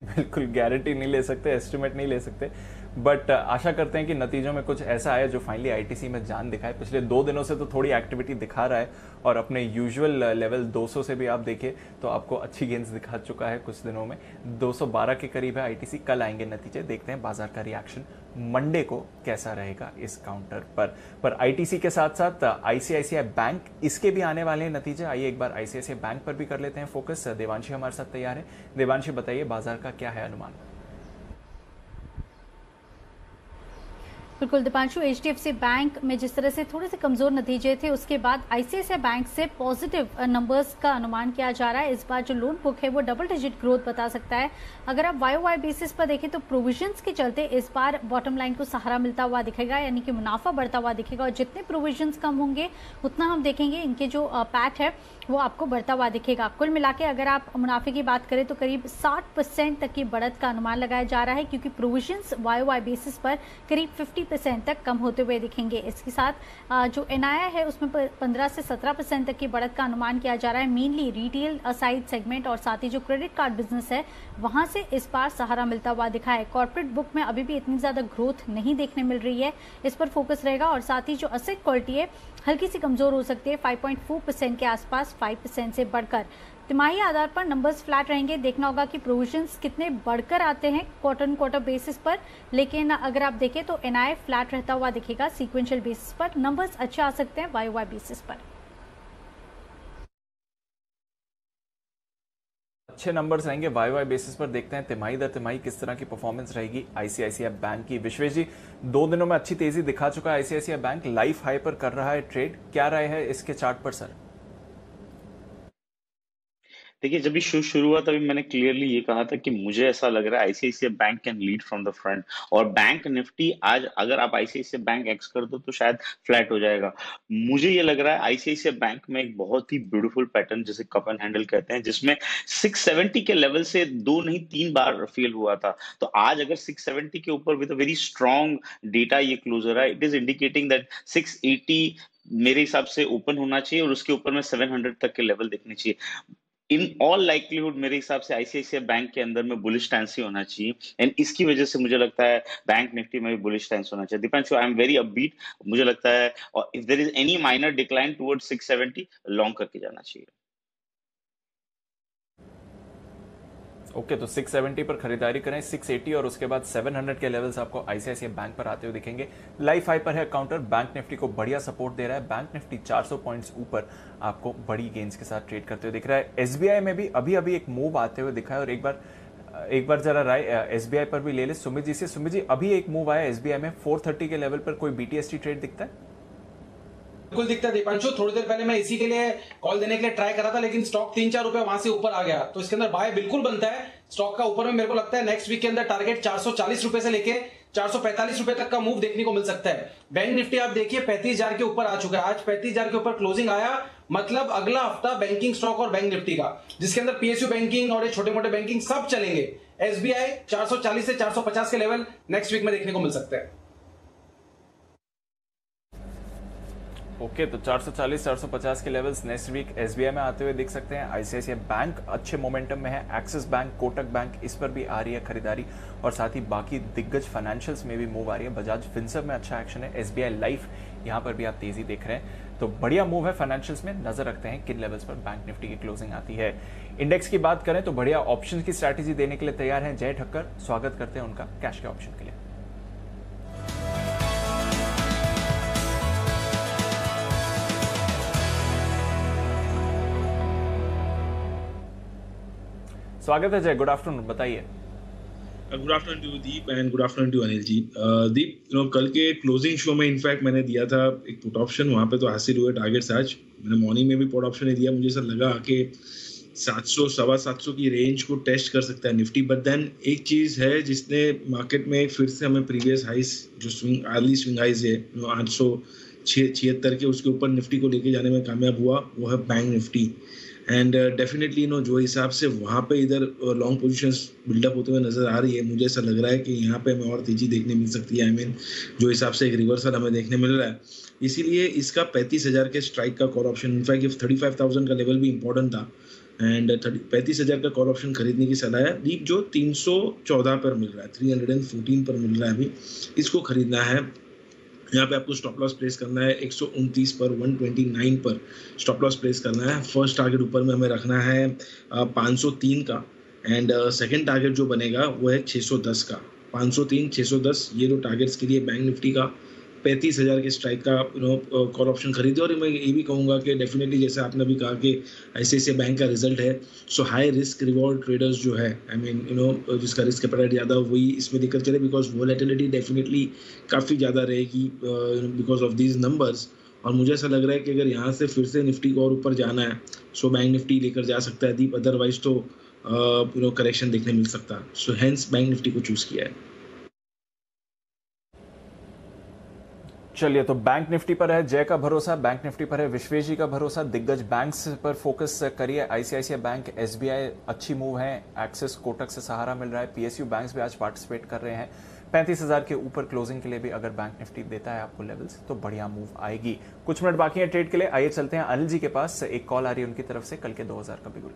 बिल्कुल गारंटी नहीं ले सकते एस्टिमेट नहीं ले सकते। बट uh, आशा करते हैं कि नतीजों में कुछ ऐसा आया जो फाइनली आईटीसी में जान दिखाए। पिछले दो दिनों से तो थोड़ी एक्टिविटी दिखा रहा है और अपने यूजुअल लेवल 200 से भी आप देखिए तो आपको अच्छी गेंस दिखा चुका है कुछ दिनों में। 212 के करीब है आईटीसी कल आएँगे नतीजे। देखते हैं बाज़ार का रिएक्शन मंडे को कैसा रहेगा इस काउंटर पर। पर आईटीसी के साथ साथ आईसीआईसीआई बैंक इसके भी आने वाले हैं नतीजे। आइए एक बार आईसीआईसीआई बैंक पर भी कर लेते हैं फोकस देवांशी हमारे साथ तैयार है। देवांशी बताइए बाज़ार का क्या है अनुमान? बिल्कुल, दीपांशु एच बैंक में जिस तरह से थोड़े से कमज़ोर नतीजे थे, उसके बाद आईसीआईसीआई बैंक से पॉजिटिव नंबर्स का अनुमान किया जा रहा है। इस बार जो लोन बुक है, वो डबल डिजिट ग्रोथ बता सकता है। अगर आप वाई वाई बेसिस पर देखें तो प्रोविजंस के चलते इस बार बॉटम लाइन को सहारा मिलता हुआ दिखेगा, यानी कि मुनाफा बढ़ता हुआ दिखेगा, और जितने प्रोविजंस कम होंगे, उतना हम देखेंगे, इनके जो पैट है, वो आपको बढ़ता हुआ दिखेगा। कुल मिला अगर आप मुनाफे की बात करें तो करीब 60 परसेंट तक की बढ़त का अनुमान लगाया जा रहा है, क्योंकि प्रोविजंस वाई वाई बेसिस पर करीब 50 परसेंट तक कम होते हुए दिखेंगे। इसके साथ जो एनआईआई है, उसमें 15 से 17 परसेंट तक की बढ़त का अनुमान किया जा रहा है। मेनली रिटेल साइड सेगमेंट और साथ ही जो क्रेडिट कार्ड बिज़नेस है, वहाँ से इस बार सहारा मिलता हुआ दिखा है। कॉर्पोरेट बुक में अभी भी इतनी ज़्यादा ग्रोथ नहीं देखने मिल रही है। इस पर फोकस रहेगा और साथ ही जो असेट क्वालिटी है, हल्की सी कमज़ोर हो सकती है 5.4 परसेंट के आसपास 5 परसेंट से बढ़कर। तिमाही आधार पर नंबर्स फ्लैट रहेंगे। देखना होगा कि प्रोविजंस कितने बढ़कर आते हैं क्वार्टर क्वार्टर बेसिस पर। लेकिन अगर आप देखें तो एनआई फ्लैट रहता हुआ दिखेगा सीक्वेंशियल बेसिस पर। नंबर्स अच्छे आ सकते हैं वाई वाई बेसिस पर। अच्छे नंबर्स रहेंगे वाई वाई बेसिस पर। देखते हैं तिमाही दर तिमाही किस तरह की परफॉर्मेंस रहेगी आईसीआईसीआई बैंक की। विश्वेश जी, दो दिनों में अच्छी तेज़ी दिखा चुका है आईसीआईसीआई बैंक लाइफ हाई पर कर रहा है ट्रेड क्या राय है इसके चार्ट पर सर देखिए, जब शो, शुरू हुआ तभी मैंने क्लियरली ये कहा था कि मुझे ऐसा लग रहा है ICICI Bank can lead from the front और बैंक निफ्टी आज अगर आप आईसीआईसीआई बैंक एक्स कर दो तो शायद फ्लैट हो जाएगा। मुझे ये लग रहा है आईसीआईसीआई बैंक में एक बहुत ही ब्यूटीफुल पैटर्न जिसे कप एंड हैंडल कहते हैं, जिसमें 670 के लेवल से दो नहीं, तीन बार फेल हुआ था। तो आज अगर 670 के ऊपर with a very strong data ये क्लोजर है इट इज़ इंडिकेटिंग दैट 680 मेरे हिसाब से ओपन होना चाहिए और उसके ऊपर में 700 तक के लेवल देखने चाहिए। इन ऑल लाइकलीहुड मेरे हिसाब से आईसीआईसीआई बैंक के अंदर में बुलिश ही होना चाहिए। एंड इसकी वजह से मुझे लगता है बैंक निफ्टी में भी बुलिश टेंस होना चाहिए। Depends I am very upbeat मुझे लगता है और if there is any minor decline toward 670 long करके जाना चाहिए। ओके तो 670 पर खरीदारी करें 680 और उसके बाद 700 के लेवल्स आपको आईसीआईसीआई बैंक पर आते हुए दिखेंगे। लाइफ हाई पर है काउंटर बैंक निफ्टी को बढ़िया सपोर्ट दे रहा है। बैंक निफ्टी 400 पॉइंट्स ऊपर आपको बड़ी गेंस के साथ ट्रेड करते हुए दिख रहा है। एसबीआई में भी अभी अभी एक मूव आते हुए दिखा है और एक बार एक बार जरा राय एसबीआई पर भी ले ले। सुमित जी से, सुमित जी, अभी एक मूव आया एसबीआई में। 430 के लेवल पर कोई बीटीएसटी ट्रेड दिखता है? बिल्कुल दिखता है, दीपांशु। थोड़ी देर पहले मैं इसी के लिए कॉल देने के लिए ट्राई करा था, लेकिन स्टॉक तीन चार रुपए वहाँ से ऊपर आ गया। तो इसके अंदर बाय बिल्कुल बनता है। स्टॉक का ऊपर में मेरे को लगता है नेक्स्ट वीक के अंदर टारगेट चार से लेके चार सौ पैंतालीस रुपए तक का मूव देखने को मिल सकता है। बैंक निफ्टी आप देखिए, पैंतीस के ऊपर आ चुका है। आज पैंतीस के ऊपर क्लोजिंग आया मतलब अगला हफ़्ता बैंकिंग स्टॉक और बैंक निफ्टी का, जिसके अंदर पीएसयू बैंकिंग और छोटे मोटे बैंकिंग सब चलेंगे। एसबीआई 440 से 450 के लेवल नेक्स्ट वीक में देखने को मिल सकते हैं। ओके तो 440 450 के लेवल्स नेक्स्ट वीक एसबीआई में आते हुए देख सकते हैं। आईसीआईसीआई बैंक अच्छे मोमेंटम में है। एक्सिस बैंक कोटक बैंक इस पर भी आ रही है खरीदारी। और साथ ही बाकी दिग्गज फाइनेंशियल्स में भी मूव आ रही है। बजाज फिनसब में अच्छा एक्शन है। एसबीआई लाइफ यहाँ पर भी आप तेज़ी देख रहे हैं। तो बढ़िया मूव है फाइनेंशियल्स में। नज़र रखते हैं किन लेवल्स पर बैंक निफ्टी की क्लोजिंग आती है। इंडेक्स की बात करें तो बढ़िया ऑप्शन की स्ट्रैटेजी देने के लिए तैयार है। जय ठक्कर। स्वागत करते हैं उनका कैश के ऑप्शन के लिए। स्वागत है जय। गुड आफ्टरनून बताइए। Good afternoon to Deep and good afternoon to Anil ji. Deep you know कल के क्लोजिंग शो में इनफैक्ट मैंने दिया था एक पुट ऑप्शन वहाँ पे तो हासिल हुए टारगेट्स आज मैंने मॉर्निंग में भी पुट ऑप्शन दिया। मुझे सर लगा कि 700 सवा सात सौ की रेंज को टेस्ट कर सकता है निफ्टी बट देन एक चीज़ है जिसने मार्केट में फिर से हमें प्रीवियस हाइस जो स्विंग अर्ली स्विंग हाइज है आठ सौ छिहत्तर के उसके ऊपर निफ्टी को लेके जाने में कामयाब हुआ, वो है Bank Nifty and definitely no जो हिसाब से वहाँ पे इधर लॉन्ग पोजीशंस बिल्डअप होते हुए नज़र आ रही है मुझे ऐसा लग रहा है कि यहाँ पे हमें और तेज़ी देखने मिल सकती है। आई I मीन mean, जो हिसाब से एक रिवर्सल हमें देखने मिल रहा है। इसीलिए इसका पैंतीस हज़ार के स्ट्राइक का call option in fact thirty five thousand का लेवल भी इंपॉर्टेंट था। एंड थर्टी पैंतीस हज़ार का कॉल ऑप्शन खरीदने की सलाह है। डीप जो तीन सौ चौदह पर मिल रहा है थ्री हंड्रेड एंड फोर्टीन पर मिल रहा है अभी। इसको खरीदना है। यहाँ पे आपको स्टॉप लॉस प्लेस करना है, एक सौ उनतीस पर 129 पर स्टॉप लॉस प्लेस करना है। फ़र्स्ट टारगेट ऊपर में हमें रखना है 503 का। एंड सेकंड टारगेट जो बनेगा, वो है 610 का। 503 610 ये दो टारगेट्स के लिए बैंक निफ्टी का पैंतीस हज़ार के स्ट्राइक का यू नो कॉल ऑप्शन खरीदे और मैं ये भी कहूँगा कि डेफिनेटली जैसे आपने भी कहा कि ऐसे ऐसे बैंक का रिज़ल्ट है so high risk reward traders जो है आई मीन यू नो जिसका रिस्क कैपिटल ज़्यादा वही इसमें दिक्कत चले बिकॉज़ वोलेटिलिटी डेफिनेटली काफ़ी ज़्यादा रहेगी बिकॉज़ ऑफ़ दीज नंबर्स और मुझे ऐसा लग रहा है कि अगर यहाँ से फिर से निफ्टी को और ऊपर जाना है सो बैंक निफ्टी लेकर जा सकता है दीप अदरवाइज़ तो यू नो करेक्शन देखने मिल सकता। है सो हैंस बैंक निफ्टी को चूज़ किया है। चलिए तो बैंक निफ्टी पर है, जय का भरोसा, बैंक निफ्टी पर है, विश्वेश जी का भरोसा, दिग्गज बैंक्स पर फोकस करिए आईसीआईसीआई बैंक एसबीआई अच्छी मूव है एक्सिस कोटक से सहारा मिल रहा है पीएसयू बैंक्स भी आज पार्टिसिपेट कर रहे हैं, पैंतीस हज़ार के ऊपर क्लोजिंग के लिए भी अगर बैंक निफ्टी देता है आपको लेवल्स तो बढ़िया मूव आएगी। कुछ मिनट बाकी है ट्रेड के लिए, आइए चलते हैं, अनिल जी के पास, एक कॉल आ रही है उनकी तरफ़ से, कल के दो हज़ार का बिगुल।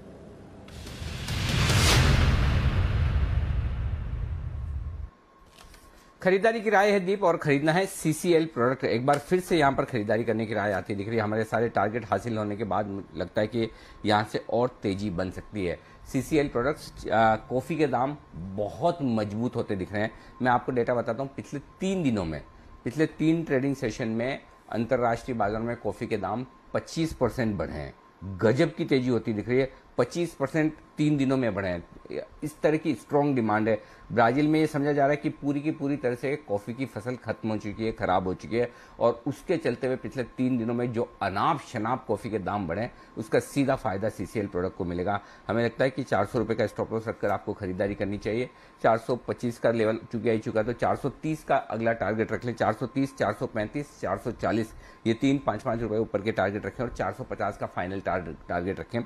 खरीदारी की राय है दीप और खरीदना है सीसीएल प्रोडक्ट एक बार फिर से यहाँ पर खरीदारी करने की राय आती दिख रही है। हमारे सारे टारगेट हासिल होने के बाद लगता है कि यहाँ से और तेज़ी बन सकती है। सीसीएल प्रोडक्ट्स कॉफ़ी के दाम बहुत मज़बूत होते दिख रहे हैं। मैं आपको डेटा बताता हूँ, पिछले तीन दिनों में, पिछले तीन ट्रेडिंग सेशन में अंतर्राष्ट्रीय बाज़ार में कॉफ़ी के दाम 25 परसेंट बढ़े हैं। गजब की तेज़ी होती दिख रही है। 25 परसेंट तीन दिनों में बढ़े हैं। इस तरह की स्ट्रॉन्ग डिमांड है। ब्राज़ील में ये समझा जा रहा है कि पूरी की पूरी तरह से कॉफ़ी की फ़सल खत्म हो चुकी है, खराब हो चुकी है और उसके चलते हुए पिछले तीन दिनों में जो अनाप शनाब कॉफ़ी के दाम बढ़े उसका सीधा फ़ायदा सीसीएल प्रोडक्ट को मिलेगा। हमें लगता है कि चार सौ का स्टॉप लॉस रखकर आपको खरीदारी करनी चाहिए। चार सौ पच्चीस का लेवल चुके आ चुका तो चार सौ तीस का अगला टारगेट रख लें। चार सौ तीस, चार सौ पैंतीस, चार सौ चालीस, ये तीन पाँच पाँच रुपए ऊपर के टारगेट रखें और चार सौ पचास का फाइनल टारगेट रखें।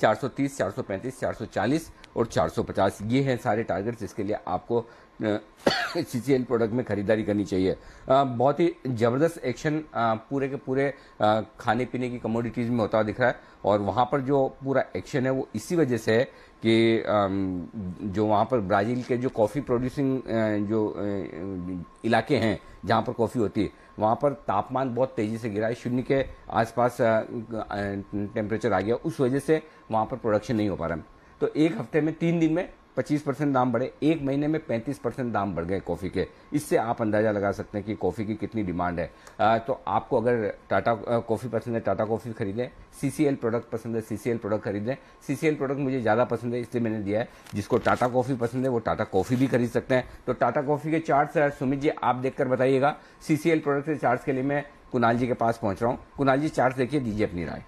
430, 435, 440 और 450 ये हैं सारे टारगेट्स जिसके लिए आपको सी सी प्रोडक्ट में खरीदारी करनी चाहिए। बहुत ही ज़बरदस्त एक्शन पूरे के पूरे खाने पीने की कमोडिटीज़ में होता दिख रहा है और वहाँ पर जो पूरा एक्शन है वो इसी वजह से है कि जो वहाँ पर ब्राज़ील के जो कॉफ़ी प्रोड्यूसिंग जो इलाके हैं जहाँ पर कॉफ़ी होती है, वहाँ पर तापमान बहुत तेज़ी से गिरा है। शून्य के आसपास टेम्परेचर आ गया। उस वजह से वहाँ पर प्रोडक्शन नहीं हो पा रहा। है तो एक हफ़्ते में तीन दिन में 25 परसेंट दाम बढ़े एक महीने में 35 परसेंट दाम बढ़ गए कॉफ़ी के। इससे आप अंदाज़ा लगा सकते हैं कि कॉफ़ी की कितनी डिमांड है। आ, तो आपको अगर टाटा कॉफ़ी पसंद है टाटा कॉफ़ी खरीदें सीसीएल प्रोडक्ट पसंद है सीसीएल प्रोडक्ट खरीदें। सीसीएल प्रोडक्ट मुझे ज़्यादा पसंद है इसलिए मैंने दिया है। जिसको टाटा कॉफ़ी पसंद है वो टाटा कॉफ़ी भी खरीद सकते हैं। तो टाटा कॉफ़ी के चार्ट सुमित जी आप देखकर बताइएगा। सीसीएल प्रोडक्ट के चार्ट के लिए मैं कुणाल जी के पास पहुँच रहा हूँ। कुणाल जी चार्ट देखिए दीजिए अपनी राय।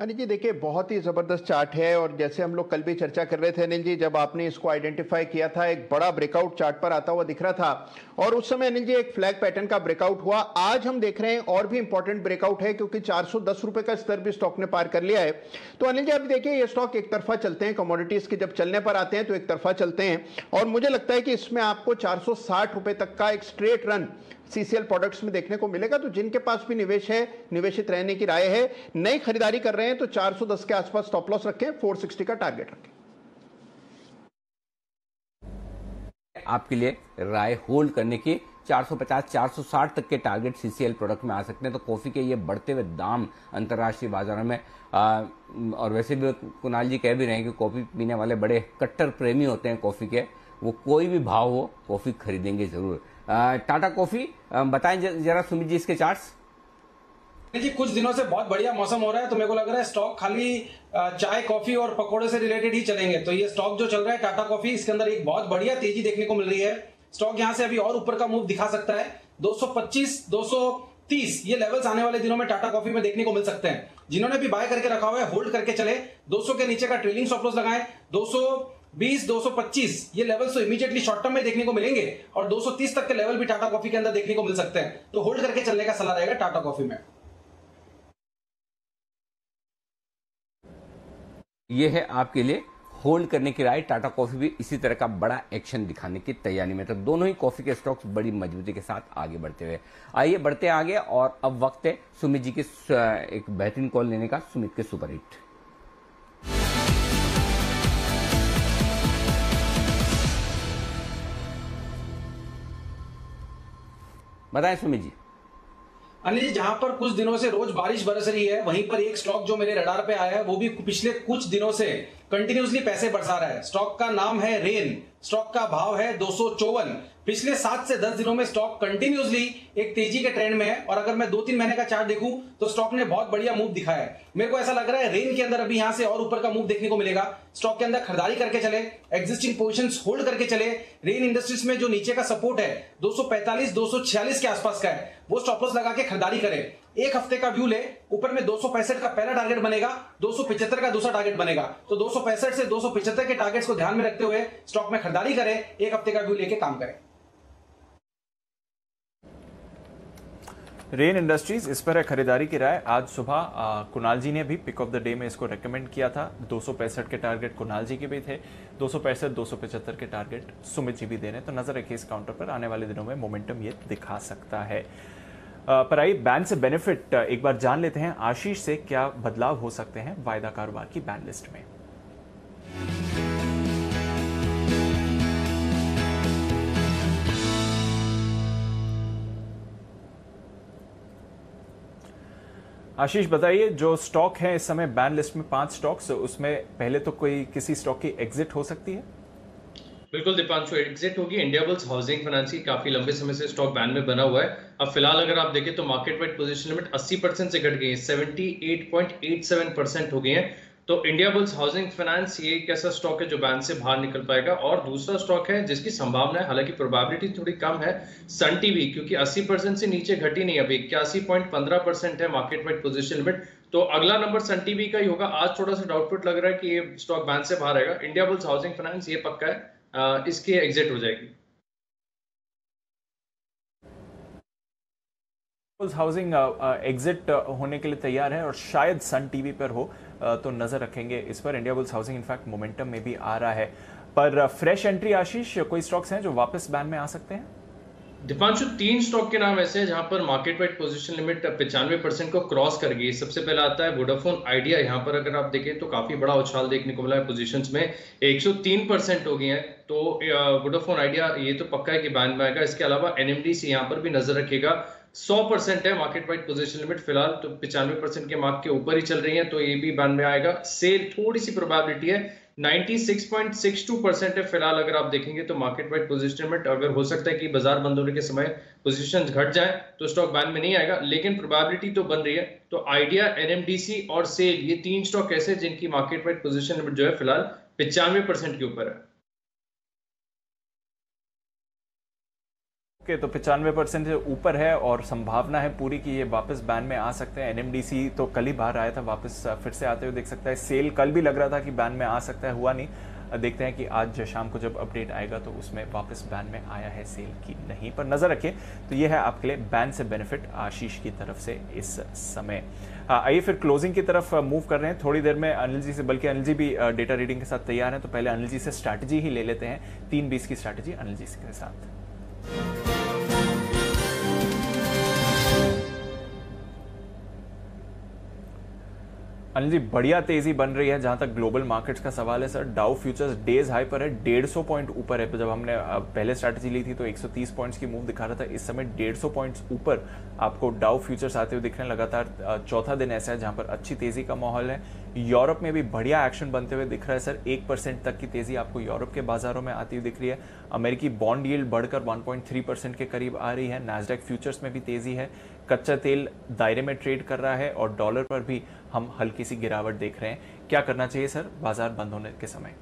अनिल जी देखिए, बहुत ही ज़बरदस्त चार्ट है और जैसे हम लोग कल भी चर्चा कर रहे थे अनिल जी, जब आपने इसको आइडेंटिफाई किया था, एक बड़ा ब्रेकआउट चार्ट पर आता हुआ दिख रहा था। और उस समय अनिल जी, एक फ्लैग पैटर्न का ब्रेकआउट हुआ। आज हम देख रहे हैं, और भी इंपॉर्टेंट ब्रेकआउट है, क्योंकि चार सौ दस रुपए का स्तर भी स्टॉक ने पार कर लिया है। तो अनिल जी, अभी देखिए, ये स्टॉक एक तरफा चलते हैं कमोडिटीज के जब चलने पर आते हैं तो एक तरफा चलते हैं। और मुझे लगता है कि इसमें आपको चार सौ साठ रुपए तक का एक स्ट्रेट रन सीसीएल प्रोडक्ट्स में देखने को मिलेगा तो जिनके पास भी निवेश है निवेशित रहने की राय है नई खरीदारी कर रहे हैं तो 410 के आसपास स्टॉप लॉस रखें 460 का टारगेट रखें। आपके लिए राय होल्ड करने की 450 460 तक के टारगेट सीसीएल प्रोडक्ट में आ सकते हैं। तो कॉफ़ी के ये बढ़ते हुए दाम अंतर्राष्ट्रीय बाजारों में आ, और वैसे भी कुणाल जी कह भी रहे हैं कि कॉफ़ी पीने वाले बड़े कट्टर प्रेमी होते हैं कॉफ़ी के। वो कोई भी भाव हो कॉफ़ी खरीदेंगे ज़रूर। टाटा कॉफ़ी बताएँ जरा सुमित जी इसके चार्ट्स जी, कुछ दिनों से बहुत बढ़िया मौसम हो रहा है तो मेरे को लग रहा है स्टॉक खाली चाय कॉफ़ी और पकोड़े से रिलेटेड ही चलेंगे। तो ये स्टॉक जो चल रहा है, टाटा कॉफ़ी, इसके अंदर एक बहुत बढ़िया तेज़ी देखने को मिल रही है। स्टॉक यहाँ से अभी और ऊपर का मूव दिखा सकता है। 225 230 ये लेवल्स आने वाले दिनों में टाटा कॉफ़ी में देखने को मिल सकते हैं। जिन्होंने भी बाय करके रखा हुआ है होल्ड करके चले। 200 के नीचे का ट्रेलिंग लॉस लगाएँ। 200 बीस, दो सौ पच्चीस, ये लेवल तो इमीडिएटली शॉर्ट टर्म में देखने को मिलेंगे और 230 तक के लेवल भी टाटा कॉफ़ी के अंदर देखने को मिल सकते हैं। तो होल्ड करके चलने का सलाह रहेगा टाटा कॉफ़ी में। ये है आपके लिए होल्ड करने की राय टाटा कॉफ़ी भी इसी तरह का बड़ा एक्शन दिखाने की तैयारी में। तो दोनों ही कॉफ़ी के स्टॉक्स बड़ी मजबूती के साथ आगे बढ़ते हुए। आइए बढ़ते आगे और अब वक्त है सुमित जी के, एक बेहतरीन कॉल लेने का, सुमित के सुपर हिट बताएँ सुमित जी। अनिल जी, जहाँ पर कुछ दिनों से रोज बारिश बरस रही है, वहीं पर एक स्टॉक जो मेरे रडार पे आया है, वो भी पिछले कुछ दिनों से कंटिन्यूसली पैसे बरसा रहा है। स्टॉक का नाम है रेन। स्टॉक का भाव है दो सौ चौवन। पिछले सात से दस दिनों में स्टॉक कंटिन्यूसली एक तेज़ी के ट्रेंड में है और अगर मैं दो तीन महीने का चार्ट देखूँ तो स्टॉक ने बहुत बढ़िया मूव दिखाया है। मेरे को ऐसा लग रहा है रेन के अंदर अभी यहाँ से और ऊपर का मूव देखने को मिलेगा। स्टॉक के अंदर खरीदारी करके चले एग्जिस्टिंग पोजिशन होल्ड करके चले। रेन इंडस्ट्रीज़ में जो नीचे का सपोर्ट है, दो सौ के आसपास का है। वो स्टॉप लॉस लगा के खरीदारी करे। एक हफ़्ते का व्यू ले, ऊपर में दो का पहला टारगेट बनेगा, दो का दूसरा टारगेट बनेगा। तो दो से दो के टारगेट्स को ध्यान में रखते हुए स्टॉक में खरीदारी करे, एक हफ़्ते का व्यू लेके काम करें। रेन इंडस्ट्रीज़, इस पर है खरीदारी की राय। आज सुबह कुणाल जी ने भी पिक ऑफ़ द डे में इसको रेकमेंड किया था। दो सौ पैंसठ के टारगेट कुणाल जी के भी थे। दो सौ के टारगेट सुमित जी भी दे रहे हैं। तो नज़र रखिए इस काउंटर पर। आने वाले दिनों में मोमेंटम ये दिखा सकता है। पर आई बैन से बेनिफिट एक बार जान लेते हैं। आशीष से क्या बदलाव हो सकते हैं वायदा कारोबार की बैन लिस्ट में? आशीष, बताइए, जो स्टॉक है इस समय बैन लिस्ट में पाँच स्टॉक्स उसमें पहले तो कोई किसी स्टॉक की एग्जिट हो सकती है? बिल्कुल दीपांशु एग्जिट होगी। इंडिया बुल्स हाउसिंग फाइनेंस की काफ़ी लंबे समय से स्टॉक बैन में बना हुआ है। अब फ़िलहाल अगर आप देखें तो market wide position limit 80 percent से घट गई है। 78.87 परसेंट हो गई है। तो इंडिया बुल्स हाउसिंग फाइनेंस ये एक ऐसा स्टॉक है जो बैन से बाहर निकल पाएगा। और दूसरा स्टॉक है जिसकी संभावना है, हालाँकि प्रोबेबिलिटी थोड़ी कम है सन टीवी क्योंकि 80 परसेंट से नीचे घटी नहीं अभी, इक्यासी पॉइंट पंद्रह परसेंट है मार्केट वाइड पोजिशन लिमिट तो अगला नंबर सन टीवी का ही होगा। आज थोड़ा सा डाउटफुट लग रहा है कि ये स्टॉक बैन से बाहर आएगा। इंडिया बुल्स हाउसिंग फाइनेंस ये पक्का है इसकी एग्जिट हो जाएगी। हाउसिंग एग्जिट होने के लिए तैयार है और शायद सन टीवी पर हो तो नज़र रखेंगे इस पर। India Bulls Housing in fact momentum में भी आ रहा है। पर फ्रेश एंट्री आशीष कोई स्टॉक्स हैं जो वापस बैन में आ सकते हैं? दीपांशु, तीन स्टॉक के नाम ऐसे हैं जहाँ पर मार्केट वाइड पोजीशन लिमिट पचानवे परसेंट को क्रॉस कर गई। सबसे पहला आता है वोडाफोन आइडिया यहाँ पर अगर आप देखें तो काफ़ी बड़ा उछाल देखने को मिला है। पोजीशंस में 103 परसेंट हो गई है। तो वोडाफोन आइडिया ये तो पक्का है कि बैन में आएगा। इसके अलावा एनएमडीसी यहाँ पर भी नज़र रखेगा। सौ परसेंट है मार्केट वाइड पोजीशन लिमिट फ़िलहाल तो पिचानवे परसेंट के मार्क के ऊपर ही चल रही है तो ये भी बैन में आएगा। सेल थोड़ी सी प्रोबेबिलिटी है 96.62 परसेंट है फ़िलहाल अगर आप देखेंगे तो मार्केट वाइड पोजीशन लिमिट अगर हो सकता है कि बाज़ार बंद होने के समय पोजीशन घट जाए तो स्टॉक बैन में नहीं आएगा, लेकिन प्रोबेबिलिटी तो बन रही है। तो आइडिया एनएमडीसी और सेल ये तीन स्टॉक ऐसे जिनकी मार्केट वाइड पोजिशन लिमिट जो है फ़िलहाल पिचानवे परसेंट के ऊपर है। के तो पिचानवे परसेंट से ऊपर है और संभावना है पूरी कि ये वापस बैन में आ सकते हैं। एनएमडीसी तो कल ही बाहर आया था, वापस फिर से आते हुए देख सकता है। सेल कल भी लग रहा था कि बैन में आ सकता है, हुआ नहीं। देखते हैं कि आज शाम को जब अपडेट आएगा तो उसमें वापस बैन में आया है सेल की नहीं। पर नज़र रखें तो ये है आपके लिए बैन से बेनिफिट आशीष की तरफ़ से इस समय। आइए फिर क्लोजिंग की तरफ़ मूव कर रहे हैं। थोड़ी देर में अनिल जी से, बल्कि अनिल जी भी डेटा रीडिंग के साथ तैयार हैं तो पहले अनिल जी से स्ट्रैटेजी ही ले लेते हैं। तीन बीस की स्ट्रैटेजी अनिल जी के साथ। अनिल जी, बढ़िया तेज़ी बन रही है जहाँ तक ग्लोबल मार्केट्स का सवाल है, sir. Dow futures days high पर है, डेढ़ सौ पॉइंट ऊपर है। जब हमने पहले स्ट्रैटेजी ली थी तो 130 पॉइंट्स की मूव दिखा रहा था। इस समय डेढ़ सौ पॉइंट्स ऊपर आपको डाउ फ्यूचर्स आते हुए दिख रहे हैं लगातार चौथा दिन ऐसा है जहाँ पर अच्छी तेज़ी का माहौल है। यूरोप में भी बढ़िया एक्शन बनते हुए दिख रहा है, सर। एक परसेंट तक की तेज़ी आपको यूरोप के बाजारों में आती हुई दिख रही है। अमेरिकी बॉन्ड यील्ड बढ़कर 1.3 परसेंट के करीब आ रही है। नैसडेक फ्यूचर्स में भी तेज़ी है। कच्चा तेल दायरे में ट्रेड कर रहा है और डॉलर पर भी हम हल्की सी गिरावट देख रहे हैं। क्या करना चाहिए सर बाज़ार बंद होने के समय?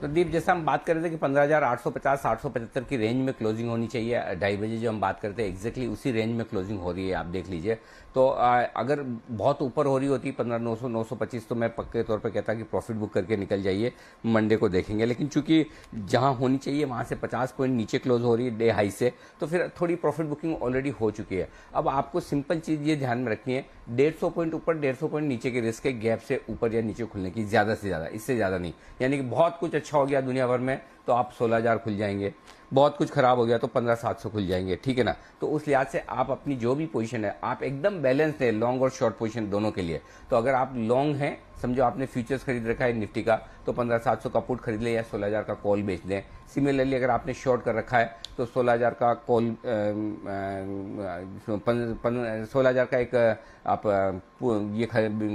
तो दीप जैसा हम बात कर रहे थे कि पंद्रह हज़ार आठ सौ पचास, आठ सौ पचहत्तर की रेंज में क्लोजिंग होनी चाहिए। ढाई बजे जो हम बात करते हैं एग्जैक्टली उसी रेंज में क्लोजिंग हो रही है, आप देख लीजिए। तो अगर बहुत ऊपर हो रही होती पंद्रह, नौ सौ नौ सौ पच्चीस तो मैं पक्के तौर पर कहता कि प्रॉफिट बुक करके निकल जाइए मंडे को देखेंगे। लेकिन चूँकि जहाँ होनी चाहिए, वहाँ से पचास पॉइंट नीचे क्लोज हो रही है डे हाई से तो फिर थोड़ी प्रॉफिट बुकिंग ऑलरेडी हो चुकी है। अब आपको सिंपल चीज़ ये ध्यान में रखनी है, डेढ़ सौ पॉइंट ऊपर, डेढ़ सौ पॉइंट नीचे के रिस्क है गैप से ऊपर या नीचे खुलने की, ज़्यादा से ज़्यादा, इससे ज़्यादा नहीं। यानी कि बहुत कुछ अच्छा हो गया दुनिया भर में तो आप सोलह हज़ार खुल जाएँगे। बहुत कुछ खराब हो गया तो पंद्रह सात सौ खुल जाएँगे, ठीक है ना? तो उस लिहाज से आप अपनी जो भी पोजीशन है, आप एकदम बैलेंस है लॉन्ग और शॉर्ट पोजीशन दोनों के लिए। तो अगर आप लॉन्ग हैं, समझो आपने फ्यूचर्स खरीद रखा है निफ्टी का तो पंद्रह सात सौ का पुट खरीद लें या सोलह हज़ार का कॉल बेच दें। सिमिलरली अगर आपने शॉर्ट कर रखा है तो सोलह हज़ार का कॉल सोलह हज़ार का एक आप ये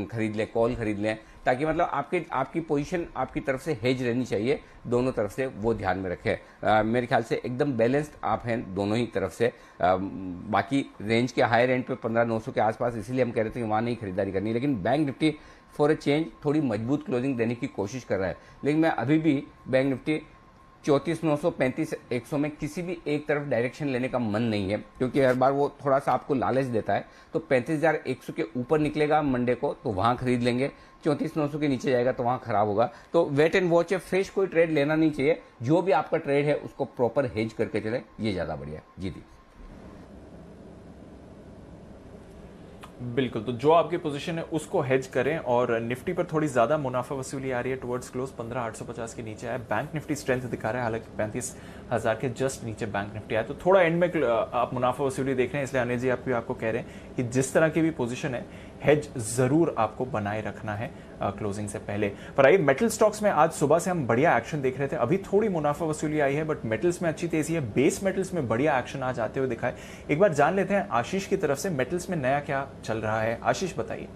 खरीद लें कॉल खरीद लें। ताकि मतलब आपके आपकी पोजीशन आपकी तरफ़ से हेज रहनी चाहिए दोनों तरफ़ से वो ध्यान में रखें। मेरे ख्याल से एकदम बैलेंस्ड आप हैं दोनों ही तरफ़ से। आ, बाकी रेंज के हाई रेंज पे पंद्रह नौ सौ के आसपास इसीलिए हम कह रहे थे कि वहाँ नहीं खरीदारी करनी लेकिन bank Nifty for a change थोड़ी मज़बूत क्लोजिंग देने की कोशिश कर रहा है। लेकिन मैं अभी भी बैंक निफ्टी चौंतीस नौ सौ पैंतीस एक सौ में किसी भी एक तरफ़ डायरेक्शन लेने का मन नहीं है क्योंकि हर बार वो थोड़ा सा आपको लालच देता है। तो पैंतीस हज़ार एक सौ के ऊपर निकलेगा मंडे को तो वहाँ खरीद लेंगे। चौंतीस नौ के नीचे जाएगा तो वहाँ खराब होगा। तो वेट एंड वॉच है फ्रेश कोई ट्रेड लेना नहीं चाहिए। जो भी आपका ट्रेड है, उसको प्रॉपर हेज करके चले। ये ज़्यादा बढ़िया जी दी बिल्कुल तो जो आपकी पोजीशन है, उसको हेज करें और निफ्टी पर थोड़ी ज़्यादा मुनाफा वसूली आ रही है टुवर्ड्स क्लोज पंद्रह आठ सौ पचास के नीचे है बैंक निफ्टी स्ट्रेंथ दिखा रहा है, हालाँकि पैंतीस हज़ार के जस्ट नीचे बैंक निफ्टी आया। तो थोड़ा एंड में, आप मुनाफा वसूली देख रहे हैं, इसलिए अनिल जी, आप भी आपको कह रहे हैं कि जिस तरह की भी पोजिशन है हेज ज़रूर आपको बनाए रखना है क्लोजिंग से पहले। पर आइए मेटल स्टॉक्स में आज सुबह से हम बढ़िया एक्शन देख रहे थे। अभी थोड़ी मुनाफा वसूली आई है बट मेटल्स में अच्छी तेज़ी है। बेस मेटल्स में बढ़िया एक्शन आज आते हुए दिखाए। एक बार जान लेते हैं आशीष की तरफ़ से मेटल्स में नया क्या चल रहा है। आशीष, बताइए।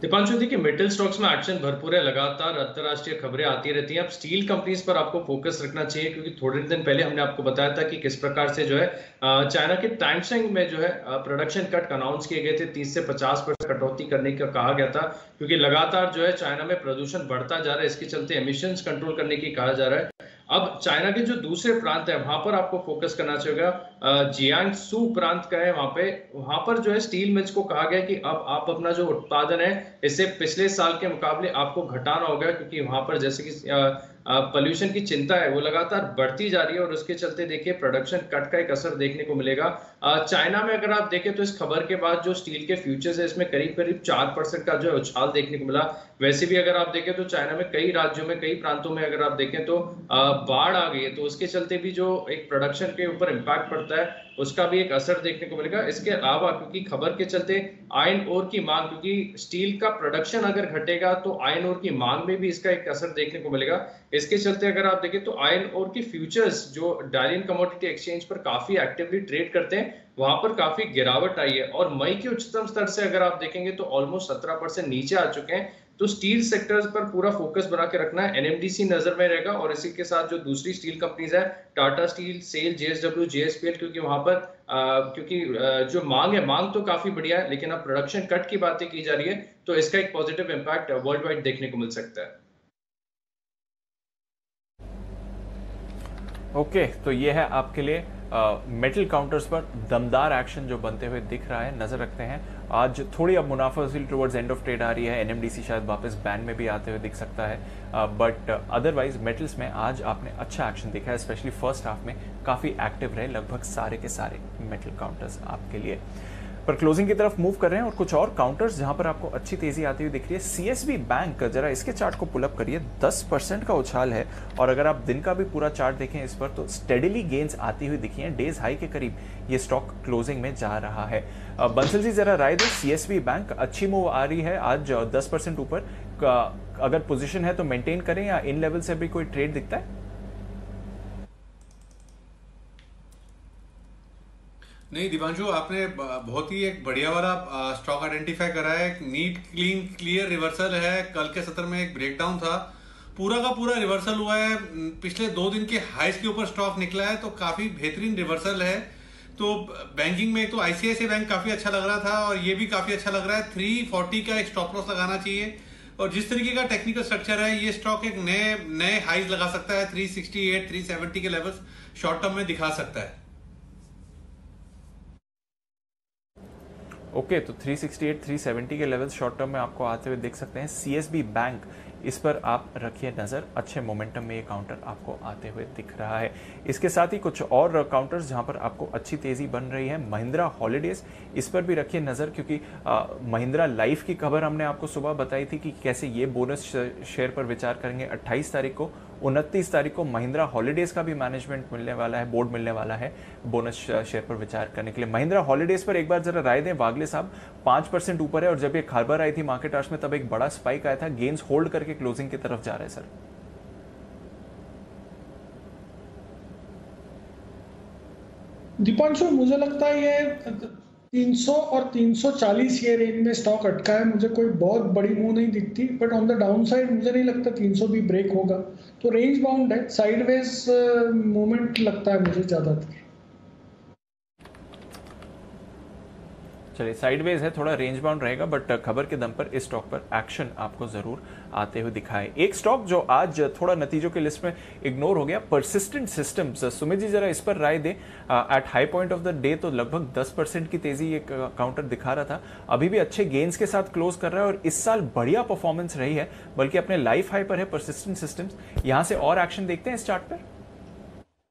दीपांशु जी, की मेटल स्टॉक्स में एक्शन भरपूर है, लगातार अंतरराष्ट्रीय खबरें आती रहती हैं। अब स्टील कंपनीज़ पर आपको फोकस रखना चाहिए, क्योंकि थोड़े दिन पहले हमने आपको बताया था कि किस प्रकार से जो है चाइना के टाइमसेंग में जो है प्रोडक्शन कट अनाउंस किए गए थे। तीस से पचास परसेंट कटौती करने का कहा गया था, क्योंकि लगातार जो है चाइना में प्रदूषण बढ़ता जा रहा है। इसके चलते एमिशन कंट्रोल करने की कहा जा रहा है। अब चाइना के जो दूसरे प्रांत है, वहाँ पर आपको फोकस करना चाहिए जियांग सू प्रांत का है वहाँ पे। वहाँ पर जो है स्टील मिल्स को कहा गया कि अब आप अपना जो उत्पादन है इसे पिछले साल के मुकाबले आपको घटाना होगा, क्योंकि वहाँ पर जैसे कि पोल्यूशन की चिंता है, वो लगातार बढ़ती जा रही है और उसके चलते देखिए प्रोडक्शन कट का एक असर देखने को मिलेगा। चाइना में अगर आप देखें तो इस खबर के बाद जो स्टील के फ्यूचर्स है, इसमें करीब करीब चार परसेंट का जो है उछाल देखने को मिला। वैसे भी अगर आप देखें तो चाइना में कई राज्यों में, कई प्रांतों में अगर आप देखें तो बाढ़ आ गई है तो उसके चलते भी जो एक प्रोडक्शन के ऊपर इम्पैक्ट पड़ता है उसका भी एक असर देखने को मिलेगा। इसके अलावा क्योंकि खबर के चलते आयन ओर की मांग, क्योंकि स्टील का प्रोडक्शन अगर घटेगा तो आयन ओर की मांग में भी इसका एक असर देखने को मिलेगा। इसके चलते अगर आप देखें तो आयन ओर की फ्यूचर्स जो डायलियन कमोडिटी एक्सचेंज पर काफ़ी एक्टिवली ट्रेड करते हैं, वहाँ पर काफ़ी गिरावट आई है। और मई के उच्चतम स्तर से अगर आप देखेंगे तो ऑलमोस्ट सत्रह परसेंट नीचे आ चुके हैं। तो स्टील सेक्टर्स पर पूरा फोकस बना के रखना है। एनएमडीसी नज़र में रहेगा और इसी के साथ जो दूसरी स्टील कंपनीज़ है Tata steel SAIL JSW JSPL क्योंकि वहाँ पर आ, क्योंकि आ, जो मांग है मांग तो काफ़ी बढ़िया है लेकिन अब प्रोडक्शन कट की बातें की जा रही है तो इसका एक पॉजिटिव इम्पैक्ट वर्ल्ड वाइड देखने को मिल सकता है। ओके okay, तो ये है आपके लिए मेटल काउंटर्स पर दमदार एक्शन जो बनते हुए दिख रहा है नज़र रखते हैं। आज थोड़ी अब मुनाफा हासिल टुवर्ड्स एंड ऑफ़ ट्रेड आ रही है। एनएमडीसी शायद वापस बैन में भी आते हुए दिख सकता है। बट अदरवाइज़ मेटल्स में आज आपने अच्छा एक्शन देखा है स्पेशली फ़र्स्ट हाफ़ में काफ़ी एक्टिव रहे लगभग सारे के सारे मेटल काउंटर्स आपके लिए। पर क्लोजिंग की तरफ़ मूव कर रहे हैं और कुछ और काउंटर्स जहाँ पर आपको अच्छी तेज़ी आती हुई दिख रही है। सीएसबी बैंक जरा इसके चार्ट को पुलअप करिए। 10 परसेंट का उछाल है और अगर आप दिन का भी पूरा चार्ट देखें इस पर तो स्टेडिली गेन्स आती हुई दिखी है। डेज़ हाई के करीब ये स्टॉक क्लोजिंग में जा रहा है। बंसल जी, जरा राय दे सीएसबी बैंक अच्छी मूव आ रही है आज दस ऊपर। अगर पोजिशन है तो मेंटेन करें या इन लेवल से भी कोई ट्रेड दिखता है? नहीं, दिवांशु, आपने बहुत ही एक बढ़िया वाला स्टॉक आइडेंटिफाई करा है। नीट क्लीन क्लियर रिवर्सल है। कल के सत्र में एक ब्रेकडाउन था। पूरा का पूरा रिवर्सल हुआ है। पिछले दो दिन के हाइस के ऊपर स्टॉक निकला है तो काफ़ी बेहतरीन रिवर्सल है। तो बैंकिंग में तो आईसीआईसी बैंक काफ़ी अच्छा लग रहा था और ये भी काफ़ी अच्छा लग रहा है। थ्री फोर्टी का एक स्टॉप लॉस लगाना चाहिए। और जिस तरीके का टेक्निकल स्ट्रक्चर है, ये स्टॉक एक नए नए हाइज लगा सकता है। Three sixty eight three seventy के लेवल्स शॉर्ट टर्म में दिखा सकता है। ओके तो 368, 370 के लेवल शॉर्ट टर्म में आपको आते हुए देख सकते हैं। सीएसबी बैंक इस पर आप रखिए नज़र। अच्छे मोमेंटम में ये काउंटर आपको आते हुए दिख रहा है। इसके साथ ही कुछ और काउंटर्स जहाँ पर आपको अच्छी तेज़ी बन रही है महिंद्रा हॉलीडेज इस पर भी रखिए नज़र क्योंकि महिंद्रा लाइफ की खबर हमने आपको सुबह बताई थी कि कैसे ये बोनस शेयर पर विचार करेंगे। अट्ठाईस तारीख को उनतीस तारीख को महिंद्रा हॉलीडेज का भी मैनेजमेंट मिलने वाला है बोर्ड मिलने वाला है बोनस शेयर पर विचार करने के लिए। महिंद्रा हॉलीडेज पर एक बार जरा राय दें, वागले साहब, पाँच परसेंट ऊपर है और जब ये खबर आई थी मार्केट आर्स में, तब एक बड़ा स्पाइक आया था गेंस होल्ड करके क्लोजिंग की तरफ़ जा रहे हैं सर दीपांशु, मुझे लगता है ये 300 और 340 ये रेंज में स्टॉक अटका है, मुझे कोई बहुत बड़ी मूव नहीं दिखती but on the down side मुझे नहीं लगता 300 भी ब्रेक होगा। तो रेंज बाउंड है साइडवेज मूवमेंट लगता है मुझे ज़्यादातर चलिए साइडवेज है, थोड़ा रेंज बाउंड रहेगा बट खबर के दम पर इस स्टॉक पर एक्शन आपको ज़रूर आते हुए दिखाए। एक स्टॉक जो आज थोड़ा नतीजों के लिस्ट में इग्नोर हो गया परसिस्टेंट सिस्टम्स सुमित जी, जरा इस पर राय दे। At high point of the day तो लगभग 10 परसेंट की तेज़ी एक काउंटर दिखा रहा था। अभी भी अच्छे गेंस के साथ क्लोज कर रहा है और इस साल बढ़िया परफॉर्मेंस रही है, बल्कि अपने लाइफ हाई पर है परसिस्टेंट सिस्टम्स यहाँ से और एक्शन देखते हैं इस चार्ट पर।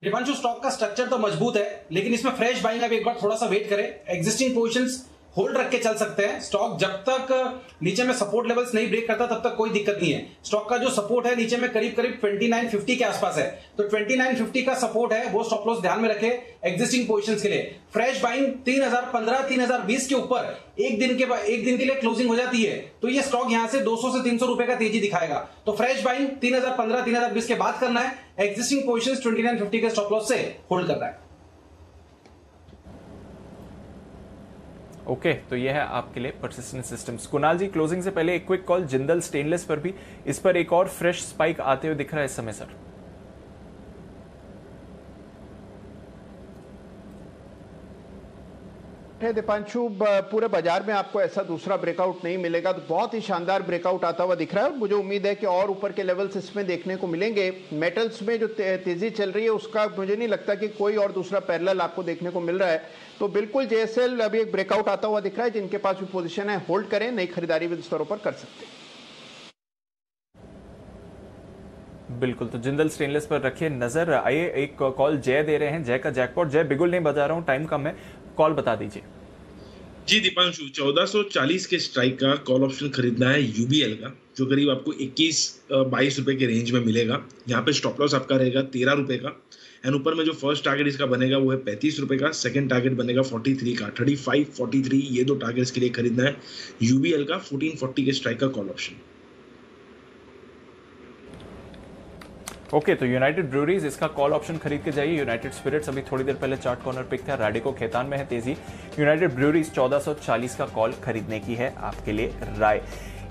डिपांशु स्टॉक का स्ट्रक्चर तो मज़बूत है, लेकिन इसमें फ्रेश बाइंग अब एक बार थोड़ा सा वेट करें। एग्जिस्टिंग पोजिशन होल्ड रख के चल सकते हैं। स्टॉक जब तक नीचे में सपोर्ट लेवल्स नहीं ब्रेक करता, तब तक कोई दिक्कत नहीं है। स्टॉक का जो सपोर्ट है, नीचे में करीब करीब 2950 के आसपास है। तो 2950 का सपोर्ट है, वो स्टॉप लॉस ध्यान में रखे एग्जिस्टिंग पोजिशन के लिए। फ्रेश बाइंग 3015 3020 के ऊपर, एक दिन के एक दिन के लिए क्लोजिंग हो जाती है। तो ये स्टॉक यहाँ से 200 से 300 रुपए का तेज़ी दिखाएगा। तो फ्रेश बाइंग 3015 3020 के बाद करना है। एग्जिस्टिंग पोजिशन 2950 के स्टॉप लॉस से होल्ड करना है। ओके तो ये है आपके लिए Persistent Systems Kunal ji closing से पहले एक क्विक कॉल जिंदल स्टेनलेस पर भी. इस पर एक और फ्रेश स्पाइक आते हुए दिख रहा है इस समय सर है दीपांशु पूरे बाज़ार में आपको ऐसा दूसरा ब्रेकआउट नहीं मिलेगा। तो बहुत ही शानदार ब्रेकआउट आता हुआ दिख रहा है। मुझे उम्मीद है कि और ऊपर के लेवल्स इसमें देखने को मिलेंगे। मेटल्स में जो तेज़ी चल रही है, उसका मुझे नहीं लगता कि कोई और दूसरा पैरेलल आपको देखने को मिल रहा है। तो बिल्कुल जेएसएल अभी एक ब्रेकआउट आता हुआ दिख रहा है, जिनके पास भी पोजिशन है होल्ड करें, नई खरीदारी भी स्तरों पर कर सकते हैं। बिल्कुल तो जिंदल स्टेनलेस पर रखिए नज़र। आइए, एक कॉल जय दे रहे हैं, जय का जैकपॉट जय, बिगुल नहीं बता रहा हूँ टाइम कम है। कॉल बता दीजिए। जी, दीपांशु 1440 के स्ट्राइक का कॉल ऑप्शन खरीदना है यूबीएल का, जो करीब आपको 21 बाईस रुपए के रेंज में मिलेगा। यहाँ पे स्टॉप लॉस आपका रहेगा तेरह रुपए का। एंड ऊपर में जो फ़र्स्ट टारगेट इसका बनेगा, वो है पैंतीस रुपए का। सेकंड टारगेट बनेगा 43 का। 35 43 ये दो टारगेट्स के लिए खरीदना है यूबीएल का। 1440 के स्ट्राइक का कॉल ऑप्शन ओके तो यूनाइटेड ब्रूरीज इसका कॉल ऑप्शन खरीद के जाइए। यूनाइटेड स्पिरिट्स अभी थोड़ी देर पहले चार्ट कॉर्नर पिक था रेडिको खेतान में है तेज़ी। यूनाइटेड ब्रूरीज 1440 का कॉल खरीदने की है आपके लिए राय।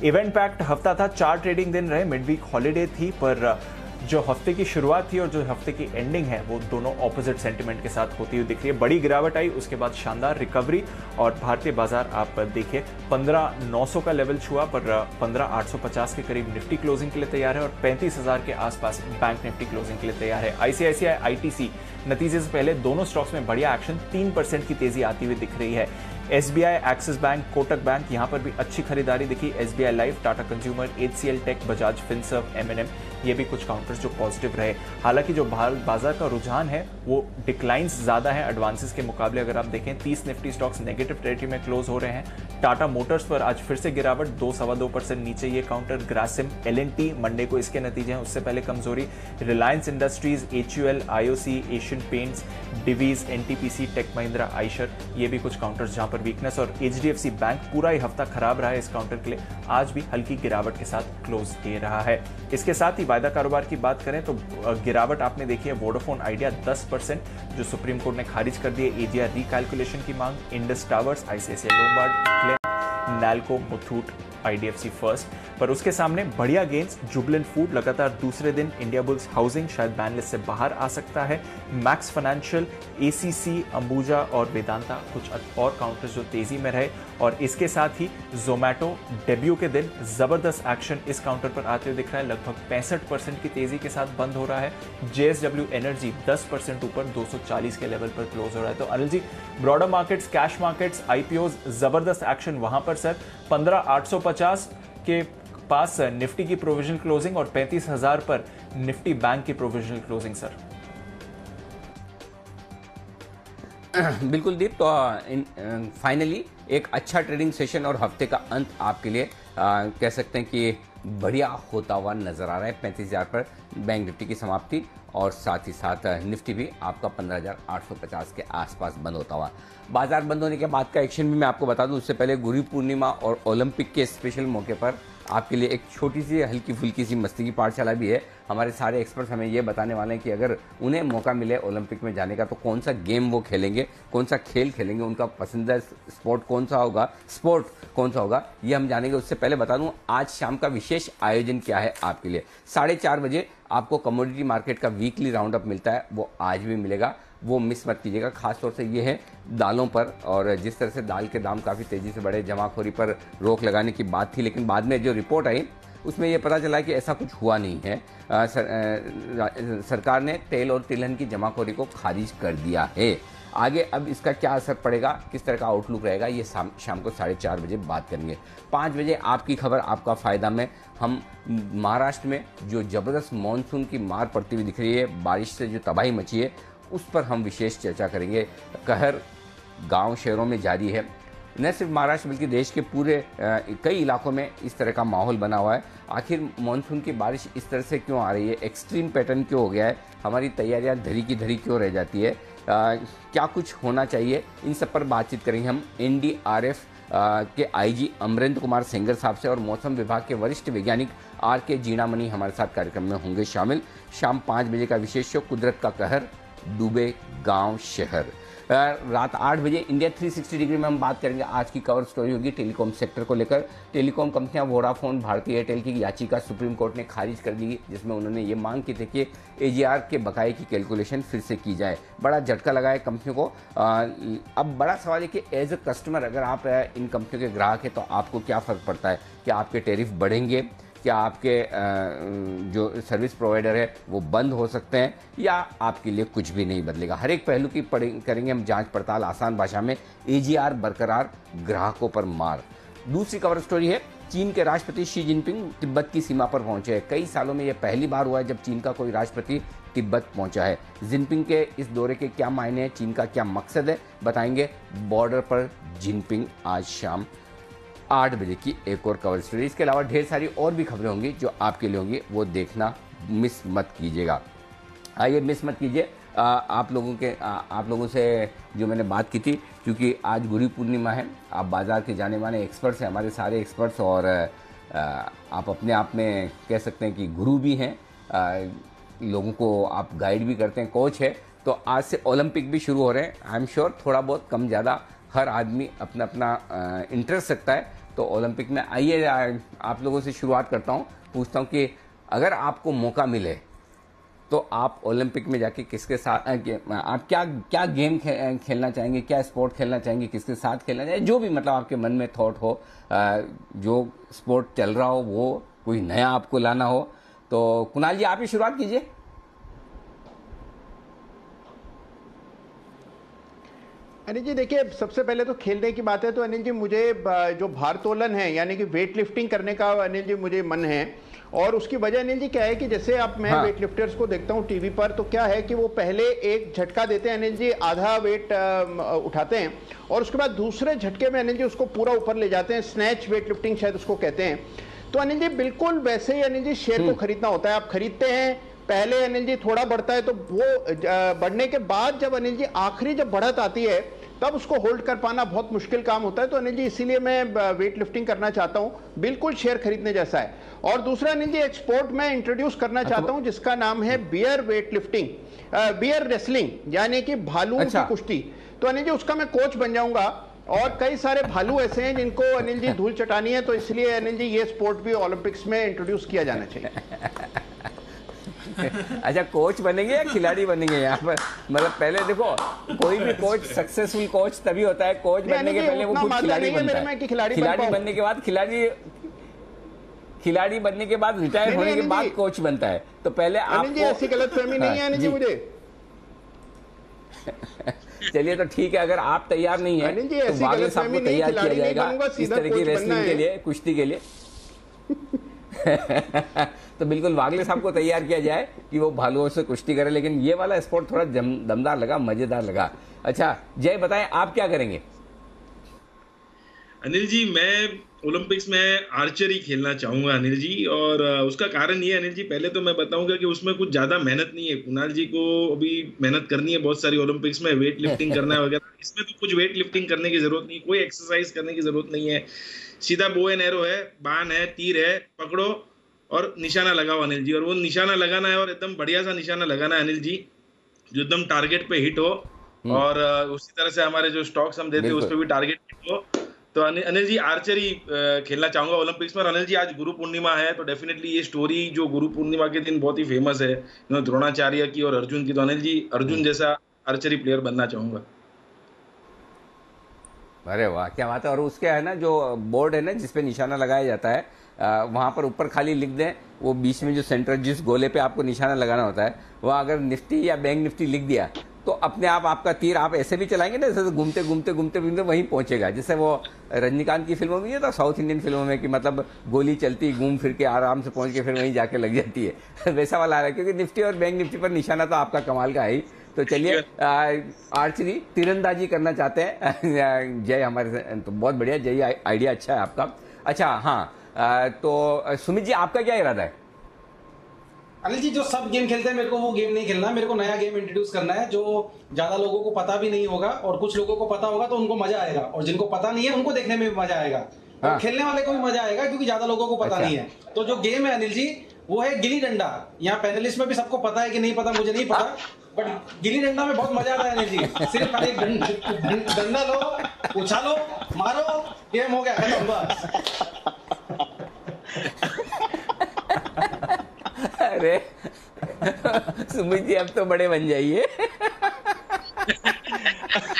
इवेंट पैक्ट हफ़्ता था चार ट्रेडिंग दिन रहे मिड वीक हॉलीडे थी, पर जो हफ़्ते की शुरुआत थी और जो हफ़्ते की एंडिंग है, वो दोनों ऑपोजिट सेंटिमेंट के साथ होती हुई दिख रही है। बड़ी गिरावट आई, उसके बाद शानदार रिकवरी और भारतीय बाज़ार, आप देखिए, पंद्रह नौ सौ का लेवल छुआ, पर पंद्रह सौ के करीब निफ्टी क्लोजिंग के लिए तैयार है और पैंतीस के आसपास बैंक निफ्टी क्लोजिंग के लिए तैयार है। आईसीआईसीआई आईटीसी नतीजे से पहले दोनों स्टॉक्स में बढ़िया एक्शन तीन परसेंट की तेज़ी आती हुई दिख रही है। SBI Axis Bank Kotak Bank यहाँ पर भी अच्छी खरीदारी दिखी। SBI Life Tata Consumer HCL Tech Bajaj Finserv MNM ये भी कुछ काउंटर्स जो पॉजिटिव रहे। हालाँकि जो बाज़ार का रुझान है, वो डिक्लाइंस ज़्यादा है एडवांसेस के मुकाबले। अगर आप देखें, तीस निफ्टी स्टॉक्स नेगेटिव टेरिटरी में क्लोज हो रहे हैं। टाटा मोटर्स पर आज फिर से गिरावट, दो सवा दो परसेंट नीचे ये काउंटर ग्रासिम एलएनटी मंडे को इसके नतीजे हैं, उससे पहले कमज़ोरी। Reliance Industries H U L Asian Paints Divi's NTPC Tech Mahindra Eicher ये भी कुछ काउंटर्स जहाँ पर वीकनेस और एचडीएफसी बैंक पूरा ही हफ़्ता खराब रहा है इस काउंटर के लिए। आज भी हल्की गिरावट के साथ क्लोज दे रहा है। इसके साथ ही वायदा कारोबार की बात करें तो गिरावट आपने देखी है। वोडाफोन आइडिया 10 परसेंट, जो सुप्रीम कोर्ट ने खारिज कर दिए। एजीआर रिकैलकुलेशन की मांग। Indus Towers ICICI Lombard NALCO Muthoot IDFC First पर उसके सामने बढ़िया गेंस जुबलेंट फ़ूड लगातार दूसरे दिन इंडिया बुल्स हाउसिंग शायद बैन लिस्ट से बाहर आ सकता है। मैक्स फाइनेंशियल एसीसी अंबुजा और वेदांता कुछ और काउंटर्स जो तेज़ी में रहे। और इसके साथ ही जोमैटो डेब्यू के दिन ज़बरदस्त एक्शन इस काउंटर पर आते हुए दिख रहा है। लगभग पैंसठ परसेंट की तेज़ी के साथ बंद हो रहा है। जेएसडब्ल्यू एनर्जी 10 परसेंट ऊपर 240 के लेवल पर क्लोज हो रहा है। तो Anil ji broader markets cash markets IPO ज़बरदस्त एक्शन वहाँ पर सर पंद्रह के पास निफ्टी की प्रोविजनल क्लोजिंग और पैंतीस हज़ार पर निफ्टी बैंक की प्रोविजनल क्लोजिंग सर बिल्कुल दीप तो फाइनली एक अच्छा ट्रेडिंग सेशन और हफ़्ते का अंत आपके लिए आ, कह सकते हैं कि बढ़िया होता हुआ नज़र आ रहा है। पैंतीस हज़ार पर बैंक निफ्टी की समाप्ति और साथ ही साथ निफ्टी भी आपका पंद्रह हज़ार आठ सौ पचास के आसपास बंद होता हुआ। बाज़ार बंद होने के बाद का एक्शन भी मैं आपको बता दूँ। उससे पहले गुरु पूर्णिमा और ओलंपिक के स्पेशल मौके पर आपके लिए एक छोटी सी, हल्की फुल्की सी मस्ती की पाठशाला भी है। हमारे सारे एक्सपर्ट्स हमें ये बताने वाले हैं कि अगर उन्हें मौका मिले ओलंपिक में जाने का तो कौन सा गेम वो खेलेंगे, कौन सा खेल खेलेंगे, उनका पसंदीदा स्पोर्ट कौन सा होगा स्पोर्ट कौन सा होगा, ये हम जानेंगे। उससे पहले बता दूँ, आज शाम का विशेष आयोजन क्या है आपके लिए? साढ़े चार बजे आपको कमोडिटी मार्केट का वीकली राउंड अप मिलता है, वो आज भी मिलेगा। वो मिस मत कीजिएगा। खास तौर से ये है दालों पर और जिस तरह से दाल के दाम काफ़ी तेज़ी से बढ़े जमाखोरी पर रोक लगाने की बात थी लेकिन बाद में जो रिपोर्ट आई उसमें यह पता चला कि ऐसा कुछ हुआ नहीं है। आ, सर, आ, सरकार ने तेल और तिलहन की जमाखोरी को खारिज कर दिया है। आगे अब इसका क्या असर पड़ेगा किस तरह का आउटलुक रहेगा ये शाम शाम को साढ़े चार बजे बात करेंगे। पाँच बजे आपकी खबर आपका फ़ायदा में हम महाराष्ट्र में जो ज़बरदस्त मानसून की मार पड़ती हुई दिख रही है बारिश से जो तबाही मची है उस पर हम विशेष चर्चा करेंगे। कहर गाँव शहरों में जारी है। न सिर्फ़ महाराष्ट्र बल्कि देश के पूरे कई इलाकों में इस तरह का माहौल बना हुआ है। आखिर मानसून की बारिश इस तरह से क्यों आ रही है? एक्सट्रीम पैटर्न क्यों हो गया है? हमारी तैयारियाँ धरी की धरी क्यों रह जाती है? आ, क्या कुछ होना चाहिए? इन सब पर बातचीत करेंगे हम एनडीआरएफ के आईजी अमरेंद्र कुमार सेंगर साहब से और मौसम विभाग के वरिष्ठ वैज्ञानिक आर के जीणामणि हमारे साथ कार्यक्रम में होंगे शामिल। शाम पाँच बजे का विशेष शो कुदरत का कहर। डूबे गाँव शहर। रात आठ बजे इंडिया 360 डिग्री में हम बात करेंगे आज की कवर स्टोरी होगी टेलीकॉम सेक्टर को लेकर। टेलीकॉम कंपनियाँ वोडाफोन भारतीय एयरटेल की याचिका सुप्रीम कोर्ट ने खारिज कर दी, जिसमें उन्होंने ये मांग की थी कि एजीआर के बकाए की कैलकुलेशन फिर से की जाए। बड़ा झटका लगा है कंपनियों को। अब बड़ा सवाल है कि एज ए कस्टमर अगर आप इन कंपनियों के ग्राहक हैं तो आपको क्या फ़र्क पड़ता है? कि आपके टेरिफ बढ़ेंगे? क्या आपके जो सर्विस प्रोवाइडर है, वो बंद हो सकते हैं या आपके लिए कुछ भी नहीं बदलेगा। हर एक पहलू की करेंगे हम जाँच पड़ताल आसान भाषा में एजीआर बरकरार ग्राहकों पर मार। दूसरी कवर स्टोरी है, चीन के राष्ट्रपति शी जिनपिंग तिब्बत की सीमा पर पहुँचे हैं। कई सालों में यह पहली बार हुआ है जब चीन का कोई राष्ट्रपति तिब्बत पहुँचा है। जिनपिंग के इस दौरे के क्या मायने हैं? चीन का क्या मकसद है? बताएँगे बॉर्डर पर जिनपिंग आज शाम। आठ बजे की एक और कवर स्टोरी इसके अलावा ढेर सारी और भी खबरें होंगी जो आपके लिए होंगी वो देखना मिस मत कीजिएगा। आइए मिस मत कीजिए। आप लोगों के आ, आप लोगों से जो मैंने बात की थी क्योंकि आज गुरु पूर्णिमा है आप बाज़ार के जाने माने एक्सपर्ट्स हैं हमारे सारे एक्सपर्ट्स और आ, आप अपने आप में कह सकते हैं कि गुरु भी हैं। लोगों को आप गाइड भी करते हैं कोच है। तो आज से ओलंपिक भी शुरू हो रहे हैं। आई एम श्योर थोड़ा बहुत कम ज़्यादा हर आदमी अपना अपना इंटरेस्ट रखता है। तो ओलंपिक में आइए आप लोगों से शुरुआत करता हूँ। पूछता हूँ कि अगर आपको मौका मिले तो आप ओलंपिक में जाके किसके साथ आप क्या क्या गेम खे, खेलना चाहेंगे क्या स्पोर्ट खेलना चाहेंगे किसके साथ खेलना चाहेंगे जो भी मतलब आपके मन में थॉट हो जो स्पोर्ट चल रहा हो वो कोई नया आपको लाना हो तो कुणाल जी आप ही शुरुआत कीजिए। अनिल जी देखिए सबसे पहले तो खेलने की बात है तो अनिल जी मुझे जो भारतोलन है यानी कि वेट लिफ्टिंग करने का अनिल जी मुझे मन है और उसकी वजह अनिल जी क्या है कि जैसे आप मैं हाँ। वेट लिफ्टर्स को देखता हूँ टीवी पर तो क्या है कि वो पहले एक झटका देते हैं अनिल जी आधा वेट उठाते हैं और उसके बाद दूसरे झटके में अनिल जी उसको पूरा ऊपर ले जाते हैं स्नैच वेट लिफ्टिंग शायद उसको कहते हैं तो अनिल जी बिल्कुल वैसे ही अनिल जी शेयर को हम्म। खरीदना होता है आप खरीदते हैं पहले अनिल जी थोड़ा बढ़ता है तो वो बढ़ने के बाद जब अनिल जी आखिरी जब बढ़त आती है तब उसको होल्ड कर पाना बहुत मुश्किल काम होता है। तो अनिल जी इसीलिए मैं वेट लिफ्टिंग करना चाहता हूँ। बिल्कुल शेयर खरीदने जैसा है। और दूसरा अनिल जी एक्सपोर्ट में इंट्रोड्यूस करना अच्छा, चाहता हूँ जिसका नाम है bear weight lifting bear wrestling यानी कि भालू अच्छा। की कुश्ती। तो अनिल जी उसका मैं कोच बन जाऊँगा। और कई सारे भालू ऐसे हैं जिनको अनिल जी धूल चटानी है तो इसलिए अनिल जी ये स्पोर्ट भी ओलंपिक्स में इंट्रोड्यूस किया जाना चाहिए। अच्छा कोच बनेंगे या खिलाड़ी बनेंगे यहाँ पर? मतलब पहले देखो कोई भी कोच सक्सेसफुल कोच तभी होता है कोच बनने के पहले वो खुद खिलाड़ी बनता है। खिलाड़ी बनने के बाद खिलाड़ी खिलाड़ी बनने के बाद रिटायर होने के बाद कोच बनता है। तो पहले आपको ऐसी गलत फहमी नहीं है जी मुझे। चलिए तो ठीक है अगर आप तैयार नहीं है तो वागले साहब को तैयार किया जाएगा। इस तरह की रेसलिंग के लिए कुश्ती के लिए। तो बिल्कुल वागले साहब को तैयार किया जाए कि वो भालुओं से कुश्ती करे लेकिन ये वाला स्पोर्ट थोड़ा दमदार लगा मज़ेदार लगा। अच्छा जय बताएँ आप क्या करेंगे? अनिल जी मैं ओलंपिक्स में आर्चरी खेलना चाहूँगा अनिल जी और उसका कारण ये अनिल जी पहले तो मैं बताऊँगा कि उसमें कुछ ज़्यादा मेहनत नहीं है। कुणाल जी को अभी मेहनत करनी है बहुत सारी ओलंपिक्स में वेट लिफ्टिंग करना है वगैरह। इसमें तो कुछ वेट लिफ्टिंग करने की ज़रूरत नहीं कोई एक्सरसाइज करने की ज़रूरत नहीं है। सीधा बो एन एरो है बाण है तीर है पकड़ो और निशाना लगाओ अनिल जी। और वो निशाना लगाना है और एकदम बढ़िया सा निशाना लगाना है अनिल जी जो एकदम टारगेट पे हिट हो। हम्म। और उसी तरह से हमारे जो स्टॉक्स हम देते हैं उस पर भी टारगेट हिट हो। तो अनिल जी आर्चरी खेलना चाहूँगा ओलंपिक्स में। अनिल जी आज गुरु पूर्णिमा है तो डेफिनेटली ये स्टोरी जो गुरु पूर्णिमा के दिन बहुत ही फ़ेमस है द्रोणाचार्य की और अर्जुन की। तो अनिल जी अर्जुन हम्म। जैसा आर्चरी प्लेयर बनना चाहूँगा। अरे वाह, क्या बात है। और उसके है ना, जो बोर्ड है ना जिसपे निशाना लगाया जाता है वहाँ पर ऊपर खाली लिख दें, वो बीच में जो सेंटर, जिस गोले पे आपको निशाना लगाना होता है, वह अगर निफ्टी या बैंक निफ्टी लिख दिया तो अपने आप आपका तीर, आप ऐसे भी चलाएँगे ना, जैसे घूमते घूमते घूमते घूमते वहीं पहुंचेगा। जैसे वो रजनीकांत की फ़िल्मों में ये था, साउथ इंडियन फ़िल्मों में कि मतलब गोली चलती, घूम फिर के, आराम से पहुँच के फिर वहीं जाके लग जाती है। वैसा वाला आ रहा है, क्योंकि निफ्टी और बैंक निफ्टी पर निशाना तो आपका कमाल का है ही। तो चलिए आर्चरी तीरंदाजी करना चाहते हैं। जय हमारे तो बहुत बढ़िया जय आइडिया अच्छा है आपका। अच्छा हाँ तो सुमित जी आपका क्या इरादा है? अनिल जी जो सब गेम खेलते हैं मेरे को वो गेम नहीं खेलना। मेरे को नया गेम इंट्रोड्यूस करना है जो ज़्यादा लोगों को पता भी नहीं होगा और कुछ लोगों को पता होगा तो उनको मज़ा आएगा। और जिनको पता नहीं है उनको देखने में भी मज़ा आएगा। हाँ। खेलने वाले को भी मज़ा आएगा क्योंकि ज़्यादा लोगों को पता अच्छा। नहीं है। तो जो गेम है अनिल जी वो है गिली डंडा यहाँ पैनलिस्ट में भी सबको पता है कि नहीं पता मुझे नहीं पता बट गिली डंडा में बहुत मज़ा आता है जी सिर्फ़ खाली डंडा लो उछालो मारो गेम हो गया खत्म बस। अरे सुमित जी अब तो बड़े बन जाइए।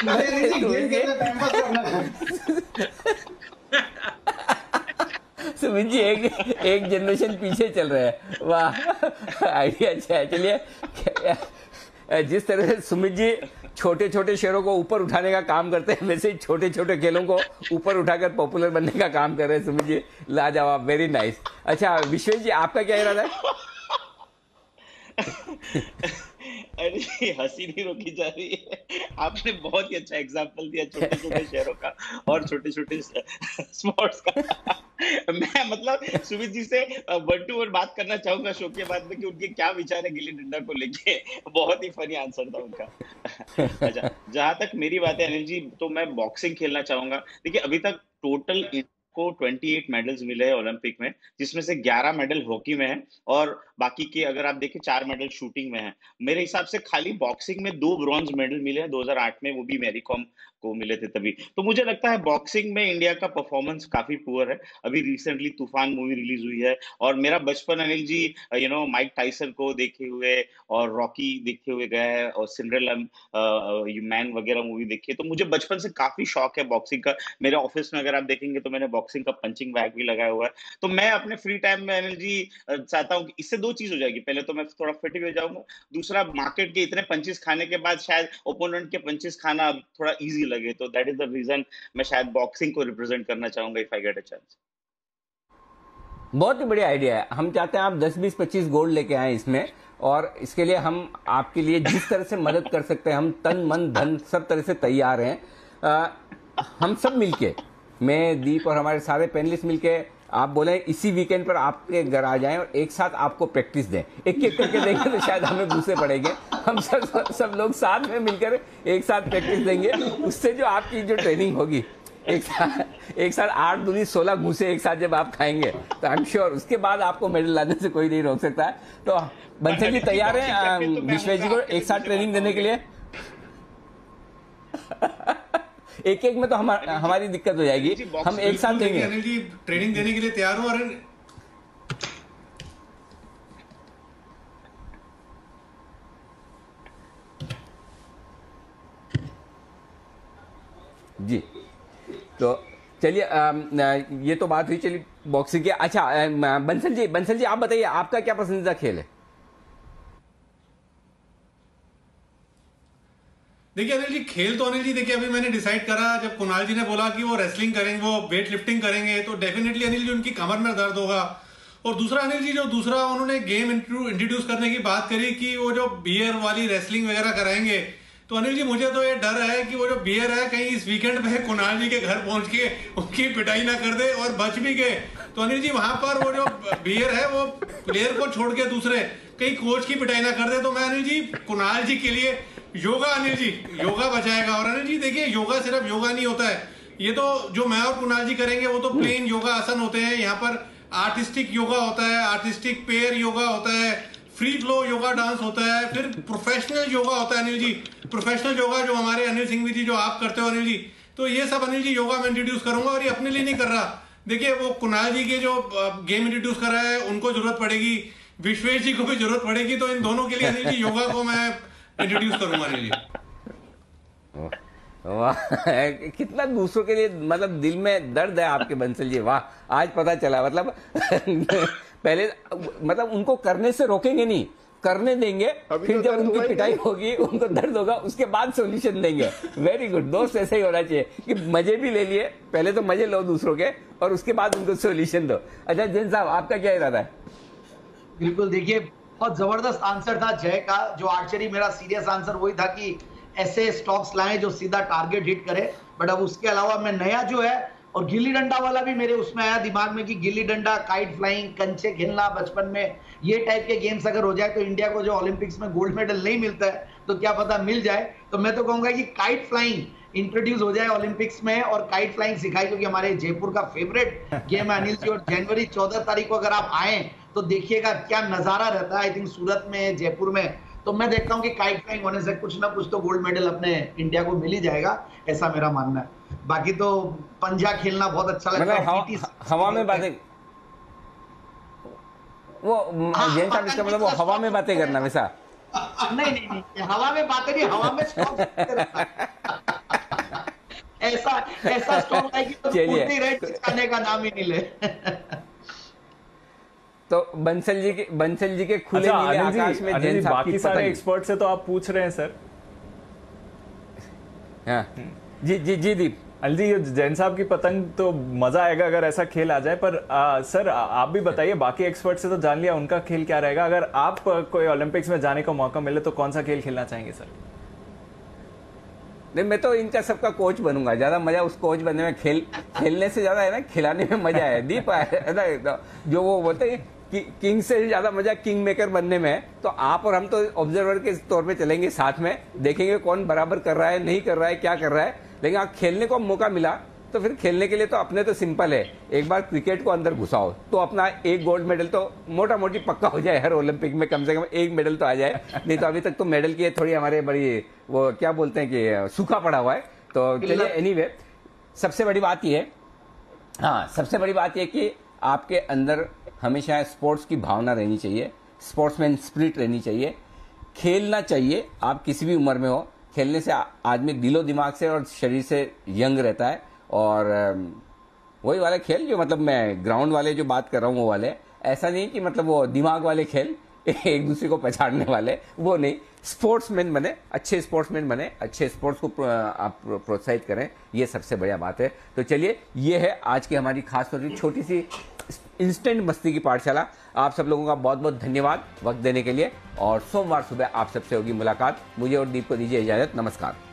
सुमित जी, एक एक जनरेशन पीछे चल रहे हैं। वाह आइडिया अच्छा है। चलिए जिस तरह से सुमित जी छोटे छोटे शेरों को ऊपर उठाने का काम करते हैं, वैसे ही छोटे छोटे खेलों को ऊपर उठाकर पॉपुलर बनने का काम कर रहे हैं सुमित जी। लाजवाब वेरी नाइस अच्छा विश्वेश जी, आपका क्या इरादा है? अरे, हँसी नहीं रोकी जा रही है। आपने बहुत ही अच्छा एग्ज़ाम्पल दिया छोटे छोटे शहरों का और छोटे छोटे स्पोर्ट्स का। मैं मतलब सुमित जी से वन टू वन बात करना चाहूँगा शो के बाद में कि उनके क्या विचार है गिल्ली डंडा को लेके। बहुत ही फनी आंसर था उनका। अच्छा जहाँ तक मेरी बात है, अनिल जी तो मैं बॉक्सिंग खेलना चाहूँगा। देखिए, अभी तक टोटल को 28 मेडल्स मिले हैं ओलंपिक में, जिसमें से 11 मेडल हॉकी में है और बाकी के अगर आप देखें, चार मेडल शूटिंग में है। मेरे हिसाब से खाली बॉक्सिंग में दो ब्रॉन्ज मेडल मिले हैं 2008 में, वो भी मैरी कॉम को मिले थे तभी। तो मुझे लगता है बॉक्सिंग में इंडिया का परफॉर्मेंस काफ़ी पुअर है। अभी रिसेंटली तूफ़ान मूवी रिलीज़ हुई है और मेरा बचपन Anil ji you know Mike Tyson को देखे हुए और रॉकी देखे हुए गया है और सिंड्रेला मैन वगैरह मूवी देखी है। तो मुझे बचपन से काफ़ी शौक है बॉक्सिंग का। मेरे ऑफ़िस में अगर आप देखेंगे तो मैंने बॉक्सिंग का पंचिंग बैग भी लगाया हुआ है। तो मैं अपने फ्री टाइम में अनिल जी चाहता हूँ इससे दो चीज़ हो जाएगी। पहले तो मैं थोड़ा फिट भी हो जाऊँगा। दूसरा मार्केट के इतने पंचिस खाने के बाद शायद ओपोनेंट के पंचिस खाना थोड़ा ईजी लगे। तो दैट इज़ द रीजन मैं शायद बॉक्सिंग को रिप्रेजेंट करना चाहूँगा if I get a chance बहुत ही बढ़िया आइडिया है। हम चाहते हैं आप 10 20 25 गोल्ड लेके आए इसमें और इसके लिए हम आपके लिए जिस तरह से मदद कर सकते हैं हम तन मन धन सब तरह से तैयार हैं। आ, हम सब मिलके मैं दीप और हमारे सारे पैनलिस्ट मिलके आप बोले इसी वीकेंड पर आपके घर आ जाएँ और एक साथ आपको प्रैक्टिस दें। एक एक करके देंगे तो शायद हमें घुसे पड़ेंगे। हम सब सब, सब लोग साथ में मिलकर एक साथ प्रैक्टिस देंगे। उससे जो आपकी जो ट्रेनिंग होगी एक साथ एक साथ आठ दूनी सोलह घूसे एक साथ जब आप खाएँगे तो आई एम श्योर उसके बाद आपको मेडल लाने से कोई नहीं रोक सकता। है तो बंसल जी तैयार है विश्वेश जी को एक साथ ट्रेनिंग देने के लिए? एक एक में तो हम हमारी दिक्कत हो जाएगी। हम एक साथ देंगे। अनिल जी ट्रेनिंग देने के लिए तैयार हो और जी। तो चलिए ये तो बात हुई चलिए बॉक्सिंग की। अच्छा बंसल जी बंसल जी आप बताइए आपका क्या पसंदीदा खेल है? देखिए अनिल जी, खेल तो अनिल जी, देखिए अभी मैंने डिसाइड करा, जब कुणाल जी ने बोला कि वो रेसलिंग करेंगे वो वेट लिफ्टिंग करेंगे तो डेफिनेटली अनिल जी उनकी कमर में दर्द होगा। और दूसरा अनिल जी, जो दूसरा उन्होंने गेम इंट्रोड्यूस करने की बात करी कि वो जो बियर वाली रेसलिंग वगैरह कराएँगे तो अनिल जी, मुझे तो ये डर है कि वो जो बियर है, कहीं इस वीकेंड पे कुणाल जी के घर पहुँच के उनकी पिटाई ना कर दे और बच भी गए। तो अनिल जी, वहाँ पर वो जो बियर है, वो प्लेयर को छोड़ के दूसरे, कहीं कोच की पिटाई ना कर दे तो मैं अनिल जी, कुणाल जी के लिए योगा, अनिल जी, योगा बचाएगा। और अनिल जी, देखिए, योगा सिर्फ़ योगा नहीं होता है। ये तो जो मैं और कुणाल जी करेंगे, वो तो प्लेन योगा आसन होते हैं। यहाँ पर आर्टिस्टिक योगा होता है आर्टिस्टिक पेयर योगा होता है फ्री फ्लो योगा डांस होता है, फिर प्रोफेशनल योगा होता है, अनिल जी। प्रोफेशनल योगा जो हमारे अनिल सिंह जी, जो आप करते हो, अनिल जी। तो ये सब अनिल जी योगा में इंट्रोड्यूस करूँगा और ये अपने लिए नहीं कर रहा। देखिए, वो कुणाल जी के जो गेम इंट्रोड्यूस कर रहा है, उनको ज़रूरत पड़ेगी। विश्वेश जी को भी ज़रूरत पड़ेगी तो इन दोनों के लिए अनिल जी, योगा को मैं इंट्रोड्यूस करूँगा अनिल जी वाह कितना दूसरों के लिए मतलब दिल में दर्द है आपके बंसल जी वाह आज पता चला मतलब पहले मतलब उनको करने से रोकेंगे नहीं करने देंगे फिर तो जब उनकी पिटाई होगी उनको दर्द होगा उसके बाद सोल्यूशन देंगे। वेरी गुड दोस्त ऐसे ही होना चाहिए कि मज़े भी ले लिए पहले तो मज़े लो दूसरों के और उसके बाद उनको सोल्यूशन दो। अच्छा जैन साहब आपका क्या इरादा है? बिल्कुल देखिए बहुत ज़बरदस्त आंसर था जय का, जो आर्चरी मेरा सीरियस आंसर वही था कि ऐसे स्टॉक्स लाएँ जो सीधा टारगेट हिट करे। बट अब उसके अलावा मैं नया जो है, और गिल्ली डंडा वाला भी मेरे उसमें आया दिमाग में कि गिल्ली डंडा काइट फ्लाइंग कंचे खेलना बचपन में, ये टाइप के गेम्स अगर हो जाए तो इंडिया को जो ओलंपिक्स में गोल्ड मेडल नहीं मिलता है तो क्या पता मिल जाए। तो मैं तो कहूँगा कि काइट फ्लाइंग इंट्रोड्यूस हो जाए ओलंपिक्स में और काइट फ्लाइंग सिखाई, क्योंकि हमारे जयपुर का फेवरेट गेम है अनिल जी, और जनवरी चौदह तारीख को अगर आप आए तो देखिएगा क्या नज़ारा रहता है आई थिंक सूरत में जयपुर में। तो मैं देखता हूँ कि काइट फ्लाइंग होने से कुछ ना कुछ तो गोल्ड मेडल अपने इंडिया को मिल ही जाएगा ऐसा मेरा मानना है। बाकी तो पंजा खेलना बहुत अच्छा लगता मतलब है हवा, हवा में बातें वो हाँ, जैन साहब इसका मतलब वो हवा में बातें करना वैसा। नहीं नहीं नहीं हवा में बातें नहीं हवा में ऐसा ऐसा स्टॉक है कि तो का नाम ही नहीं ले। तो बंसल जी के बंसल जी के खुले अच्छा नीले आकाश में जैन साहब की बाकी सारे एक्सपर्ट से तो आप पूछ रहे हैं सर। हाँ। जी जी जी दीप। अनिल जी ये जैन साहब की पतंग तो मज़ा आएगा अगर ऐसा खेल आ जाए पर आ, सर आ- आप भी बताइए बाकी एक्सपर्ट से तो जान लिया उनका खेल क्या रहेगा? अगर आप कोई ओलंपिक्स में जाने का मौका मिले तो कौन सा खेल खेलना चाहेंगे सर? नहीं मैं तो इनका सबका कोच बनूँगा। ज़्यादा मज़ा उस कोच बनने में खेल खेलने से ज़्यादा है ना खिलाने में मज़ा है। दीप है ना जो वो बोलते हैं कि किंग से ज़्यादा मज़ा किंग मेकर बनने में है। तो आप और हम तो ऑब्जर्वर के तौर पे चलेंगे साथ में देखेंगे कौन बराबर कर रहा है नहीं कर रहा है क्या कर रहा है। लेकिन आप खेलने को मौका मिला तो फिर खेलने के लिए तो अपने तो सिंपल है। एक बार क्रिकेट को अंदर घुसाओ तो अपना एक गोल्ड मेडल तो मोटा मोटी पक्का हो जाए हर ओलंपिक में कम से कम एक मेडल तो आ जाए। नहीं तो अभी तक तो मेडल की थोड़ी हमारे बड़ी वो क्या बोलते हैं कि सूखा पड़ा हुआ है। तो चलिए एनीवे सबसे बड़ी बात यह है हाँ सबसे बड़ी बात यह कि आपके अंदर हमेशा स्पोर्ट्स की भावना रहनी चाहिए स्पोर्ट्समैन स्पिरिट रहनी चाहिए। खेलना चाहिए, आप किसी भी उम्र में हो, खेलने से आदमी दिलो दिमाग से और शरीर से यंग रहता है और वही वाले खेल जो मतलब मैं ग्राउंड वाले जो बात कर रहा हूँ, वो वाले, ऐसा नहीं कि मतलब वो दिमाग वाले खेल एक दूसरे को पछाड़ने वाले, वो नहीं। स्पोर्ट्समैन बने, अच्छे स्पोर्ट्समैन बने, अच्छे स्पोर्ट्स को आप प्रोत्साहित करें, ये सबसे बढ़िया बात है। तो चलिए, ये है आज की हमारी खास तौर की छोटी सी इंस्टेंट मस्ती की पाठशाला। आप सब लोगों का बहुत बहुत धन्यवाद वक्त देने के लिए और सोमवार सुबह आप सबसे होगी मुलाकात। मुझे और दीप को दीजिए इजाज़त। नमस्कार।